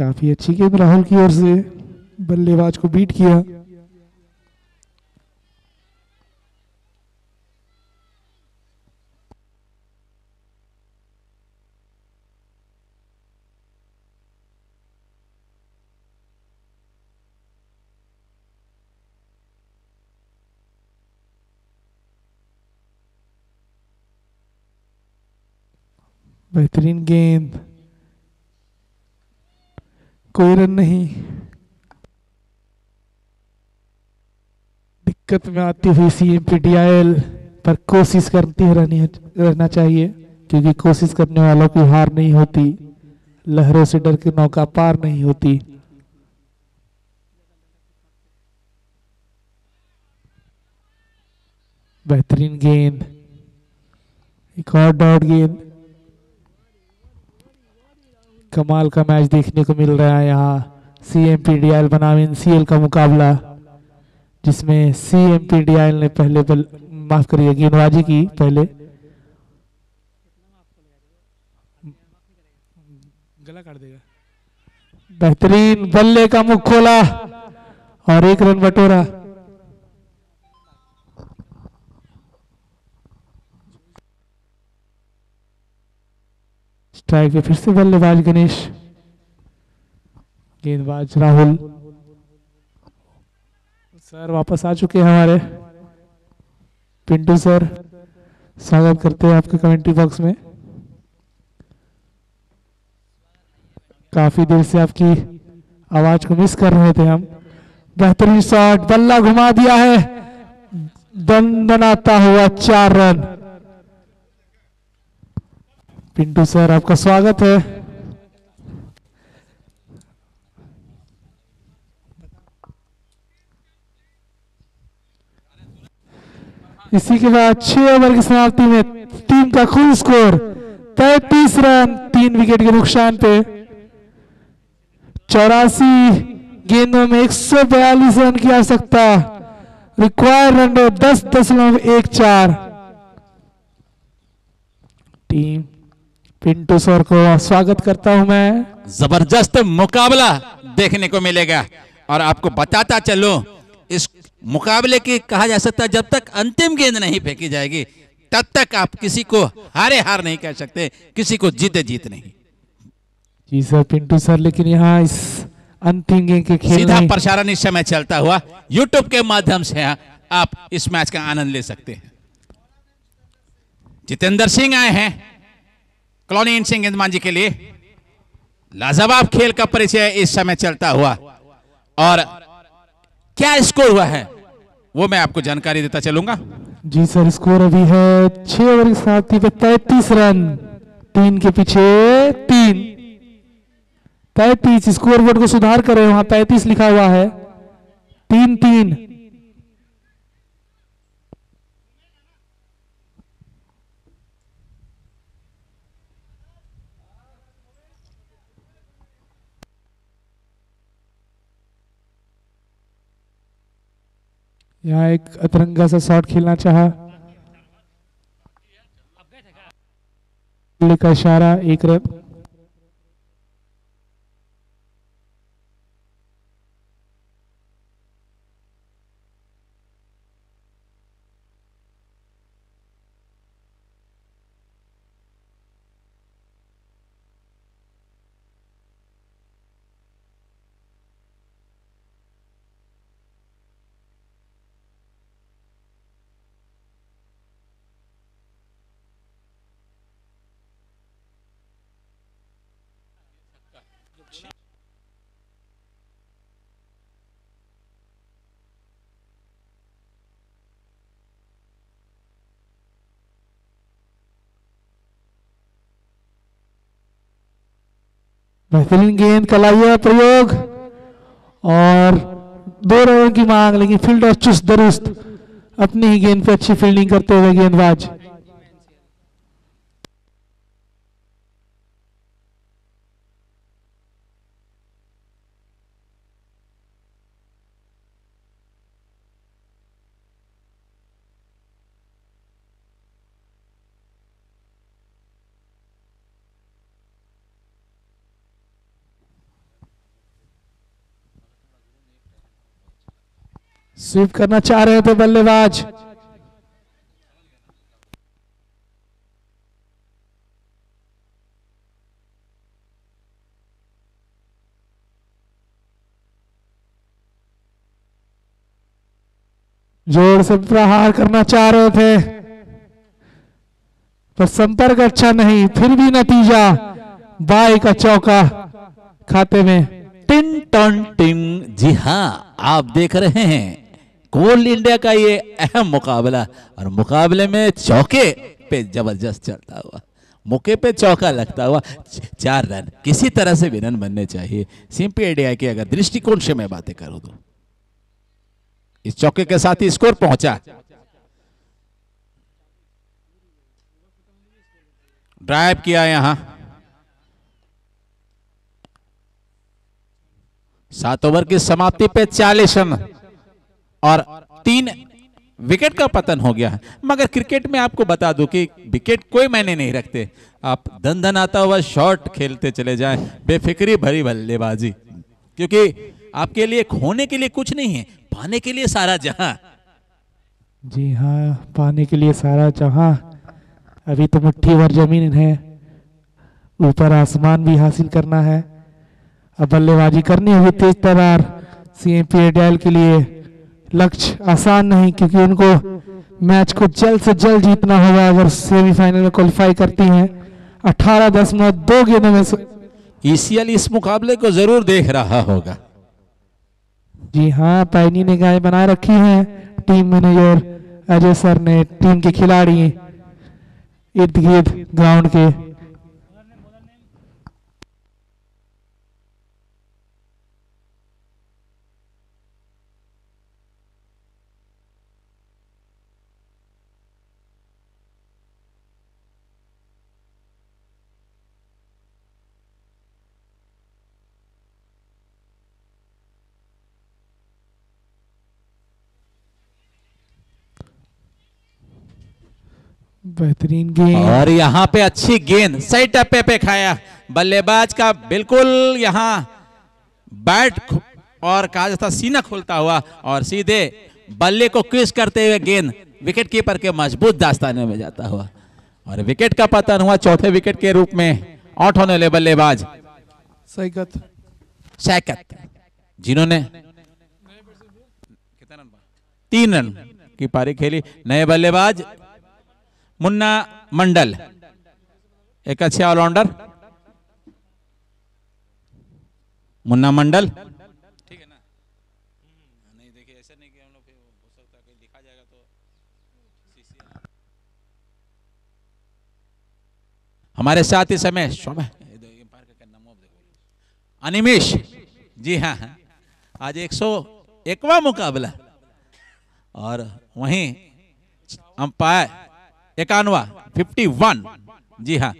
काफ़ी अच्छी गेंद राहुल की ओर से बल्लेबाज को बीट किया। बेहतरीन गेंद। कोई रन नहीं। दिक्कत में आती हुई सीएमपीडीआईएल पर कोशिश करती रहनी रहना चाहिए, क्योंकि कोशिश करने वालों की हार नहीं होती। लहरों से डर के नौका पार नहीं होती। बेहतरीन गेंद। एक और डॉट गेंद। कमाल का मैच देखने को मिल रहा है यहाँ। C M P D L बनाम एन सी एल का मुकाबला जिसमें C M P D L ने पहले बल माफ़ करिए गेंदबाजी की पहले। गला काट देगा। बेहतरीन बल्ले का मुख खोला और एक रन बटोरा। स्ट्राइक पे फिर से बल्लेबाज गणेश। गेंदबाज राहुल। सर वापस आ चुके हैं हमारे। पिंटू सर, स्वागत करते हैं आपके कमेंट्री बॉक्स में। काफ़ी देर से आपकी आवाज़ को मिस कर रहे थे हम। बेहतरीन शॉट बल्ला घुमा दिया है। दंदनाता हुआ चार रन पिंटू सर, आपका स्वागत है। इसी के बाद छह ओवर की समाप्ति में टीम का कुल स्कोर, तैतीस रन, तीन विकेट के नुकसान पे। चौरासी गेंदों में एक सौ बयालीस रन की आवश्यकता रिक्वायर रन रेट दस दशमलव एक चार। टीम पिंटू सर को स्वागत करता हूँ मैं। ज़बरदस्त मुकाबला देखने को मिलेगा। और आपको बताता चलो इस मुकाबले की कहा जा सकता है जब तक अंतिम गेंद नहीं फेंकी जाएगी तब तक आप किसी को हारे हार नहीं कह सकते किसी को जीते जीत नहीं। जी सर पिंटू सर लेकिन यहाँ इस अंतिम गेंद के खेल सीधा प्रसारण इस समय चलता हुआ यूट्यूब के माध्यम से आप इस मैच का आनंद ले सकते हैं। जितेंद्र सिंह आए हैं कॉलोनी इन सिंह गेंदमान जी के लिए लाजवाब खेल का परिचय इस समय चलता हुआ। और क्या स्कोर हुआ है? वो मैं आपको जानकारी देता चलूँगा। जी सर, स्कोर अभी है छह ओवर की समाप्ति पे तैतीस रन। तीन के पीछे तीन। तैतीस स्कोर बोर्ड को सुधार करें वहाँ तैतीस लिखा हुआ है। तीन तीन। यहाँ एक अतरंगा सा शॉट खेलना चाहा। का इशारा एक रन बेहतरीन गेंद कलाइया प्रयोग। और दो रनों की मांग लेकिन फील्डर चुस्त दुरुस्त। अपनी ही गेंद पे अच्छी फील्डिंग करते हुए गेंदबाज। स्वीप करना चाह रहे थे बल्लेबाज। ज़ोर से प्रहार करना चाह रहे थे, पर संपर्क अच्छा नहीं, फिर भी नतीजा, बाई का चौका, खाते में। Tin ton tin. जी हाँ आप देख रहे हैं। कोल इंडिया का ये अहम मुकाबला और मुकाबले में चौके पे ज़बरदस्त चलता हुआ, मौके पे चौका लगता हुआ, चार रन, किसी तरह से विनन बनने चाहिए। सिंपी इंडिया के अगर दृष्टिकोण से मैं बातें करूँ तो। इस चौके के साथ ही स्कोर पहुँचा। ड्राइव किया यहाँ। सात ओवर की समाप्ति पे चालीस रन। और तीन विकेट का पतन हो गया। है मगर क्रिकेट में आपको बता दूँ कि विकेट कोई मायने नहीं रखते। आप दन दन आता हुआ शॉट खेलते चले जाएँ, बेफिक्री भरी बल्लेबाजी। क्योंकि आपके लिए खोने के लिए कुछ नहीं है, पाने के लिए सारा जहाँ। जी हाँ पाने के लिए सारा जहाँ। अभी तो मुट्ठी भर ज़मीन है, ऊपर आसमान भी हासिल करना है। अब बल्लेबाजी करनी होगी तेज तरार, सीएमपी डेल के लिए। लक्ष्य आसान नहीं क्योंकि उनको मैच को जल्द से जल्द जीतना होगा अगर सेमीफाइनल में क्वालिफाई करती हैं। अठारह दशमलव दो गेंदों में ईसीएल इस मुकाबले को ज़रूर देख रहा होगा। जी हाँ पैनी ने गाय बना रखी है। टीम मैनेजर अजय सर ने टीम के खिलाड़ी इर्द गिर्द ग्राउंड के बेहतरीन गेंद। और यहाँ पे अच्छी गेंद सही टप्पे पे खाया। बल्लेबाज का बिल्कुल यहाँ बैट और कहा जाता सीना खुलता हुआ और सीधे बल्ले को क्रिस करते हुए गेंद विकेट कीपर के मज़बूत दास्ताने में जाता हुआ। और विकेट का पतन हुआ चौथे विकेट के रूप में आउट होने वाले बल्लेबाज। सैकत। सैकत। जिन्होंने तीन रन की पारी खेली। नए बल्लेबाज मुन्ना मंडल। एक अच्छे ऑलराउंडर मुन्ना मंडल। ठीक है ना? नहीं देखिए ऐसा नहीं कि हम लोग हो सकता कहीं लिखा जाएगा तो हमारे साथ इस समय अनिमेश। जी हाँ हाँ। आज एक सौ एकवा मुकाबला। और वहीं अंपायर इक्यानवा फिफ्टी वन जी हाँ।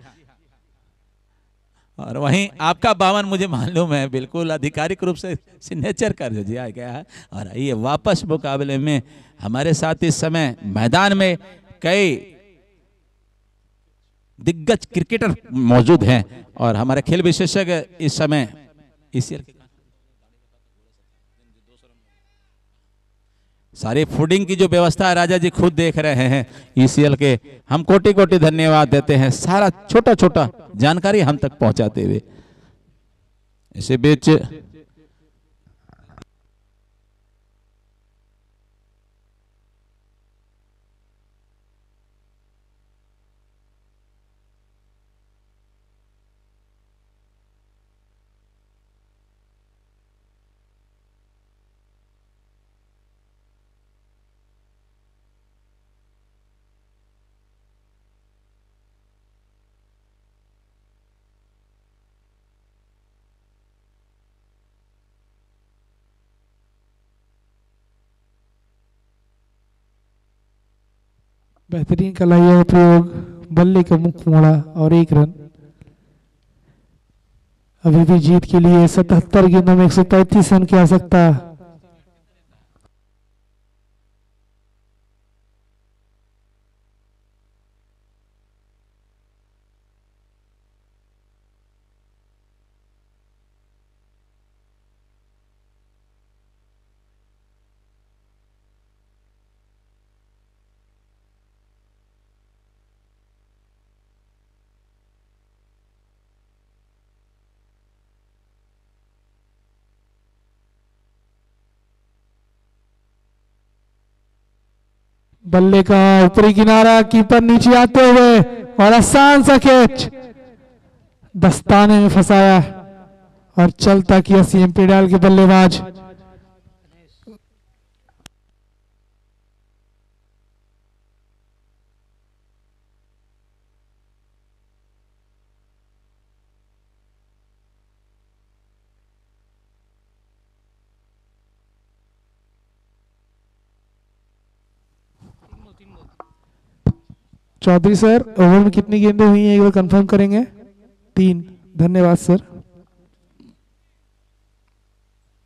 और वहीं आपका बावन मुझे मालूम है, बिल्कुल आधिकारिक रूप से सिग्नेचर कर दिया गया है। और आइए वापस मुकाबले में हमारे साथ इस समय मैदान में कई दिग्गज क्रिकेटर मौजूद हैं और हमारे खेल विशेषज्ञ इस समय ईसीएल सारी फूडिंग की जो व्यवस्था है, राजा जी खुद देख रहे हैं ईसीएल के। हम कोटि कोटि धन्यवाद देते हैं। सारा छोटा छोटा जानकारी हम तक पहुंचाते हुए। इसी बीच बेहतरीन कलाइया यह प्रयोग, बल्ले का मुख मोड़ा और एक रन। अभी भी जीत के लिए सतहत्तर गेंदों में एक रन की आवश्यकता। बल्ले का ऊपरी किनारा कीपर नीचे आते हुए और आसान सा कैच दस्ताने में फंसाया और चलता किया सीएमपी डाल के बल्लेबाज। चौधरी सर ओवर में कितनी गेंदें हुई हैं एक बार कंफर्म करेंगे? तीन। धन्यवाद सर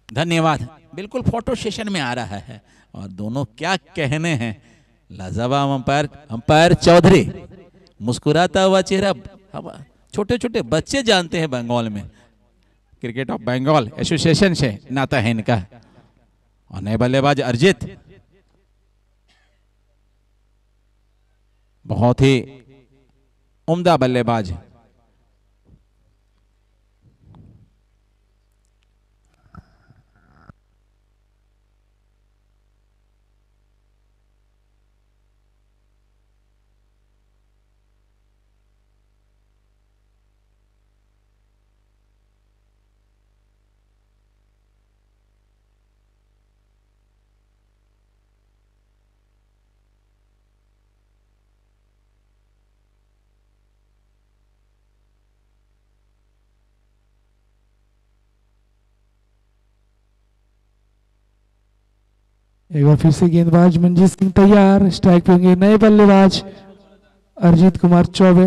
धन्यवाद। बिल्कुल फ़ोटो सेशन में आ रहा है। और दोनों क्या कहने हैं? लाजवाब अंपायर अंपायर चौधरी। मुस्कुराता हुआ चेहरा। हम छोटे छोटे बच्चे जानते हैं बंगाल में। क्रिकेट ऑफ़ बंगाल एसोसिएशन से नाता है इनका। और नए बल्लेबाज अर्जित। बहुत ही उम्दा बल्लेबाज एक बार फिर से गेंदबाज मंजीत सिंह तैयार स्ट्राइक पे होंगे नए बल्लेबाज। अरजीत कुमार चौबे।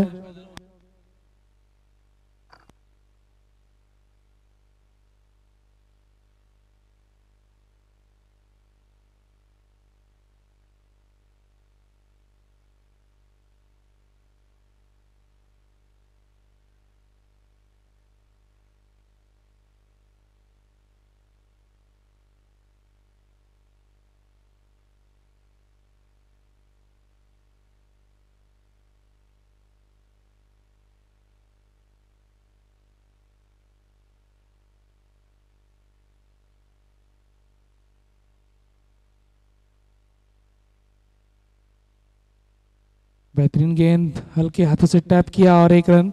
बेहतरीन गेंद हल्के हाथों से टैप किया और एक रन।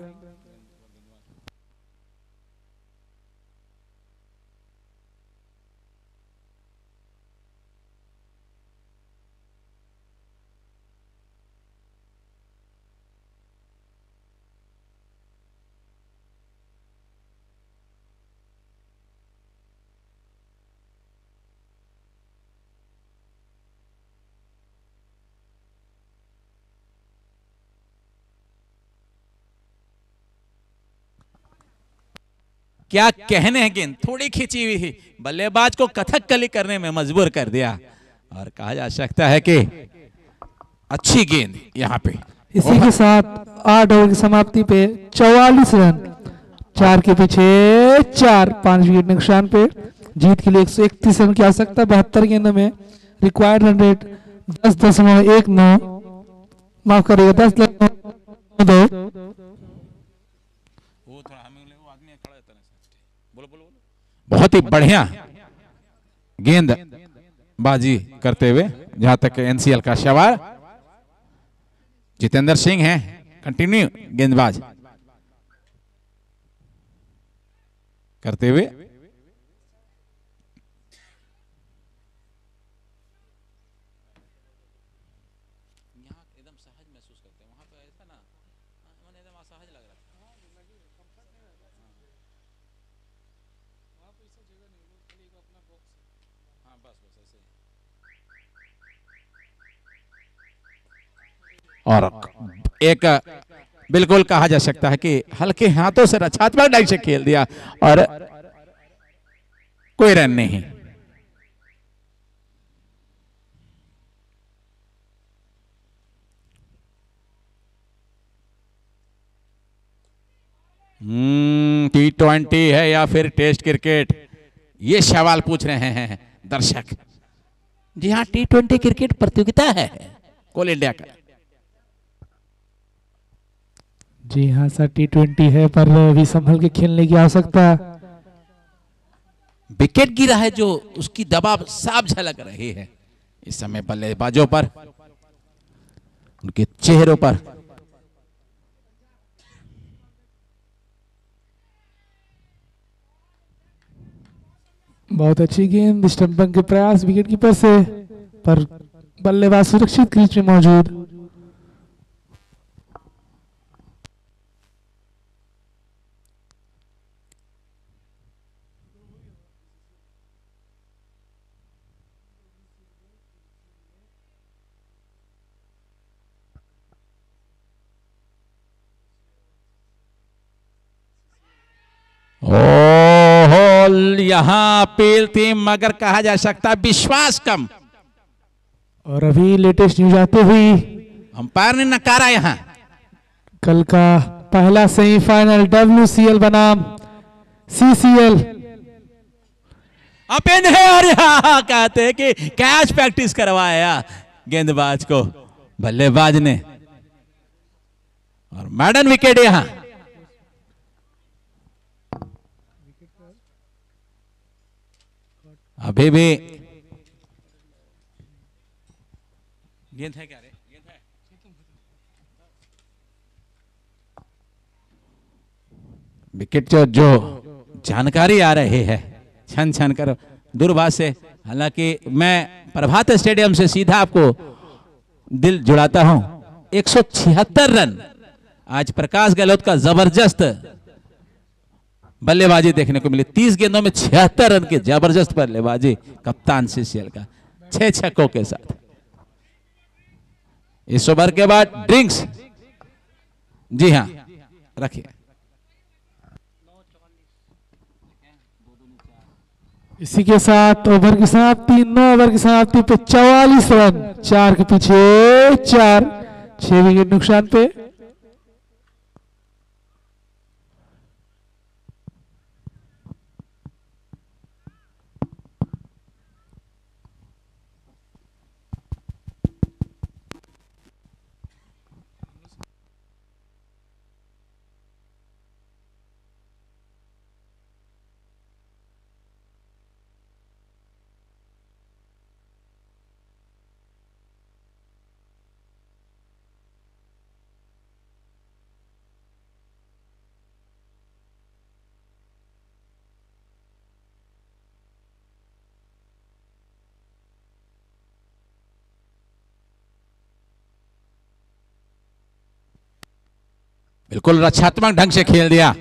क्या कहने हैं गेंद थोड़ी खींची हुई थी बल्लेबाज को कथक कली करने में मजबूर कर दिया। और कहा जा सकता है कि अच्छी गेंद यहाँ पे। इसी के साथ आठ ओवर की समाप्ति पे चौवालीस रन। चार के पीछे चार, पाँच विकेट नुकसान पे। जीत के लिए एक सौ इकतीस रन की आवश्यकता बहत्तर गेंदों में रिक्वायर्ड रन रेट दस दशमलव एक नौ। माफ़ करिएगा, दस दशमलव दो। बहुत ही बढ़िया गेंद बाजी करते हुए, जहाँ तक एनसीएल का सवाल जितेंद्र सिंह है कंटिन्यू गेंदबाज। करते हुए एकदम सहज महसूस करते हैं वहाँ तो ऐसा ना मैंने एकदम असहज लग रहा था हाँ बस बस ऐसे और एक बिल्कुल कहा जा सकता है कि हल्के हाथों से रक्षात्मक ढंग से खेल दिया और कोई रन नहीं। टी ट्वेंटी है या फिर टेस्ट क्रिकेट? ये सवाल पूछ रहे हैं दर्शक। जी हाँ टी ट्वेंटी क्रिकेट प्रतियोगिता है। कोल इंडिया का। जी हाँ सर टी ट्वेंटी है पर अभी संभल के खेलने की आवश्यकता। विकेट गिरा है जो उसकी दबाव साफ़ झलक रही है। इस समय बल्लेबाजों पर उनके चेहरों पर। बहुत अच्छी गेंद स्टंपिंग के प्रयास विकेट कीपर से पर बल्लेबाज सुरक्षित क्रीज में मौजूद। यहाँ अपील थी मगर कहा जा सकता विश्वास कम। और अभी लेटेस्ट न्यूज़ आते हुई अंपायर ने नकारा यहाँ। कल का पहला सेमीफाइनल डब्ल्यू सी एल बनाम सीसीएल अपिन है और यहाँ कहते हैं कि कैच प्रैक्टिस करवाया गेंदबाज को बल्लेबाज ने। और मैडन विकेट यहाँ। अभी भी। गेंद है क्या रे? गेंद है विकेट जो जो जानकारी आ रही है छन छन कर दूरभाष से। हालाँकि मैं प्रभात स्टेडियम से सीधा आपको दिल जुड़ाता हूँ। 176 रन। आज प्रकाश गहलोत का ज़बरदस्त बल्लेबाजी देखने को मिली। 30 गेंदों में छिहत्तर रन की ज़बरदस्त बल्लेबाजी कप्तान सीसीएल का, छह छक्कों के साथ। इस ओवर के बाद ड्रिंक्स। जी हाँ रखिए। इसी के साथ ओवर की समाप्ति नौ ओवर की समाप्ति पे चौवालीस रन। चार के पीछे चार, छह विकेट नुकसान पे। बिल्कुल रक्षात्मक ढंग से खेल दिया।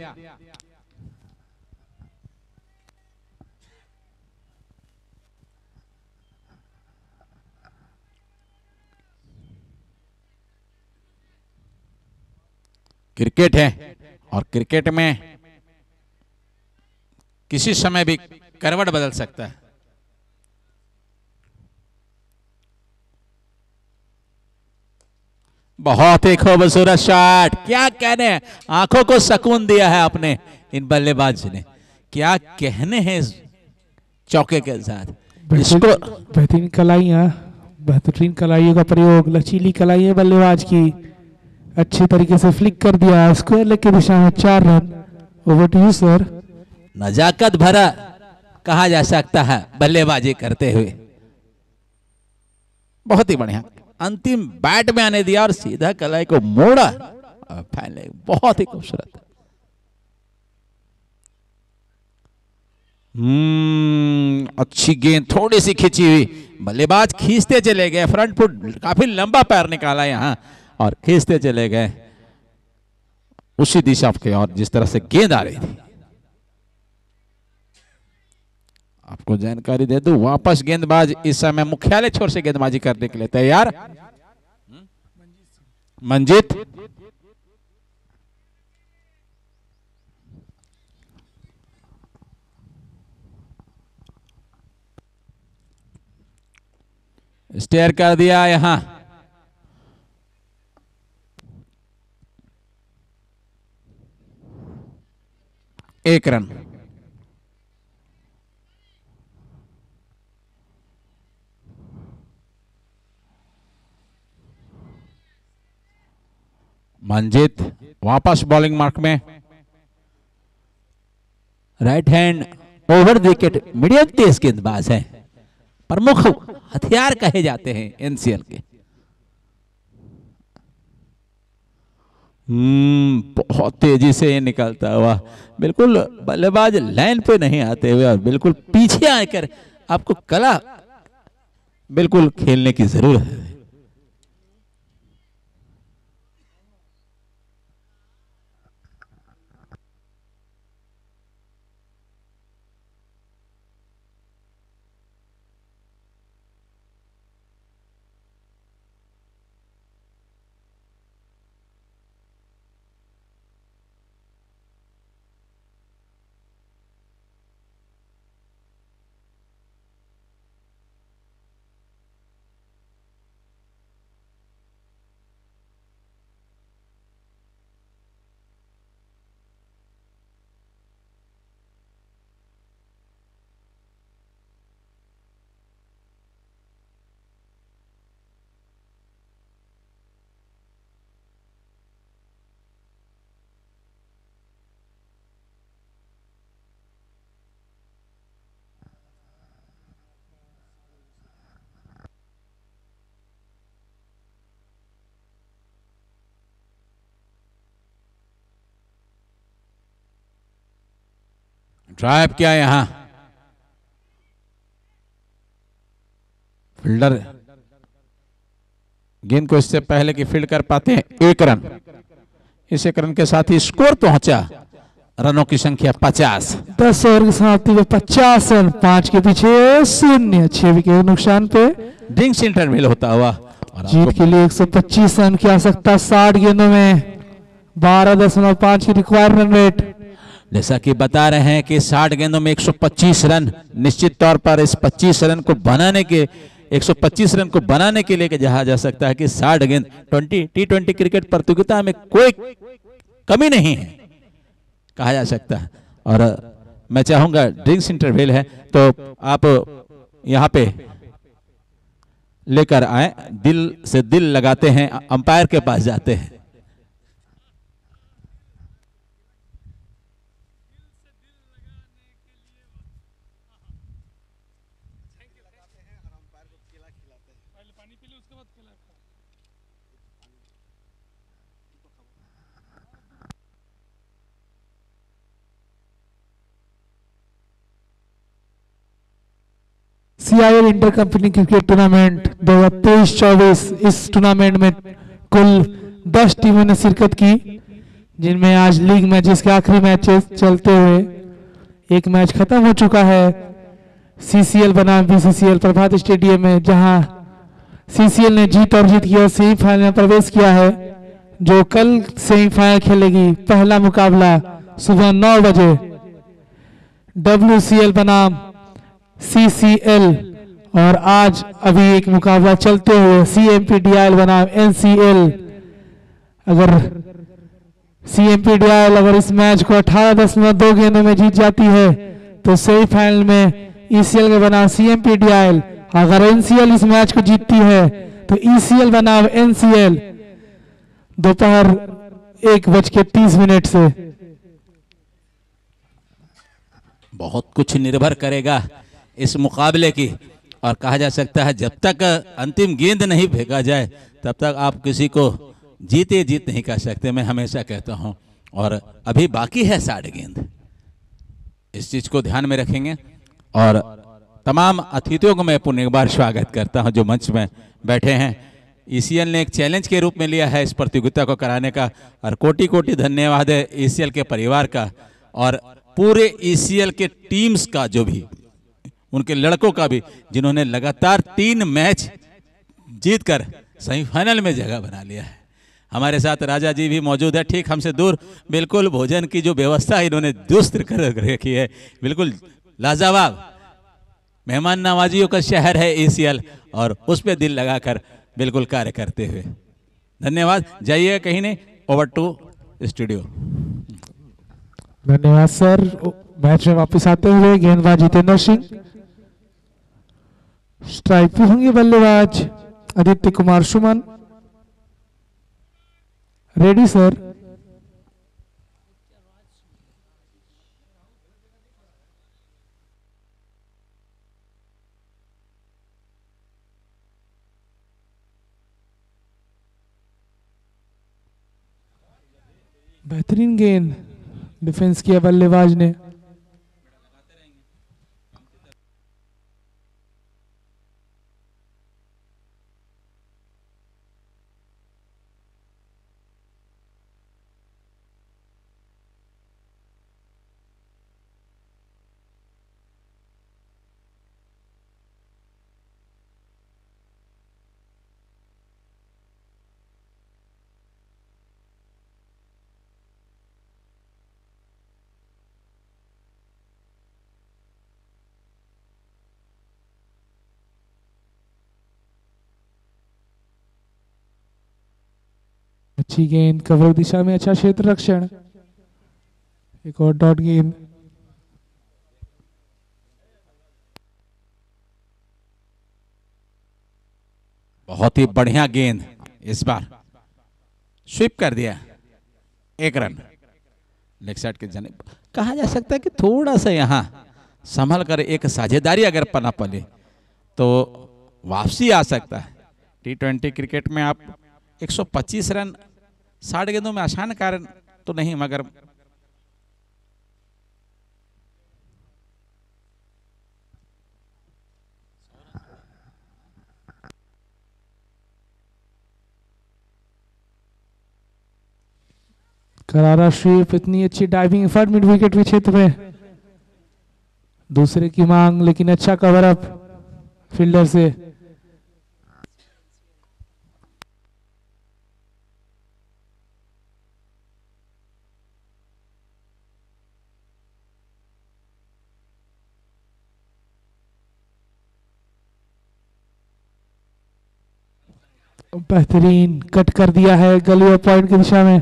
क्रिकेट है और क्रिकेट में किसी समय भी करवट बदल सकता है। बहुत ही खूबसूरत शॉट क्या कहने आँखों को सुकून दिया है आपने इन बल्लेबाज ने। क्या कहने हैं इस चौके के साथ? इसको बेहतरीन कलाइयाँ बेहतरीन कलाइयों का प्रयोग लचीली कलाइयाँ बल्लेबाज की। अच्छे तरीके से फ्लिक कर दिया स्क्वायर लेग की दिशा में चार run. Over to you sir नजाकत भरा कहा जा सकता है बल्लेबाजी करते हुए। बहुत ही बढ़िया। अंतिम बैट में आने दिया और सीधा कलाई को मोड़ा। और फैले बहुत ही खूबसूरत। हम्म अच्छी गेंद थोड़ी सी खिंची हुई। बल्लेबाज खींचते चले गए। फ्रंट फुट काफ़ी लंबा पैर निकाला यहाँ और खींचते चले गए। उसी दिशा के और जिस तरह से गेंद आ रही थी। आपको जानकारी दे दू, वापस गेंदबाज इस समय मुख्यालय छोर से गेंदबाजी करने के लिए तैयार। मंजीत। स्टेयर कर दिया यहाँ। एक रन। मंजित वापस बॉलिंग मार्क में। Right hand over wicket medium तेज गेंदबाज है। प्रमुख हथियार कहे जाते हैं एनसीएल के। हम्म बहुत तेज़ी से ये निकलता हुआ। बिल्कुल बल्लेबाज लाइन पे नहीं आते हुए और बिल्कुल पीछे आकर आपको कला बिल्कुल खेलने की ज़रूरत है। ड्राइव किया यहाँ। फील्डर गेंद को इससे पहले कि फ़ील्ड कर पाते हैं एक रन। इस एक रन के साथ ही स्कोर पहुँचा। रनों की संख्या पचास। दस ओवर की समाप्ति में पचास रन पाँच के पीछे शून्य छह विकेट नुकसान पे। ड्रिंक्स इंटरवल होता हुआ। जीत के लिए 125 रन की आवश्यकता साठ गेंदों में। बारह दशमलव पाँच की रिक्वायरमेंट रेट जैसा कि बता रहे हैं कि 60 गेंदों में 125 रन, निश्चित तौर पर इस 25 रन को बनाने के 125 रन को बनाने के लिए कहा जा सकता है कि 60 गेंद 20 टी ट्वेंटी क्रिकेट प्रतियोगिता में कोई कमी नहीं है, कहा जा सकता है। और मैं चाहूँगा ड्रिंक्स इंटरवल है तो आप यहाँ पे लेकर आए, दिल से दिल लगाते हैं, अंपायर के पास जाते हैं। CIL inter company cricket tournament 2023-24 इस टूर्नामेंट में कुल 10 टीमों ने शिरकत की, जिनमें आज लीग मैचेस के आखिरी मैचेस चलते हुए एक मैच खत्म हो चुका है। सीसीएल बनाम बीसीसीएल प्रभात स्टेडियम में, जहाँ सीसीएल ने जीत और जीत किया सेमीफाइनल में प्रवेश किया है, जो कल सेमीफाइनल खेलेगी। पहला मुकाबला सुबह नौ बजे डब्ल्यूसीएल बनाम सीसीएल और आज अभी एक मुकाबला चलते हुए सीएमपीडीआईएल बनाम एनसीएल अगर सीएमपीडीआईएल अगर इस मैच को अठारह दशमलव दो गेंदों में जीत जाती है तो सेमीफाइनल में ईसीएल के बनाम सीएमपीडीआईएल अगर एनसीएल इस मैच को जीतती है तो ईसीएल बनाम एनसीएल दोपहर एक बज के तीस मिनट से। बहुत कुछ निर्भर करेगा। इस मुकाबले की। और कहा जा सकता है, जब तक अंतिम गेंद नहीं फेंका जाए, तब तक आप किसी को जीते, जीत नहीं कह सकते, मैं हमेशा कहता हूँ। और अभी बाकी है साठ गेंद। इस चीज़ को ध्यान में रखेंगे। और तमाम अतिथियों को मैं पुनः एक बार स्वागत करता हूँ, जो मंच में बैठे हैं। ईसीएल ने एक चैलेंज के रूप में लिया है इस प्रतियोगिता को कराने का। और कोटि कोटि धन्यवाद है ईसीएल के परिवार का। और पूरे ईसीएल के टीम्स का जो भी उनके लड़कों का भी, जिन्होंने लगातार तीन मैच जीतकर सेमीफाइनल में जगह बना लिया है। हमारे साथ राजा जी भी मौजूद है। ठीक, हमसे दूर बिल्कुल भोजन की जो व्यवस्था इन्होंने दुरुस्त कर रखी है। बिल्कुल लाजवाब। मेहमान नवाजियों का शहर है एसीएल और उस पर दिल लगाकर बिल्कुल कार्य करते हुए। धन्यवाद। जाइए कहीं नहीं ओवर टू स्टूडियो धन्यवाद, सर। मैच में वापस आते हुए गेंदबाज जितेंद्र सिंह। स्ट्राइक पे होंगे बल्लेबाज आदित्य कुमार सुमन रेडी सर बेहतरीन गेंद डिफेंस किया बल्लेबाज ने। अच्छी गेंद कवर दिशा में अच्छा क्षेत्र रक्षण। एक और डॉट गेंद बहुत ही बढ़िया गेंद इस बार। स्विप कर दिया। एक रन। लेग साइड के जाने कहा जा सकता है कि थोड़ा सा यहाँ संभल कर एक साझेदारी अगर पना पले तो वापसी आ सकता है। टी ट्वेंटी क्रिकेट में आप 125 रन साठ गेंदों में आसान कारण तो नहीं, मगर करारा श्रीप इतनी अच्छी डाइविंग एफर्ट मिड विकेट भी क्षेत्र में। दूसरे की मांग, लेकिन अच्छा कवर अप फील्डर से। बेहतरीन कट कर दिया है गली और पॉइंट की दिशा में।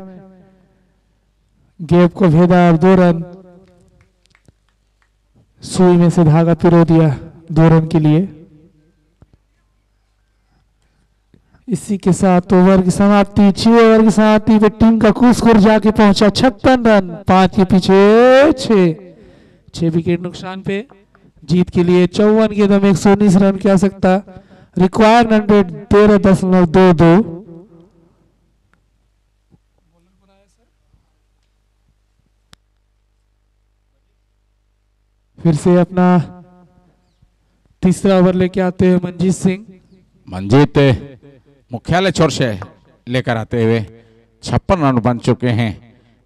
गेप को भेदा और दो रन। सुई में से धागा पिरो दिया दो रन के लिए। इसी के साथ ओवर की समाप्ति, छह ओवर की समाप्ति पे टीम का कुल स्कोर जाके पहुँचा छप्पन रन, पाँच के पीछे छह। छह विकेट नुकसान पे। जीत के लिए चौवन के दम एक सौ उन्नीस रन की आवश्यकता रिक्वायर्ड रन रेट तेरह दशमलव दो दो फिर से अपना तीसरा ओवर लेके आते हैं मनजीत सिंह। मंजीत मुख्यालय छोर से लेकर आते हुए छप्पन रन बन चुके हैं,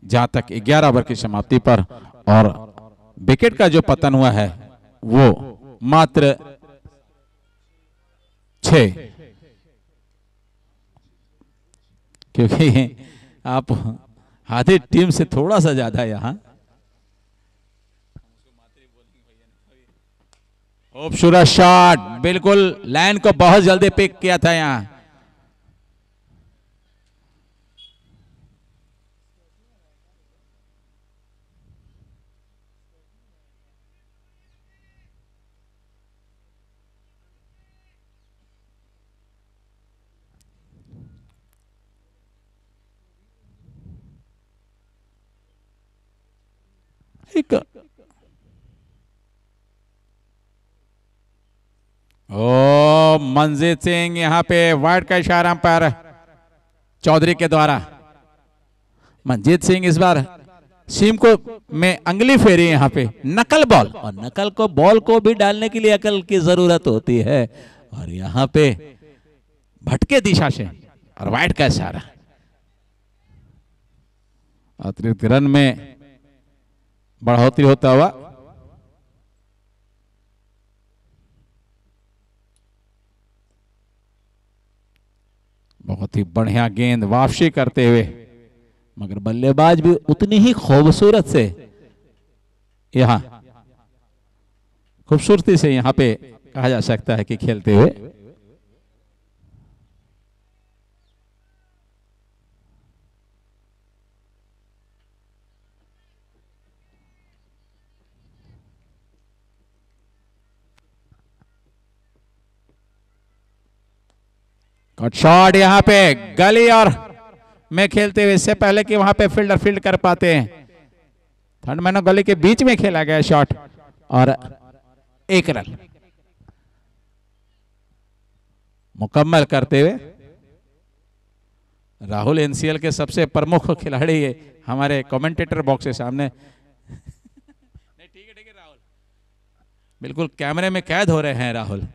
जहाँ तक 11 ओवर की समाप्ति पर। और विकेट का जो पतन हुआ है, वो मात्र छ क्योंकि आप आधी टीम से थोड़ा सा ज़्यादा यहाँ। खूबसूरत शॉट, बिल्कुल लाइन को बहुत जल्दी पिक किया था यहाँ। एक। ओ मंजीत सिंह यहाँ पे वाइट का इशारा पर। चौधरी के द्वारा। मंजीत सिंह इस बार सीम को में अंगली फेरी यहाँ पे। नकल बॉल और नकल को बॉल को भी डालने के लिए अकल की ज़रूरत होती है। और यहाँ पे भटके दिशा से और वाइट का इशारा। अतिरिक्त रन में बढ़ोतरी होता हुआ। बहुत ही बढ़िया गेंद वापसी करते हुए, मगर बल्लेबाज भी उतनी ही खूबसूरत से यहाँ, खूबसूरती से यहाँ पे कहा जा सकता है कि खेलते हुए। कट शॉट यहाँ पे गली और में खेलते हुए इससे पहले कि वहाँ पे फील्डर फ़ील्ड कर पाते हैं। थर्ड मैन गली के बीच में खेला गया शॉट और एक रन। मुकम्मल करते हुए राहुल एनसीएल के सबसे प्रमुख खिलाड़ी है हमारे कमेंटेटर बॉक्स के सामने। नहीं ठीक है ठीक है राहुल। बिल्कुल कैमरे में कैद हो रहे हैं राहुल।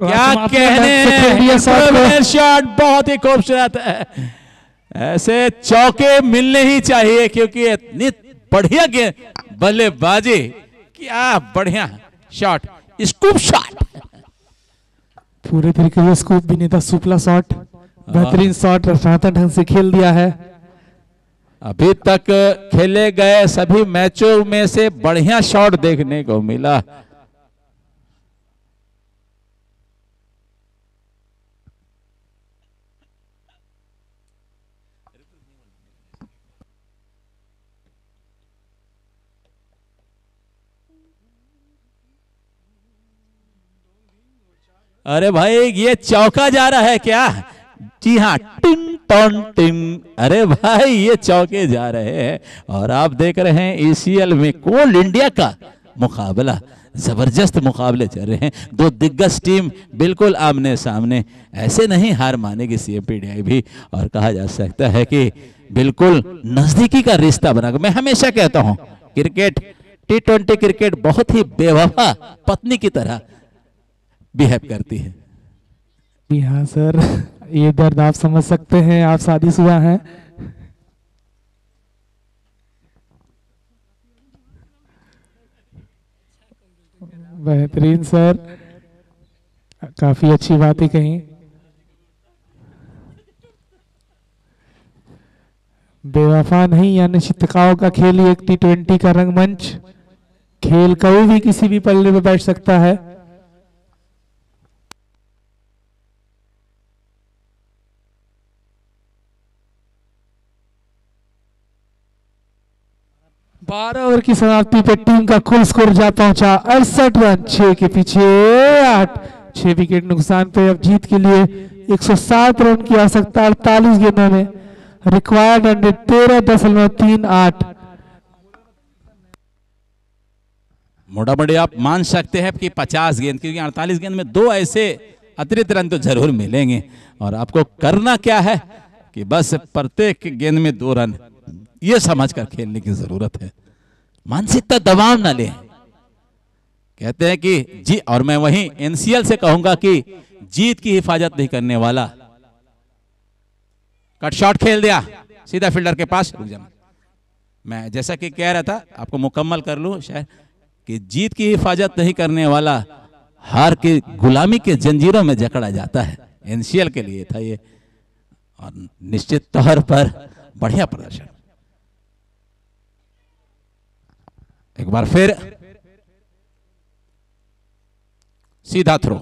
क्या कहने शॉट बहुत ही खूबसूरत है। ऐसे चौके मिलने ही चाहिए क्योंकि इतनी बढ़िया गेंद बल्लेबाजी। क्या बढ़िया शॉट स्कूप शॉट पूरे तरीके से स्कूप भी नहीं था सुपला शॉट बेहतरीन शॉट रचनात्मक ढंग से खेल दिया है। अभी तक खेले गए सभी मैचों में से बढ़िया शॉट देखने को मिला। अरे भाई, ये चौका जा रहा है क्या? जी हाँ टिन टन टिन अरे भाई, ये चौके जा रहे हैं। और आप देख रहे हैं एसीएल में कोल इंडिया का मुकाबला, ज़बरदस्त मुकाबले चल रहे हैं। दो दिग्गज टीम बिल्कुल आमने सामने। ऐसे नहीं, हार मानेगी सीएमपीडीआई भी। और कहा जा सकता है कि बिल्कुल नजदीकी का रिश्ता बना। मैं हमेशा कहता हूँ, क्रिकेट टी ट्वेंटी क्रिकेट बहुत ही बेवफा पत्नी की तरह बिहेव करती है। जी हाँ सर, ये दर्द आप समझ सकते हैं, आप शादीशुदा हैं। बेहतरीन, सर। काफ़ी अच्छी बात बातें कही। बेवफा नहीं या निश्चितकाओं का खेल ही एक टी ट्वेंटी का रंगमंच। खेल कभी भी किसी भी पल्ले पे बैठ सकता है। बारह ओवर की समाप्ति पे टीम का कुल स्कोर जा पहुँचा अड़सठ रन, छह के पीछे आठ। छह विकेट नुकसान पे अब जीत के लिए 107 रन की आवश्यकता अड़तालीस गेंदों में। रिक्वायर्ड रन तेरह दशमलव तीन आठ। मोटा मोटी आप मान सकते हैं कि 50 गेंद, क्योंकि 48 गेंद में दो ऐसे अतिरिक्त रन तो ज़रूर मिलेंगे। और आपको करना क्या है कि बस प्रत्येक गेंद में दो रन। ये समझकर खेलने की ज़रूरत है। मानसिकता दबाव ना लें। कहते हैं कि जी, और मैं वहीं एनसीएल से कहूँगा कि जीत की हिफाजत नहीं करने वाला। कट शॉट खेल दिया। सीधा फील्डर के पास रुक जाना। मैं जैसा कि कह रहा था, आपको मुकम्मल कर लूँ शायद, कि जीत की हिफाजत नहीं करने वाला, हार की गुलामी के जंजीरों में जकड़ा जाता है। एनसीएल के लिए था ये। और निश्चित तौर पर बढ़िया प्रदर्शन। एक बार फिर। सीधा थ्रो।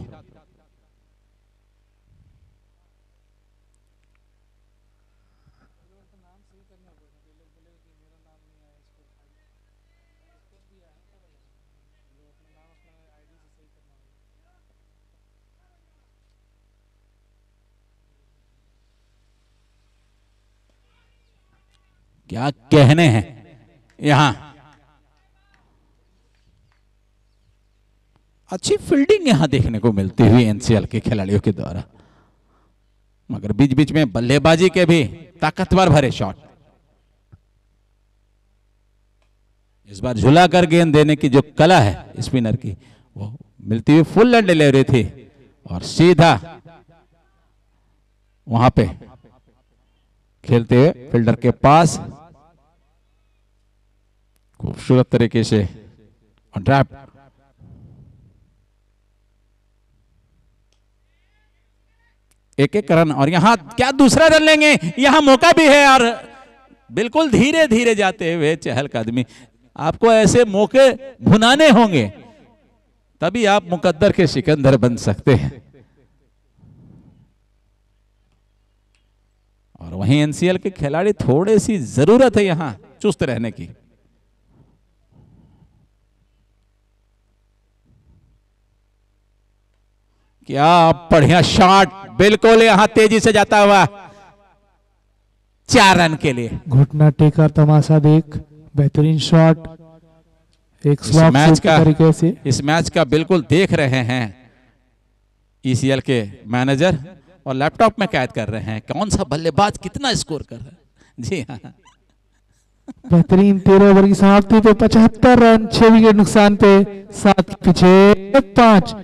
क्या कहने हैं? यहाँ। अच्छी फील्डिंग यहाँ देखने को मिलती हुई एनसीएल के खिलाड़ियों के द्वारा। मगर बीच बीच में बल्लेबाजी के भी ताकतवर भरे शॉट इस बार झुलाकर गेंद देने की जो कला है स्पिनर की, वो मिलती हुई फुल एंड डिलीवरी थी और सीधा वहाँ पे खेलते हुए फील्डर के पास खूबसूरत तरीके से और एक एक रन और यहाँ क्या दूसरा रन लेंगे? यहाँ मौका भी है, और बिल्कुल धीरे धीरे जाते हुए चहल कदमी। आपको ऐसे मौके भुनाने होंगे, तभी आप मुकद्दर के सिकंदर बन सकते हैं। और वहीं एनसीएल के खिलाड़ी थोड़ी सी ज़रूरत है यहाँ, चुस्त रहने की। क्या बढ़िया शॉट बिल्कुल यहाँ तेज़ी से जाता हुआ। चार रन के लिए। घुटना टेका तमाशा देख बेहतरीन शॉट। एक इस मैच का तरीके से। इस मैच का बिल्कुल देख रहे हैं ईसीएल के मैनेजर और लैपटॉप में कैद कर रहे हैं। कौन सा बल्लेबाज कितना स्कोर कर रहा है? जी हाँ। बेहतरीन तेरह ओवर की समाप्ति पे पचहत्तर रन छह विकेट नुकसान पे सात पीछे पाँच।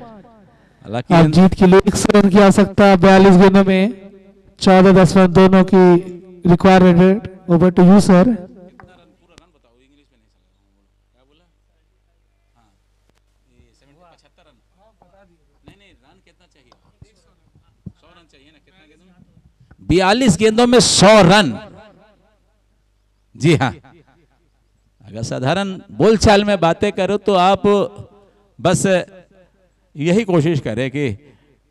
हालाँकि अब जीत के लिए एक सौ रन की आवश्यकता बयालीस गेंदों में चौदह दसवन दोनों की requirement over to you sir बयालीस गेंदों में सौ रन। जी हाँ। अगर साधारण बोलचाल में बातें करो तो आप बस यही कोशिश करे कि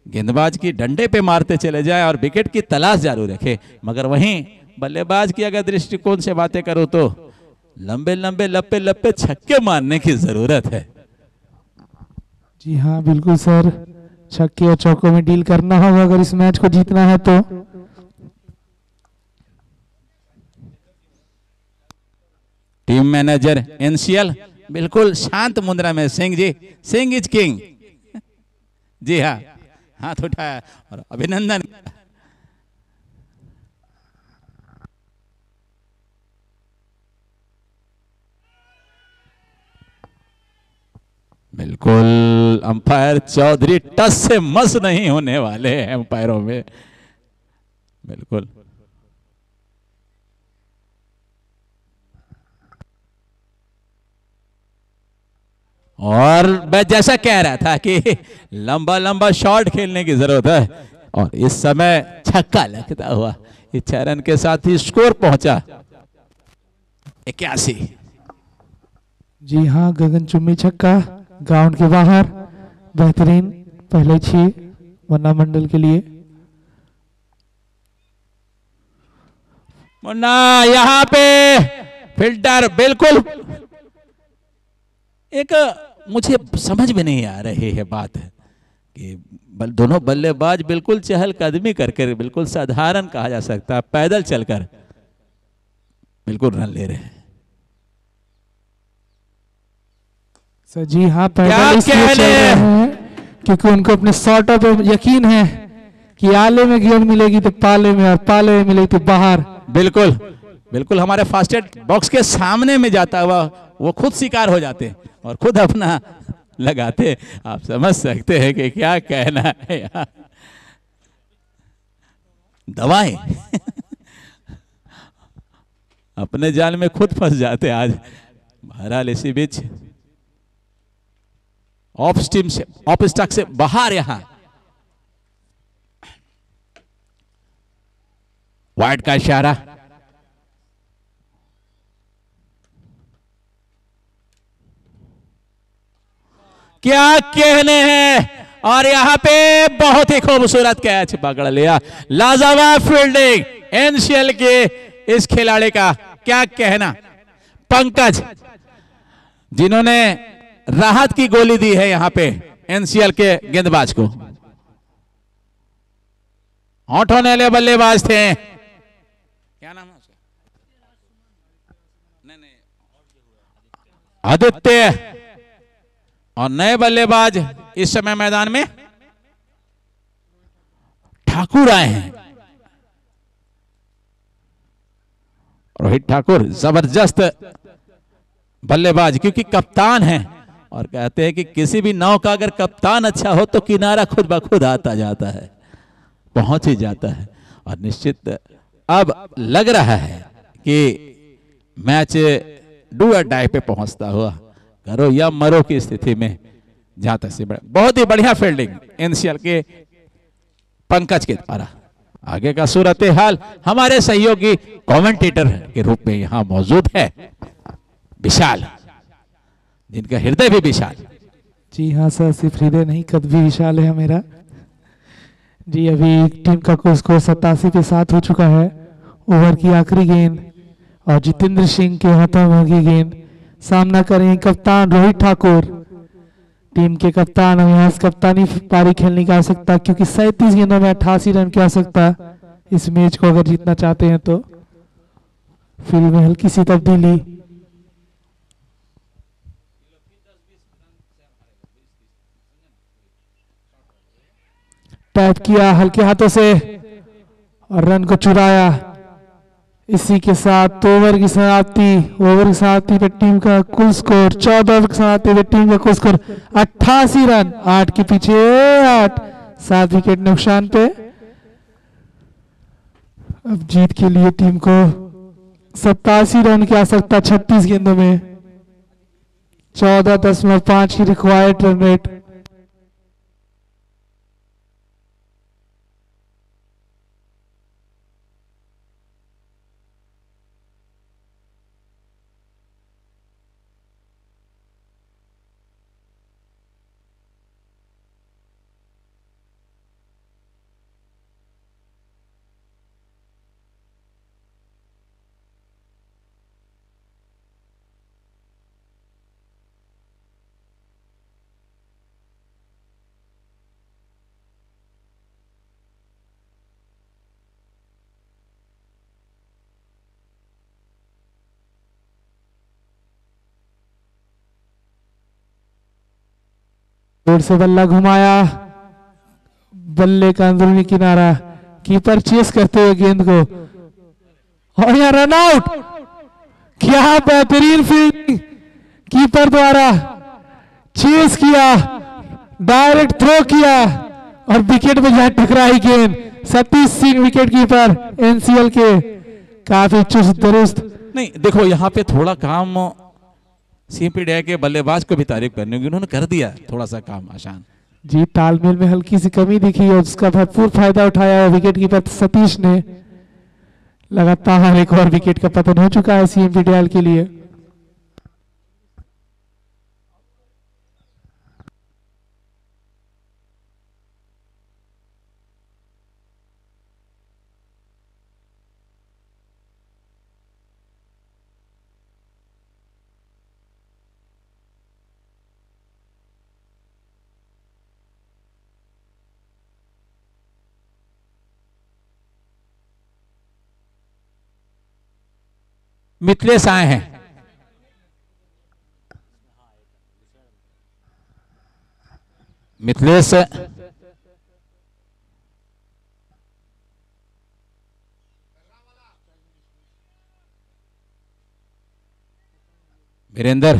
गेंदबाज की डंडे पे मारते चले जाए और विकेट की तलाश जारी रखे। मगर वहीं बल्लेबाज की अगर दृष्टिकोण से बातें करो तो लंबे लंबे लपे लपे छक्के मारने की ज़रूरत है। जी हाँ बिल्कुल सर। छक्के और चौकों में डील करना होगा अगर इस मैच को जीतना है तो। टीम मैनेजर एनसीएल बिल्कुल शांत मुद्रा में सिंह जी सिंह इज़ किंग। जी हाँ। हाथ उठाया और अभिनंदन। बिल्कुल, अंपायर चौधरी टस से मस नहीं होने वाले हैं अंपायरों में। बिल्कुल। और मैं जैसा कह रहा था कि लंबा लंबा शॉट खेलने की ज़रूरत है। और इस समय छक्का लगता हुआ इस चरण के साथ ही स्कोर पहुँचा। इक्यासी। जी हाँ गगन चुम्बी छक्का ग्राउंड के बाहर। बेहतरीन पहले छी मुन्ना मंडल के लिए। मुन्ना यहाँ पे फ़िल्टर बिल्कुल। एक मुझे समझ में नहीं आ रही है बात कि बल, दोनों बल्लेबाज बिल्कुल चहलकदमी करके बिल्कुल साधारण कहा जा सकता है पैदल चलकर बिल्कुल रन ले रहे हैं। सर जी हाँ क्या पैदल इसलिए चल रहे हैं? क्योंकि उनको अपने शॉटों पे यकीन है कि आले में गेंद मिलेगी तो पाले में और पाले में मिलेगी तो बाहर। बिल्कुल बिल्कुल हमारे फास्टेड बॉक्स के सामने में जाता हुआ वो खुद शिकार हो जाते और खुद अपना लगाते आप समझ सकते हैं कि क्या कहना है दवाएँ। अपने जाल में खुद फंस जाते आज। बहरहाल इसी बीच। ऑफ़ स्टीम से ऑफ़ स्टॉक से बाहर यहाँ। वाइट का इशारा। क्या कहने हैं? और यहाँ पे बहुत ही खूबसूरत कैच पकड़ लिया। लाजवाब फील्डिंग एनसीएल के इस खिलाड़ी का। क्या कहना? पंकज, जिन्होंने राहत की गोली दी है यहाँ पे एनसीएल के गेंदबाज को। आठ होने वाले बल्लेबाज थे। क्या नाम है आदित्य। और नए बल्लेबाज इस समय मैदान में ठाकुर आए हैं। रोहित ठाकुर ज़बरदस्त बल्लेबाज, क्योंकि कप्तान है और कहते हैं कि किसी भी नाव का अगर कप्तान अच्छा हो तो किनारा खुद ब खुद आता जाता है, पहुँच ही जाता है। और निश्चित अब लग रहा है कि मैच डू डाई पे पहुँचता हुआ करो या मरो की स्थिति में जहाँ तक से बहुत ही बढ़िया फील्डिंग एनसीएल के पंकज के द्वारा। आगे का सूरत हाल हमारे सहयोगी कमेंटेटर के रूप में यहाँ मौजूद है। विशाल, जिनका हृदय भी विशाल। जी हाँ सर, सिर्फ़ हृदय नहीं, कद भी विशाल है मेरा। जी, अभी टीम का स्कोर सतासी पे सात हो चुका है। ओवर की आखिरी गेंद और जितेंद्र सिंह के हाथों में होगी गेंद। सामना करें कप्तान रोहित ठाकुर। टीम के कप्तान और यहाँ कप्तानी पारी खेलने की आवश्यकता, क्योंकि सैतीस गेंदों में अट्ठासी रन की आवश्यकता इस मैच को अगर जीतना चाहते हैं तो। फ़ील्ड में हल्की सी तब्दीली। टैप किया, हल्के हाथों से और रन को चुराया। इसी के साथ ओवर की समाप्ति, ओवर की समाप्ति पे टीम का कुल स्कोर, चौदह ओवर की समाप्ति पे टीम का कुल स्कोर अट्ठासी रन, आठ के पीछे आठ, सात विकेट नुकसान पे। अब जीत के लिए टीम को सत्तासी रन की आवश्यकता छत्तीस गेंदों में, चौदह दशमलव पाँच की रिक्वायर्ड रन रेट ज़ोर से बल्ला घुमाया। बल्ले का अंदरूनी किनारा कीपर चेस करते हुए गेंद को। और यहाँ रन आउट! क्या बेहतरीन फील्डिंग कीपर द्वारा चेस किया, डायरेक्ट थ्रो किया और विकेट में जहाँ टकराई गेंद। Satish Singh wicket keeper NCL के। काफ़ी चुस्त दुरुस्त। नहीं, देखो, यहाँ पे थोड़ा काम सीपी डे के बल्लेबाज को भी तारीफ़ करनी होगी। उन्होंने कर दिया थोड़ा सा काम आसान जी, तालमेल में हल्की सी कमी दिखी और उसका भरपूर फ़ायदा उठाया विकेट कीपर सतीश ने लगातार एक और विकेट का पतन हो चुका है सीएमपी डैल के लिए। मिथिलेश आए हैं। मिथिलेश वीरेंद्र,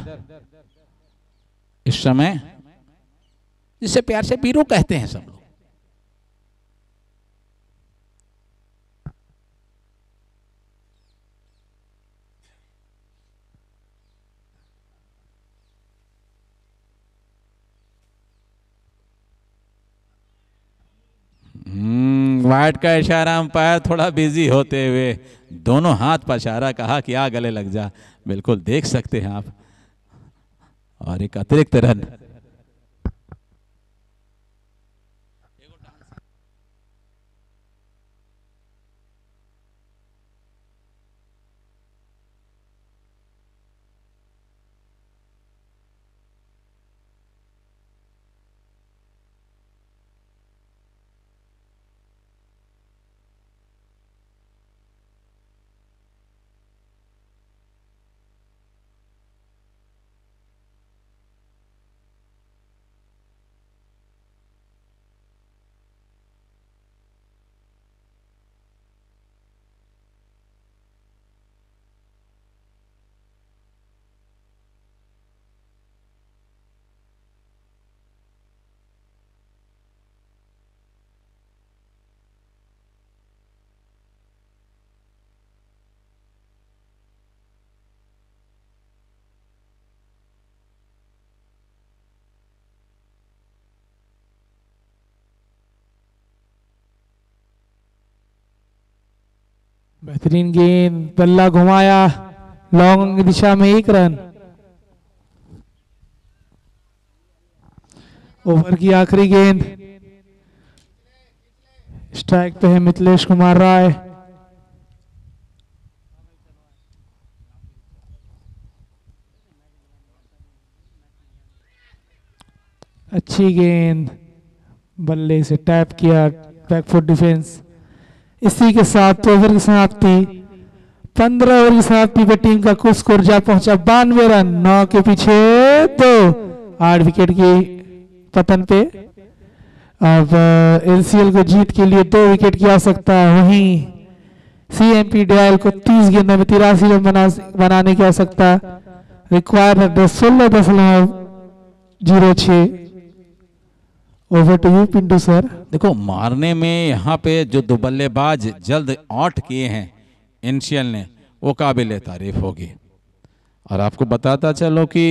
इस समय जिसे प्यार से बीरू कहते हैं सब लोग। वाइट का इशारा अंपायर थोड़ा बिज़ी होते हुए दोनों हाथ पर इशारा कहा कि आ गले लग जा। बिल्कुल देख सकते हैं आप। और एक अतिरिक्त रन। बेहतरीन गेंद बल्ला घुमाया लॉन्ग दिशा में एक रन ओवर की आखिरी गेंद स्ट्राइक पे है मिथिलेश कुमार राय अच्छी गेंद बल्ले से टैप किया बैकफुट डिफेंस इसी के साथ ओवर की समाप्ति पंद्रह ओवर की समाप्ति पे टीम का कुल स्कोर जा पहुँचा बानवे रन, नौ के पीछे दो। आठ विकेट की पतन पे। अब एलसीएल को जीत के लिए दो विकेट की आवश्यकता है। वहीं सीएमपी डीआईएल को 30 गेंदों में तिरासी रन बना, बनाने की आवश्यकता। रिक्वायर्ड सोलह दशमलव ज़ीरो छ over to you Pintu sir देखो मारने में यहाँ पे जो दो बल्लेबाज जल्द आउट किए हैं एनसीएल ने वो काबिल तारीफ़ होगी। और आपको बताता चलो कि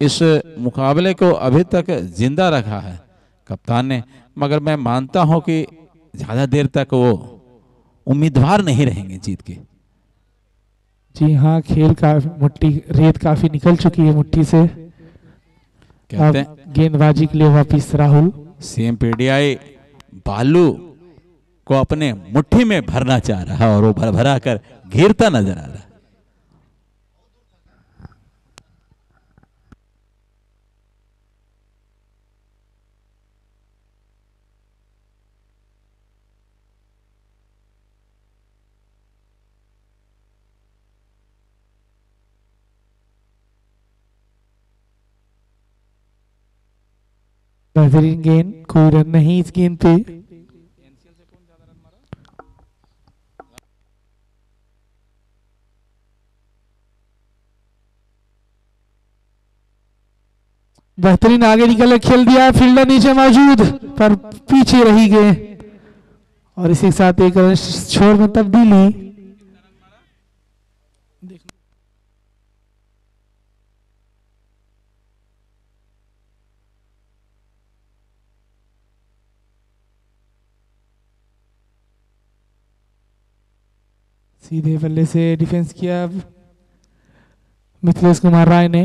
इस मुकाबले को अभी तक ज़िंदा रखा है कप्तान ने मगर मैं मानता हूँ कि ज़्यादा देर तक वो उम्मीदवार नहीं रहेंगे जीत के। जी हाँ खेल का मुट्ठी रेत काफ़ी निकल चुकी है मुट्ठी से। कहते हैं। गेंदबाजी के लिए वापिस राहुल। सीएम पीडीआई बालू को अपने मुट्ठी में भरना चाह रहा है और वो भर भरा कर घिरता नज़र आ रहा बेहतरीन गेंद कोई रन नहीं इस गेंद पे बेहतरीन आगे निकल खेल दिया फील्डर नीचे मौजूद पर पीछे रही गए और इसी के साथ एक रन छोर में तब्दीली। सीधे बल्ले से डिफेंस किया। मिथिलेश कुमार राय ने।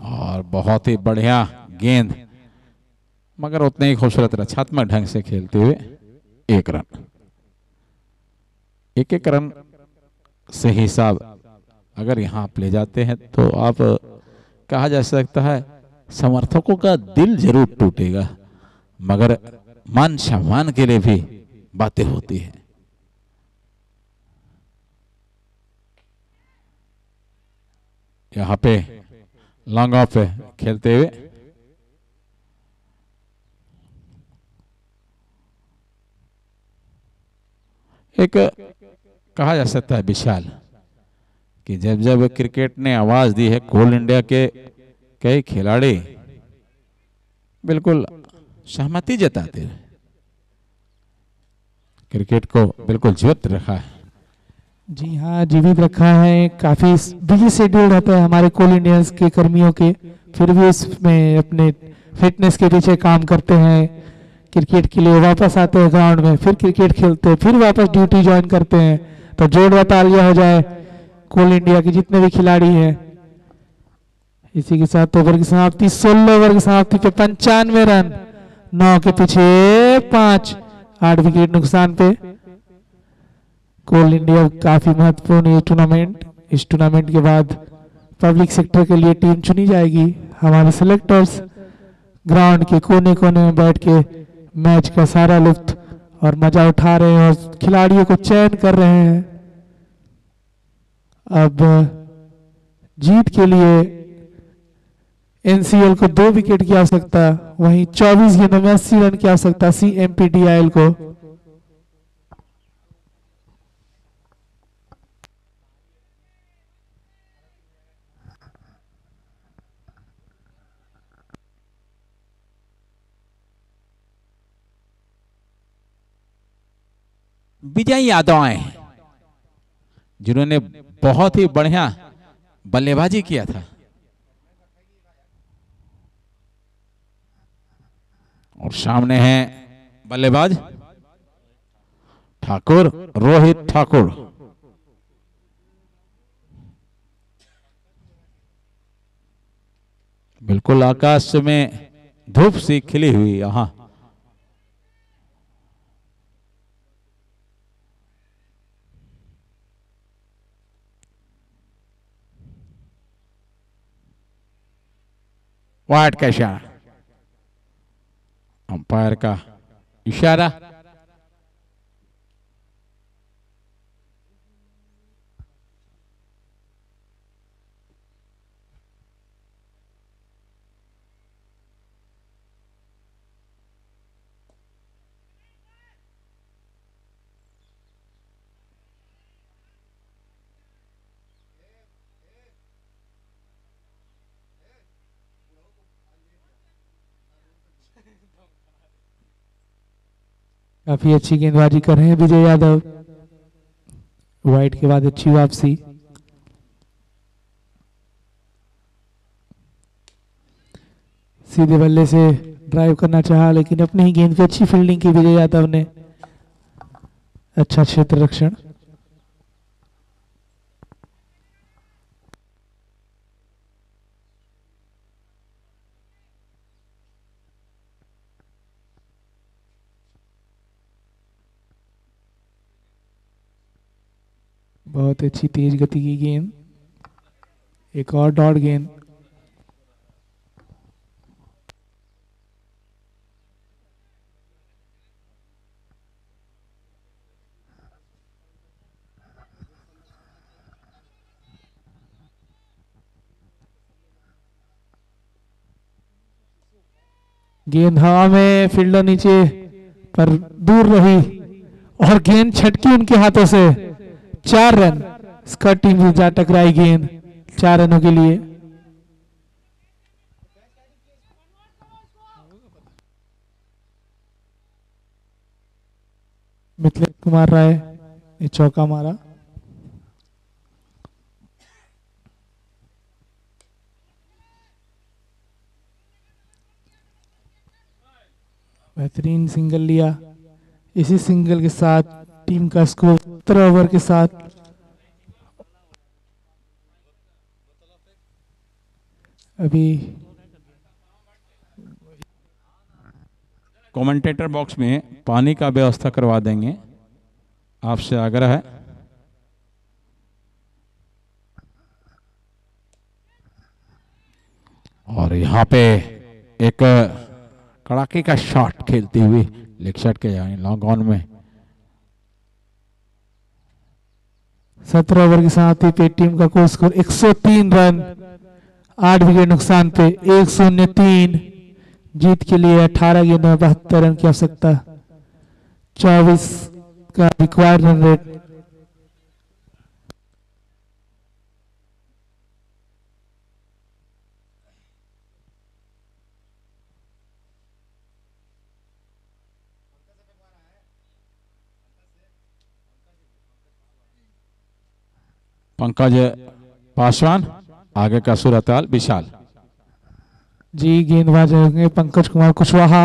और बहुत ही बढ़िया गेंद। मगर उतने ही खूबसूरत रक्षात्मक ढंग से खेलते हुए एक रन। एक एक रन से हिसाब अगर यहाँ आप ले जाते हैं तो आप कहा जा सकता है समर्थकों का दिल ज़रूर टूटेगा, मगर मान सम्मान के लिए भी बातें होती हैं। यहाँ पे लॉन्ग ऑफ़ खेलते हुए। एक कहा जा सकता है विशाल, कि जब जब क्रिकेट ने आवाज़ दी है कोल इंडिया के कई खिलाड़ी बिल्कुल सहमति जताते हैं। क्रिकेट को बिल्कुल जीवित रखा है। जी हाँ जीवित रखा है, काफ़ी बिज़ी शेड्यूल रहता है हमारे कोल इंडियंस के कर्मियों के, फिर भी उसमें अपने फिटनेस के पीछे काम करते हैं, क्रिकेट के लिए वापस आते हैं ग्राउंड में, फिर क्रिकेट खेलते हैं, फिर वापस ड्यूटी ज्वाइन करते हैं। तो जोड़ बतालिया हो जाए। कोल इंडिया के जितने भी खिलाड़ी हैं, इसी के साथ ओवर की समाप्ति, सोलह ओवर की समाप्ति पे पंचानवे रन, नौ के पीछे पाँच, आठ विकेट नुकसान पे। कोल इंडिया काफ़ी महत्वपूर्ण ये टूर्नामेंट इस टूर्नामेंट के बाद पब्लिक सेक्टर के लिए टीम चुनी जाएगी। हमारे सिलेक्टर्स ग्राउंड के कोने कोने में बैठ के मैच का सारा लुफ्त और मज़ा उठा रहे हैं और खिलाड़ियों को चयन कर रहे हैं। अब, जीत के लिए एनसीएल को दो विकेट की आवश्यकता, वहीं 24 गेंदों में अस्सी रन की आवश्यकता सी एम को। विजय यादव हैं। जिन्होंने बहुत ही बढ़िया बल्लेबाजी किया था। और सामने हैं बल्लेबाज ठाकुर, रोहित ठाकुर। बिल्कुल आकाश में धूप सी खिली हुई यहाँ वाट का इशारा अंपायर का इशारा? काफ़ी अच्छी गेंदबाजी कर रहे हैं विजय यादव। व्हाइट के बाद अच्छी वापसी। सीधे बल्ले से ड्राइव करना चाहा, लेकिन अपने ही गेंद पे अच्छी फील्डिंग की विजय यादव ने। अच्छा क्षेत्र रक्षण बहुत अच्छी तेज गति की गेंद। एक और डॉट गेंद। गेंद हवा में, फील्डर नीचे, पर दूर रही, और गेंद छटकी उनके हाथों से। चार रन। इसका टीम से जा टकराई गेंद, चार रनों के लिए। मिथिलेश कुमार राय ने चौका मारा। बेहतरीन सिंगल लिया। इसी सिंगल के साथ टीम का स्कोर सत्रह ओवर के साथ। अभी कमेंटेटर बॉक्स में पानी का व्यवस्था करवा देंगे। आपसे आग्रह है। और यहाँ पे एक कड़ाके का शॉट खेलते हुए लेग शॉट के लॉन्ग ऑन में सत्रह ओवर के साथ ही पे टीम का कुल स्कोर 103 रन आठ विकेट नुकसान पे, एक शून्य तीन जीत के लिए 18 गेंदों में बहत्तर रन की आवश्यकता। 24 का required run rate Pankaj Paswan, आगे का सूरताल विशाल। जी गेंदबाज होंगे पंकज कुमार कुशवाहा।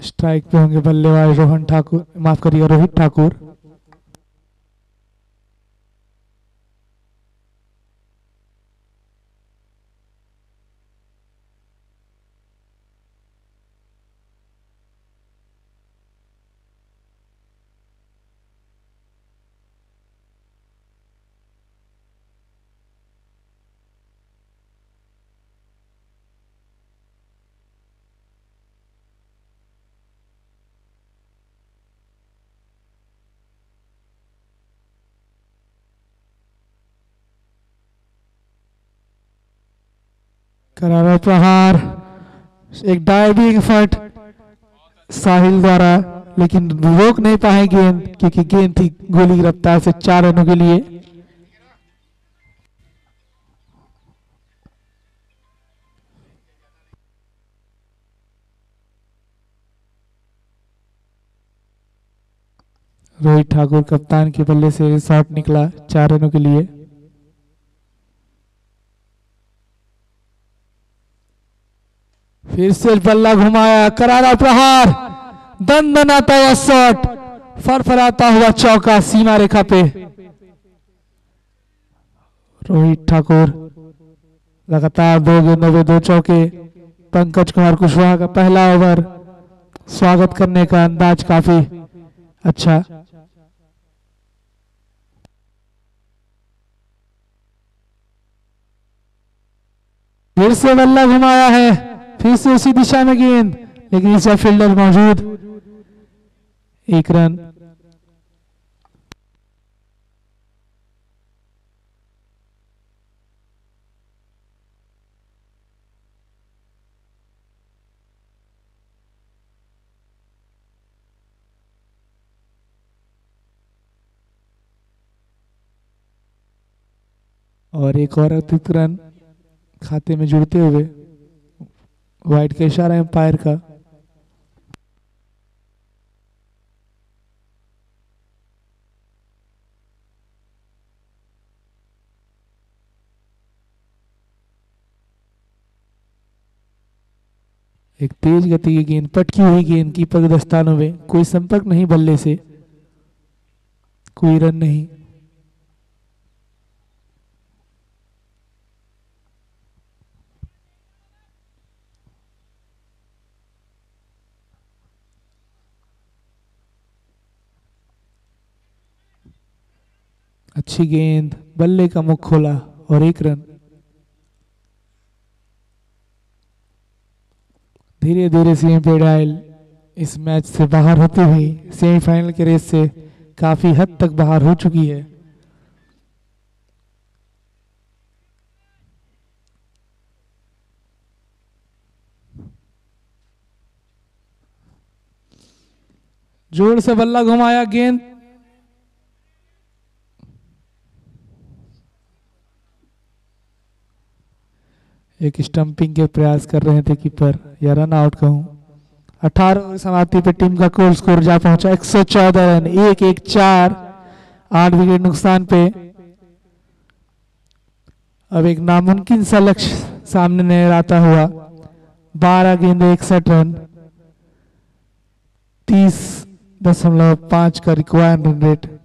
स्ट्राइक पे होंगे बल्लेबाज रोहन ठाकुर, माफ़ करिए, रोहित ठाकुर। करारा प्रहार, एक डाइविंग फट, साहिल द्वारा, लेकिन रोक नहीं पाए गेंद, क्योंकि गेंद थी गोली रफ्तार से चार रनों के लिए। रोहित ठाकुर कप्तान के बल्ले से शॉट निकला चार रनों के लिए। फिर से बल्ला घुमाया, करारा प्रहार दंदनाता हुआ शॉट फरफराता हुआ चौका सीमा रेखा पे। रोहित ठाकुर लगातार दो गेंदों पे दो चौके, पंकज कुमार कुशवाहा का पहला ओवर, स्वागत करने का अंदाज काफ़ी अच्छा। फिर से बल्ला घुमाया है फिर से उसी दिशा में गेंद, लेकिन इस फील्डर मौजूद। एक रन। और एक और अतिरिक्त रन खाते में जुड़ते हुए। वाइट का इशारा एम्पायर का एक तेज गति की गेंद, पटकी हुई गेंद के दस्तानों में कोई संपर्क नहीं बल्ले से। कोई रन नहीं। अच्छी गेंद, बल्ले का मुख खोला और एक रन। धीरे धीरे सीएम पेडाइल इस मैच से बाहर होती हुई सेमीफाइनल के रेस से काफ़ी हद तक बाहर हो चुकी है। ज़ोर से बल्ला घुमाया गेंद। एक स्टंपिंग के प्रयास कर रहे थे कीपर या रन आउट कहूँ। अठारह ओवर समाप्ति पे टीम का कुल स्कोर जा पहुँचा 114 रन, एक एक चार, आठ विकेट नुकसान पे। अब एक नामुमकिन सा लक्ष्य सामने नज़र आता हुआ, बारह गेंदे, इकसठ रन, तीस दशमलव पाँच का रिक्वायरमेंट रेट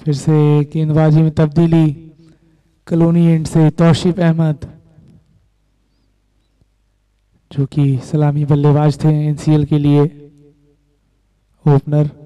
फिर से गेंदबाजी में तब्दीली, कलोनी एंड से तोशिफ अहमद, जो कि सलामी बल्लेबाज थे एनसीएल के लिए, ओपनर।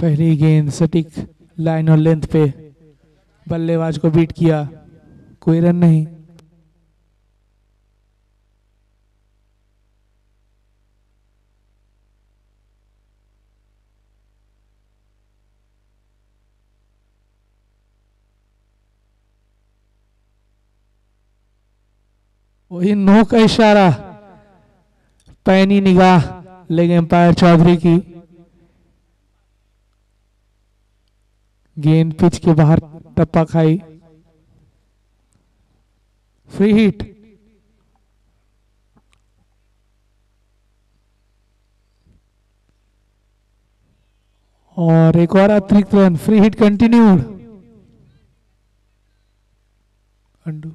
पहली गेंद सटीक लाइन और लेंथ पे बल्लेबाज को बीट किया। कोई रन नहीं। वही नो का इशारा। पैनी निगाह, लेग एम्पायर चौधरी की। गेंद पिच के बाहर टप्पा खाई। फ्री हिट और एक और अतिरिक्त रन फ्री हिट कंटिन्यूड अंडू।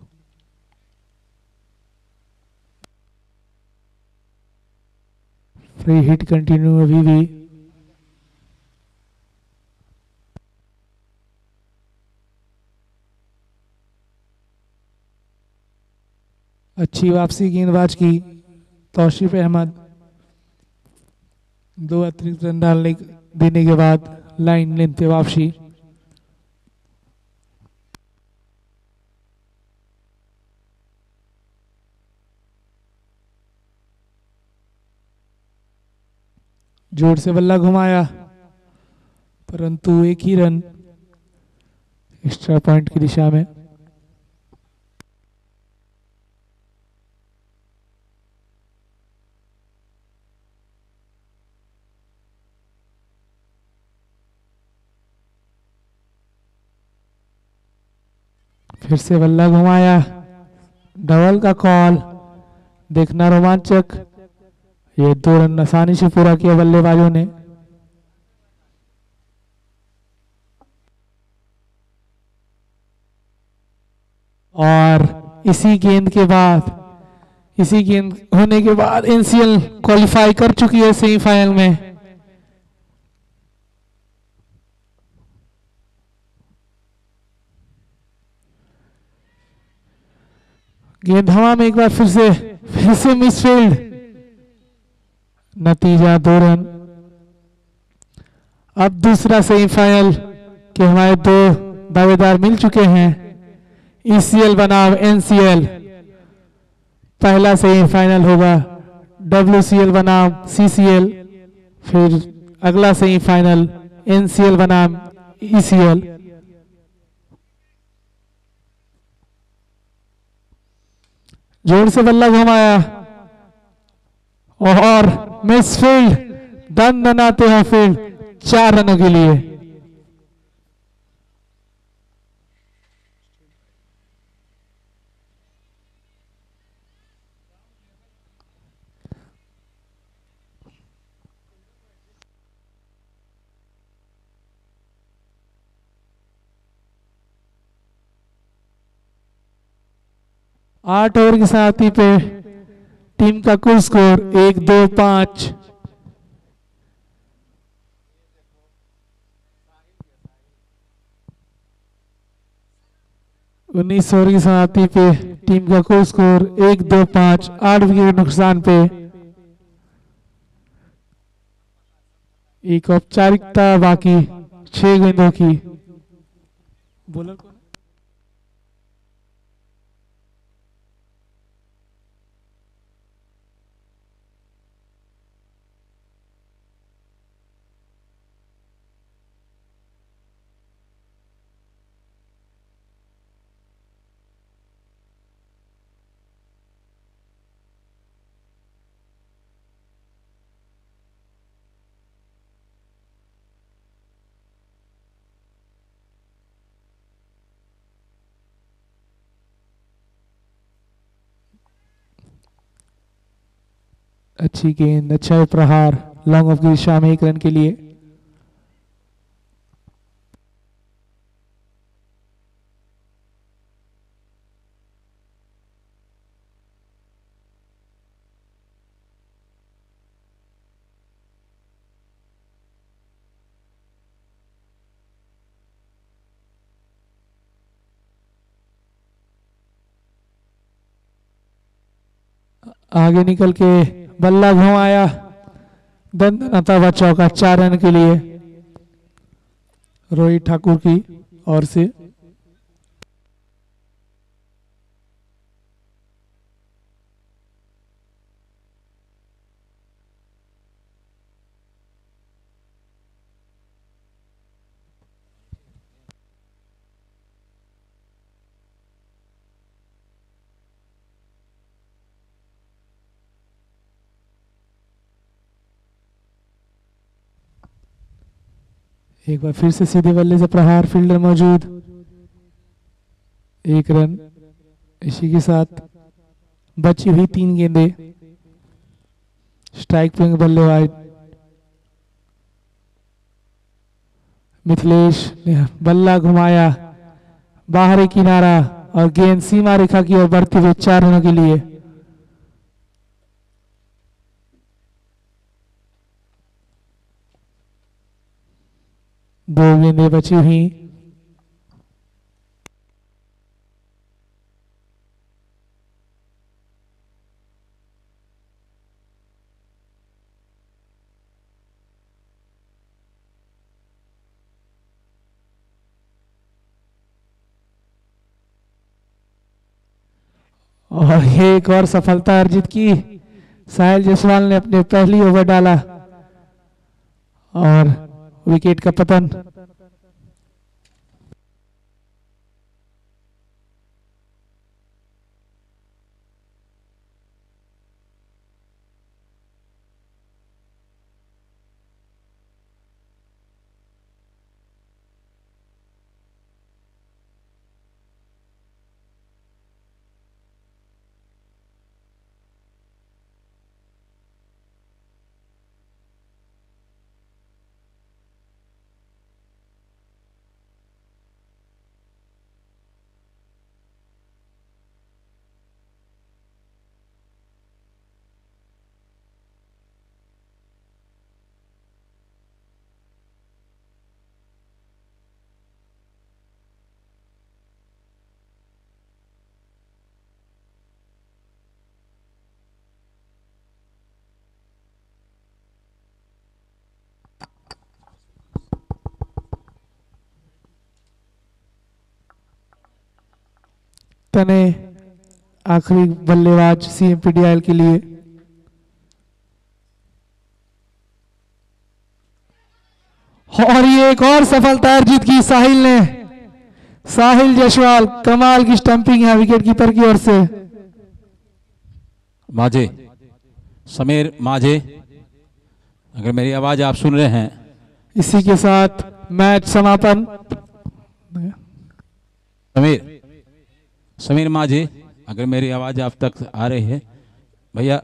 फ्री हिट कंटिन्यू अभी भी। अच्छी वापसी गेंदबाज की। तौशीफ अहमद। दो अतिरिक्त रन डालने देने के बाद लाइन लेंथ पे वापसी। ज़ोर से बल्ला घुमाया, परंतु एक ही रन एक्स्ट्रा पॉइंट की दिशा में। फिर से बल्ला घुमाया डबल का कॉल। देखना रोमांचक। ये दो रन आसानी से पूरा किया बल्लेबाजों ने। और इसी गेंद के बाद, इसी गेंद होने के बाद एनसीएल क्वालिफाई कर चुकी है सेमीफाइनल में। गेंद हवा में एक बार फिर से फिर से मिसफील्ड। नतीजा दो रन अब दूसरा सेमीफाइनल के हमारे दो दावेदार मिल चुके हैं। ईसीएल बनाम एनसीएल पहला सेमीफाइनल होगा डब्ल्यूसीएल बनाम सीसीएल फिर अगला सेमीफाइनल एनसीएल बनाम ईसीएल ज़ोर से बल्ला घुमाया। और मिस फ़ील्ड दन दनाते हैं फ़ील्ड चार रनों के लिए। आठ ओवर की समाप्ति पे टीम का कुल स्कोर एक, दो, पाँच। उन्नीस ओवर की समाप्ति पे टीम का कुल स्कोर एक, दो, पाँच, आठ विकेट नुकसान पे। एक औपचारिकता बाकी छह गेंदों की। बोलर अच्छी गेंद अच्छा प्रहार लॉन्ग ऑफ़ की दिशा में एक रन के लिए। आगे निकल के बल्ला घुमाया दंदनाता हुआ का चार रन के लिए। रोहित ठाकुर की ओर से एक बार फिर से सीधे बल्ले से प्रहार फील्डर मौजूद। एक रन इसी के साथ बची हुई तीन गेंदे। स्ट्राइक पे बल्लेबाज मिथिलेश ने बल्ला घुमाया, बाहरी किनारा और गेंद सीमा रेखा की ओर बढ़ते हुए चार रनों के लिए। दो गेंदें बची हुई। और ये एक और सफलता अर्जित की। साहिल जायसवाल ने अपने पहली ओवर डाला। और विकेट का पतन तने आखिरी बल्लेबाज सीएमपीडीआईएल के लिए। और ये एक और सफलता अर्जित की साहिल ने। साहिल जयसवाल कमाल की स्टंपिंग है विकेट कीपर की ओर से। माझे समीर माझे अगर मेरी आवाज़ आप सुन रहे हैं। इसी के साथ मैच समापन। समीर समीर माझी अगर मेरी आवाज़ आप तक आ रही है भैया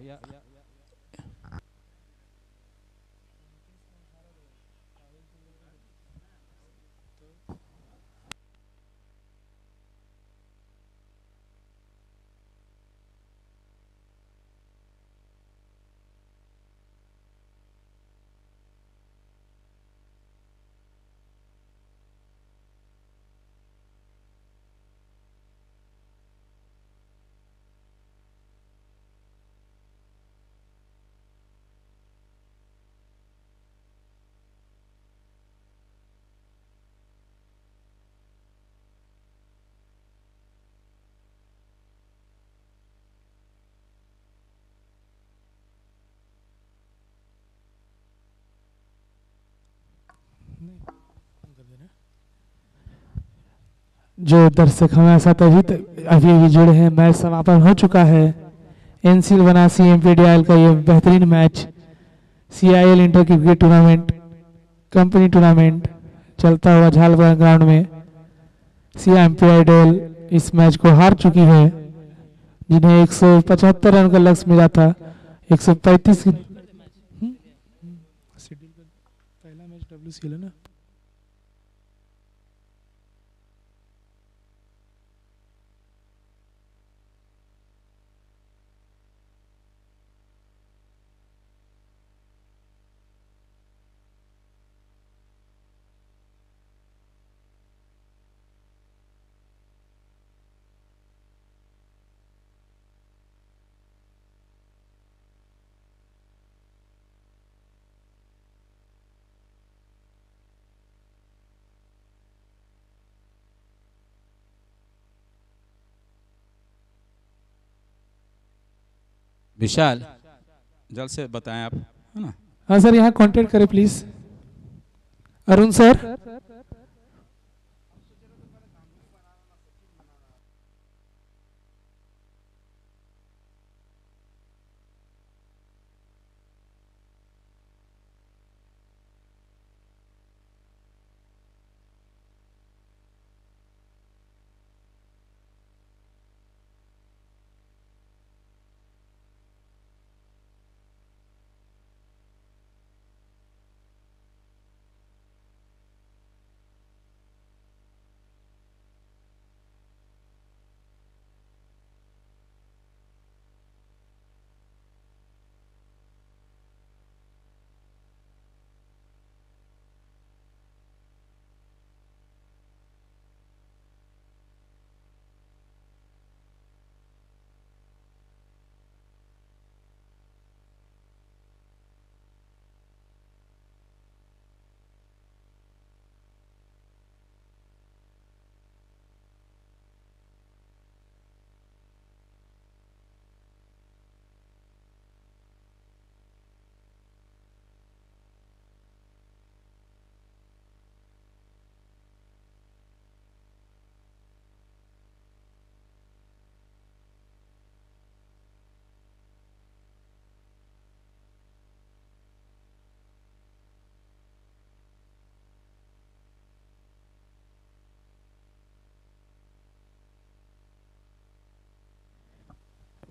जो दर्शक हमारे साथ अभी अभी अभी जुड़े हैं, मैच समापन हो चुका है। बना सी एम का ये बेहतरीन match. C I L inter cricket tournament company tournament चलता हुआ झालबा ग्राउंड में। सी एम पी आइडल इस मैच को हार चुकी है, जिन्हें 175 रन का लक्ष्य मिला था। 135 की पहला मैच डब्ल्यू है ना? विशाल। जल्द से बताएँ आप है ना? हाँ सर यहाँ कांटेक्ट करें प्लीज़ अरुण सर।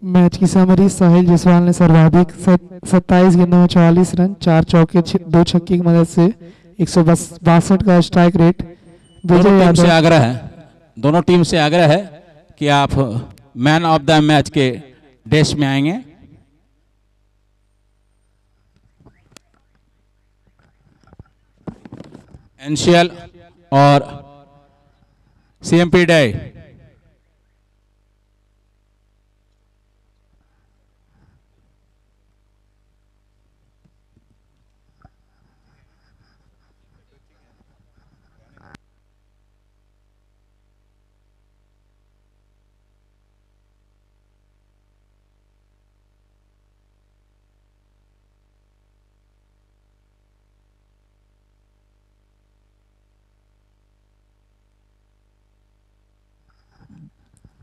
मैच की समरी साहिल जायसवाल ने सर्वाधिक सत्ताईस गेंदों में चौवालीस रन चार चौके दो छक्के की मदद से एक सौ बासठ का स्ट्राइक रेट दोनों टीम से आग्रह है। दोनों टीम से आग्रह है कि आप मैन ऑफ़ द मैच के डेस्क में आएँगे। एनसीएल और सीएमपी डे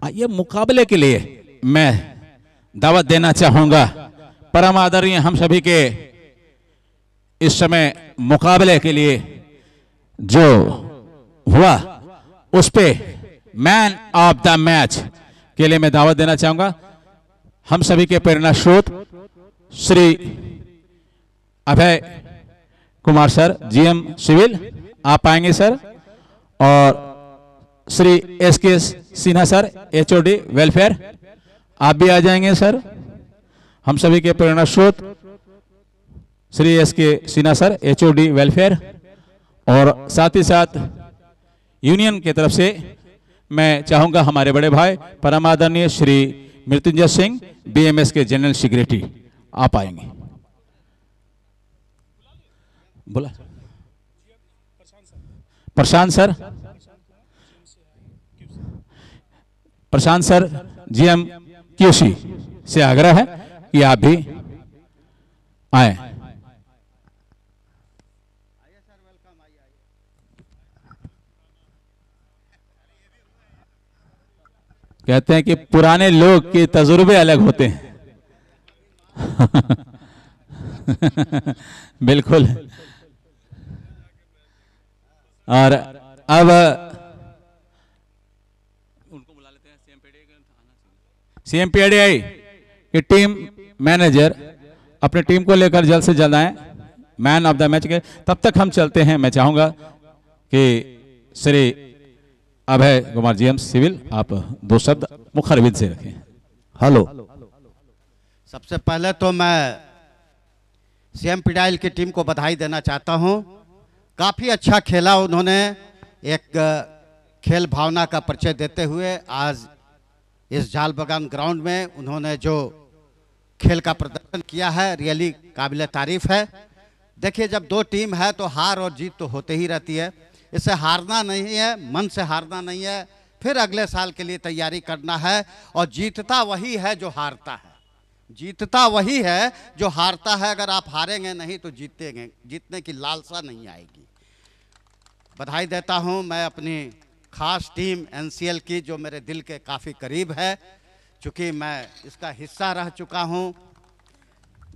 ये मुकाबले के लिए मैं दावत देना चाहूँगा। परम आदरणीय हम सभी के इस समय मुकाबले के लिए जो हुआ, उस पे मैन ऑफ़ द मैच के लिए मैं दावत देना चाहूँगा। हम सभी के प्रेरणा स्रोत Shri Abhay Kumar sir GM civil, आप आएँगे सर, और Shri S K Sinha sir, HOD welfare. आप भी आ जाएँगे, सर। हम सभी के प्रेरणा स्रोत Shri S K Sinha sir, HOD welfare. और साथ ही साथ यूनियन की तरफ़ से मैं चाहूँगा हमारे बड़े भाई परमादरणीय श्री मृत्युंजय सिंह, बीएमएस के जनरल सेक्रेटरी, आप आएँगे। बोला। Prashant sir. Prashant sir, GM QC से आग्रह है कि आप भी आए। कहते हैं कि पुराने लोग के तजुर्बे अलग होते हैं। <laughs> बिल्कुल। और अब उनको बुला लेते हैं सीएम पीआईडीआई की टीम मैनेजर अपनी टीम को लेकर जल्द से जल्द आए। मैन ऑफ़ द मैच के तब तक हम चलते हैं। मैं चाहूँगा कि श्री अभय कुमार जीएम सिविल आप दो शब्द मुखर अरविंद से रखें। हेलो। सबसे पहले तो मैं सीएम पिडाइल की टीम को बधाई देना चाहता हूँ। काफ़ी अच्छा खेला उन्होंने। एक खेल भावना का परिचय देते हुए आज इस जाल बगान ग्राउंड में उन्होंने जो खेल का प्रदर्शन किया है, रियली काबिल तारीफ़ है। देखिए, जब दो टीम है तो हार और जीत तो होते ही रहती है। इसे हारना नहीं है, मन से हारना नहीं है, फिर अगले साल के लिए तैयारी करना है और जीतता वही है जो हारता है। जीतता वही है जो हारता है। अगर आप हारेंगे नहीं तो जीतेंगे, जीतने की लालसा नहीं आएगी। बधाई देता हूँ, मैं अपनी खास टीम एनसीएल की जो मेरे दिल के काफ़ी करीब है, चूँकि मैं इसका हिस्सा रह चुका हूँ।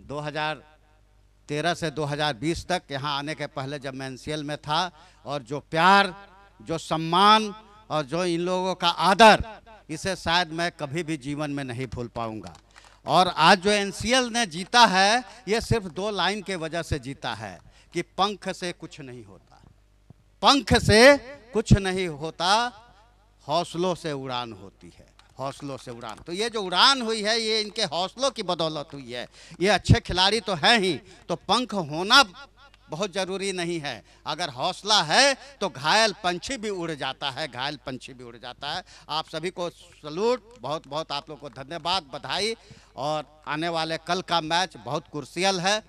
2013 से 2020 तक यहाँ आने के पहले जब मैं एनसीएल में था, और जो प्यार, जो सम्मान और जो इन लोगों का आदर, इसे शायद मैं कभी भी जीवन में नहीं भूल पाऊँगा। और आज जो एनसीएल ने जीता है, ये सिर्फ़ दो लाइन के वजह से जीता है, कि पंख से कुछ नहीं होता। पंख से कुछ नहीं होता, हौसलों से उड़ान होती है, हौसलों से उड़ान। तो ये जो उड़ान हुई है, ये इनके हौसलों की बदौलत हुई है। ये अच्छे खिलाड़ी तो हैं ही तो पंख होना बहुत ज़रूरी नहीं है। अगर हौसला है तो घायल पंछी भी उड़ जाता है, घायल पंछी भी उड़ जाता है। आप सभी को सलूट, बहुत बहुत आप लोग को धन्यवाद, बधाई। और आने वाले कल का मैच बहुत कुर्सियल है।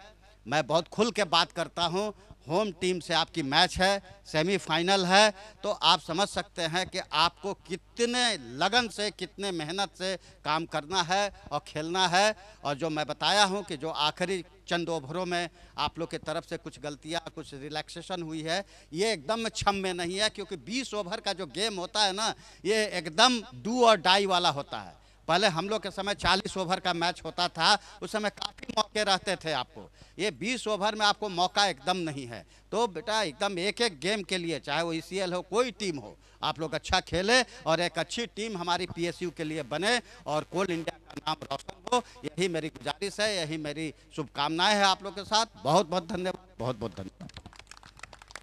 मैं बहुत खुल के बात करता हूँ। होम टीम से आपकी मैच है, सेमीफाइनल है तो आप समझ सकते हैं कि आपको कितने लगन से, कितने मेहनत से काम करना है और खेलना है। और जो मैं बताया हूँ कि जो आखिरी चंद ओवरों में आप लोग की तरफ़ से कुछ गलतियाँ, कुछ रिलैक्सेशन हुई है, ये एकदम छम में नहीं है, क्योंकि 20 ओवर का जो गेम होता है ना, ये एकदम डू और डाई वाला होता है। पहले हम लोग के समय 40 ओवर का मैच होता था, उस समय काफ़ी मौके रहते थे आपको। ये 20 ओवर में आपको मौका एकदम नहीं है। तो बेटा एकदम एक एक गेम के लिए, चाहे वो ईसीएल हो, कोई टीम हो, आप लोग अच्छा खेले और एक अच्छी टीम हमारी पीएसयू के लिए बने और कोल इंडिया का नाम रोशन हो। यही मेरी गुजारिश है, यही मेरी शुभकामनाएँ हैं आप लोग के साथ। बहुत बहुत धन्यवाद बहुत बहुत धन्यवाद।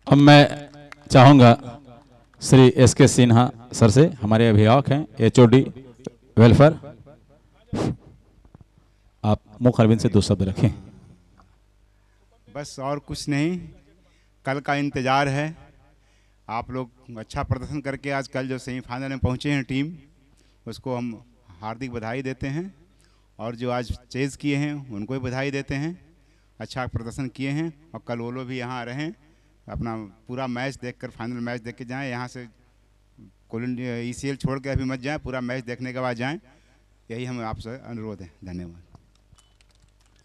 अब मैं चाहूँगा Shri S K Sinha sir से, हमारे अभिभावक हैं एचओडी वेलफेयर आप मुख अरविंद से दो शब्द रखें। बस और कुछ नहीं। कल का इंतज़ार है। आप लोग अच्छा प्रदर्शन करके आज कल जो सेमीफाइनल में पहुँचे हैं टीम, उसको हम हार्दिक बधाई देते हैं और जो आज चेज़ किए हैं, उनको भी बधाई देते हैं। अच्छा प्रदर्शन किए हैं और कल वो लोग भी यहाँ रहें। अपना पूरा मैच देखकर, फाइनल मैच देख के जाएँ, यहाँ से ई सी छोड़ के अभी मत जाएँ पूरा मैच देखने के बाद जाएँ। यही हम आपसे अनुरोध है। धन्यवाद।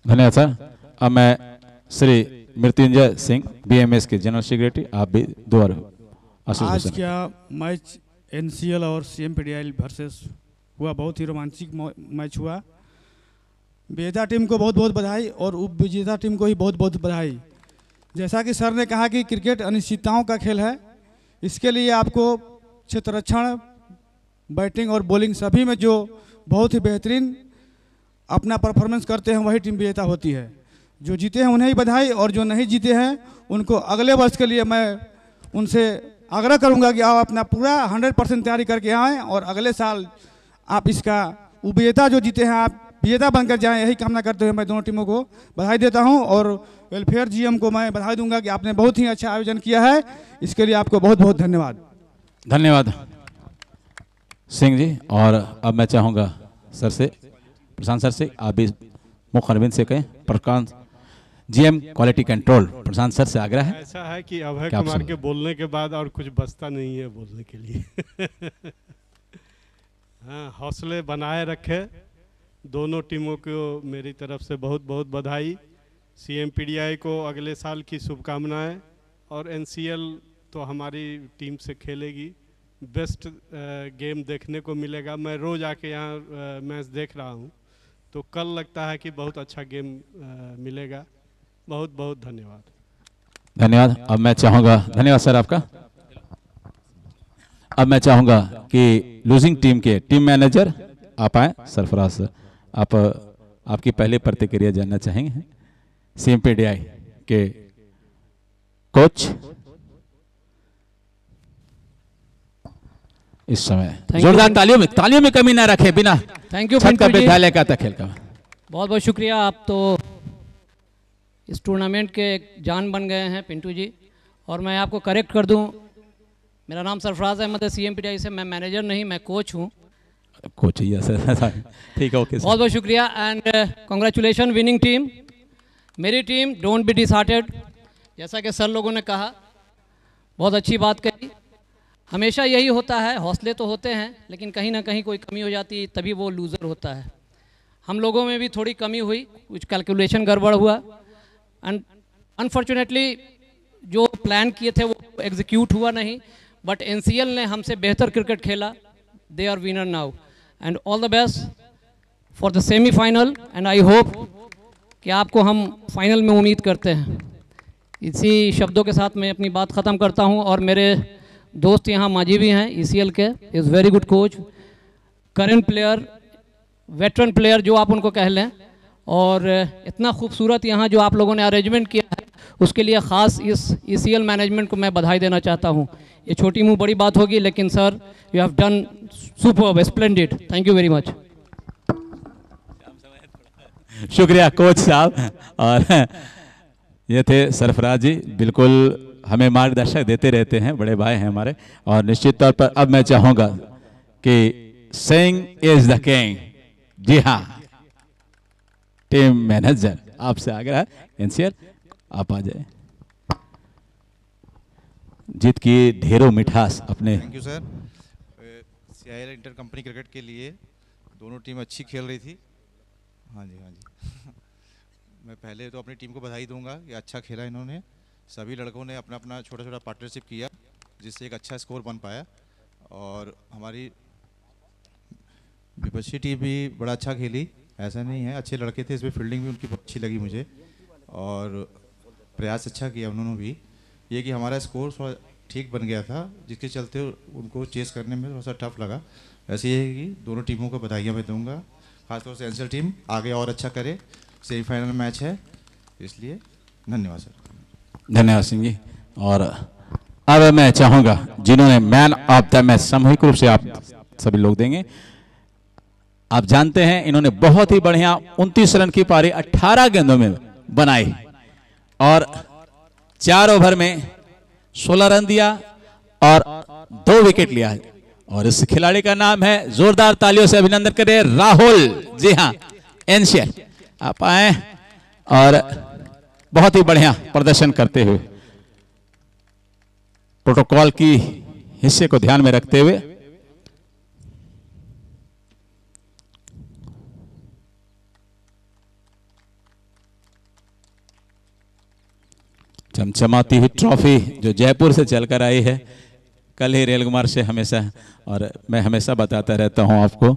धन्यवाद सर। अब मैं श्री मृत्युंजय सिंह बीएमएस के जनरल सेक्रेटरी आप भी दो आज क्या मैच एनसीएल और सीएम पीडीआई वर्सेस हुआ? बहुत ही रोमांचक मैच हुआ। विजेता टीम को बहुत बहुत बधाई और उप विजेता टीम को ही बहुत बहुत बधाई। जैसा कि सर ने कहा कि क्रिकेट अनिश्चितताओं का खेल है इसके लिए आपको क्षेत्ररक्षण बैटिंग और बॉलिंग सभी में जो बहुत ही बेहतरीन अपना परफॉर्मेंस करते हैं, वही टीम विजेता होती है। जो जीते हैं, उन्हें ही बधाई और जो नहीं जीते हैं, उनको अगले वर्ष के लिए मैं उनसे आग्रह करूँगा कि आप अपना पूरा हंड्रेड परसेंट तैयारी करके आएँ और अगले साल आप इसका विजेता जो जीते हैं, आप विजेता बनकर जाएँ, यही कामना करते हुए मैं दोनों टीमों को बधाई देता हूँ और वेलफेयर जीएम को मैं बधाई दूँगा कि आपने बहुत ही अच्छा आयोजन किया है। इसके लिए आपको बहुत बहुत धन्यवाद। धन्यवाद। सिंह जी और अब मैं चाहूँगा सर से प्रशांत सर से आप भी मुख अरविंद से कहें Prashant GM quality control Prashant sir से आग्रह है ऐसा है कि अभय कुमार के बोलने के बाद और कुछ बचता नहीं है बोलने के लिए। <laughs> हाँ हौसले बनाए रखे। दोनों टीमों को मेरी तरफ़ से बहुत बहुत बधाई। सीएमपीडीआई को अगले साल की शुभकामनाएँ और एनसीएल तो हमारी टीम से खेलेगी। बेस्ट गेम देखने को मिलेगा। मैं रोज आके यहाँ मैच देख रहा हूँ। तो कल लगता है कि बहुत अच्छा गेम मिलेगा। बहुत बहुत धन्यवाद। धन्यवाद। अब मैं चाहूँगा, धन्यवाद सर आपका। अब मैं चाहूँगा कि लूजिंग टीम के टीम मैनेजर आप आए, सरफराज सर। आप आपकी पहली प्रतिक्रिया जानना चाहेंगे? सीएमपीडीआई के कोच इस समय. जोरदार तालियों में तालियों में कमी ना रखे बिना थैंक यू का विद्यालय का था खेल का बहुत बहुत शुक्रिया आप तो इस टूर्नामेंट के एक जान बन गए हैं पिंटू जी। और मैं आपको करेक्ट कर दूँ। मेरा नाम सरफराज अहमद है सी एम पी से। मैं मैनेजर नहीं मैं कोच हूँ। कोच ही सर। ठीक है ओके बहुत बहुत शुक्रिया। एंड कॉन्ग्रेचुलेशन विनिंग टीम मेरी टीम डोंट बी डिसहार्टेड जैसा कि सर लोगों ने कहा बहुत अच्छी बात कही। हमेशा यही होता है, हौसले तो होते हैं, लेकिन कहीं ना कहीं कोई कमी हो जाती, तभी वो लूज़र होता है। हम लोगों में भी थोड़ी कमी हुई, कुछ कैलकुलेशन गड़बड़ हुआ। अनफॉर्चुनेटली जो प्लान किए थे वो एग्जीक्यूट हुआ नहीं बट एनसीएल ने हमसे बेहतर क्रिकेट खेला। They are winner now and all the best for the semifinal and I hope कि आपको हम फाइनल में उम्मीद करते हैं। इसी शब्दों के साथ मैं अपनी बात ख़त्म करता हूँ, और मेरे दोस्त यहाँ माजी भी हैं E K is very good coach current player veteran player जो आप उनको कह लें, और इतना खूबसूरत यहाँ जो आप लोगों ने अरेंजमेंट किया है, उसके लिए ख़ास इस ईसीएल मैनेजमेंट को मैं बधाई देना चाहता हूँ। ये छोटी मुँह बड़ी बात होगी, लेकिन sir you have done super splendid thank you very much शुक्रिया कोच साहब। और ये थे सरफराज जी, बिल्कुल हमें मार्गदर्शक देते रहते हैं, बड़े भाई हैं हमारे, और निश्चित तौर पर अब मैं चाहूँगा कि सिंह इज़ द किंग जी हाँ। टीम मैनेजर आपसे आग्रह एनसीआर आप आ जाए। जीत की ढेरों मिठास अपने। Thank you sir C I L inter company cricket के लिए दोनों टीम अच्छी खेल रही थी। हाँ जी हाँ जी। <laughs> मैं पहले तो अपनी टीम को बधाई दूँगा कि अच्छा खेला इन्होंने। सभी लड़कों ने अपना अपना छोटा छोटा पार्टनरशिप किया, जिससे एक अच्छा स्कोर बन पाया। और हमारी विपक्षी टीम भी बड़ा अच्छा खेली, ऐसा नहीं है, अच्छे लड़के थे, इसमें फील्डिंग भी उनकी अच्छी लगी मुझे। और प्रयास अच्छा किया उन्होंने भी। ये कि हमारा स्कोर थोड़ा ठीक बन गया था, जिसके चलते उनको चेस करने में थोड़ा सा टफ लगा। ऐसे ये है कि दोनों टीमों को बधाइयाँ मैं दूँगा। खासतौर से एंसल टीम आगे और अच्छा करे। सेमीफाइनल मैच है, इसलिए धन्यवाद सर धन्यवाद सिंह जी। और अब मैं चाहूँगा जिन्होंने मैन ऑफ़ द मैच सामूहिक रूप से आप सभी लोग देंगे। आप जानते हैं इन्होंने बहुत ही बढ़िया 29 रन की पारी 18 गेंदों में बनाई। और चार ओवर में 16 रन दिया और दो विकेट लिया और इस खिलाड़ी का नाम है जोरदार तालियों से अभिनंदन करें राहुल। जी हाँ एनशियल आप आए और बहुत ही बढ़िया प्रदर्शन करते हुए। प्रोटोकॉल की हिस्से को ध्यान में रखते हुए। चमचमाती हुई ट्रॉफी जो जयपुर से चलकर आई है। कल ही रेलकुमार से हमेशा, और मैं हमेशा बताता रहता हूँ आपको।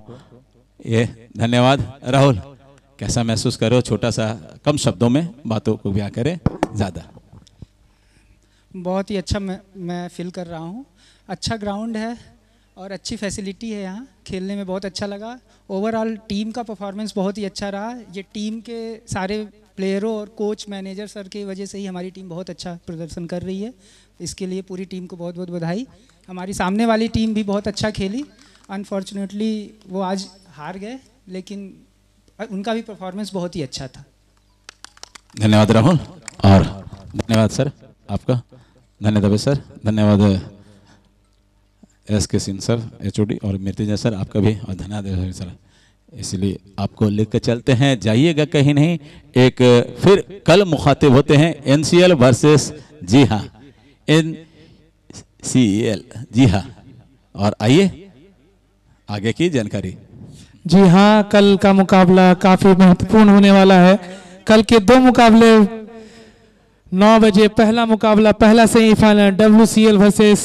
ये धन्यवाद। राहुल कैसा महसूस करो छोटा सा, कम शब्दों में बातों को ब्याह करें, ज़्यादा। बहुत ही अच्छा मैं मैं फील कर रहा हूँ। अच्छा ग्राउंड है और अच्छी फैसिलिटी है यहाँ। खेलने में बहुत अच्छा लगा। ओवरऑल टीम का परफॉर्मेंस बहुत ही अच्छा रहा। ये टीम के सारे प्लेयरों और कोच मैनेजर सर की वजह से ही हमारी टीम बहुत अच्छा प्रदर्शन कर रही है। इसके लिए पूरी टीम को बहुत बहुत बधाई। हमारी सामने वाली टीम भी बहुत अच्छा खेली। अनफॉर्चुनेटली वो आज हार गए, लेकिन उनका भी परफॉर्मेंस बहुत ही अच्छा था। धन्यवाद राहुल। और धन्यवाद सर, आपका। धन्यवाद सर, धन्यवाद एस के सिंह सर एच और मृत्युंजय सर, आपका भी और धन्यवाद सर। इसलिए आपको लेकर चलते हैं। जाइएगा कहीं नहीं, एक फिर कल मुखातिब होते हैं एनसीएल वर्सेस जी हाँ एन सी एल जी हाँ और आइए, आगे की जानकारी। जी हाँ कल का मुकाबला काफ़ी महत्वपूर्ण होने वाला है। कल के दो मुकाबले, नौ बजे पहला मुकाबला, पहला semifinal, W C L versus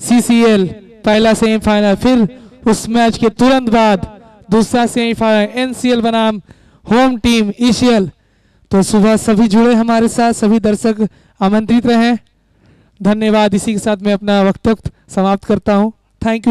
C C L, पहला सेमीफाइनल, फिर उस मैच के तुरंत बाद दूसरा सेमीफाइनल एनसीएल बनाम होम टीम ईसीएल तो सुबह सभी जुड़े हमारे साथ, सभी दर्शक आमंत्रित रहे। धन्यवाद, इसी के साथ मैं अपना वक्त समाप्त करता हूँ। Thank you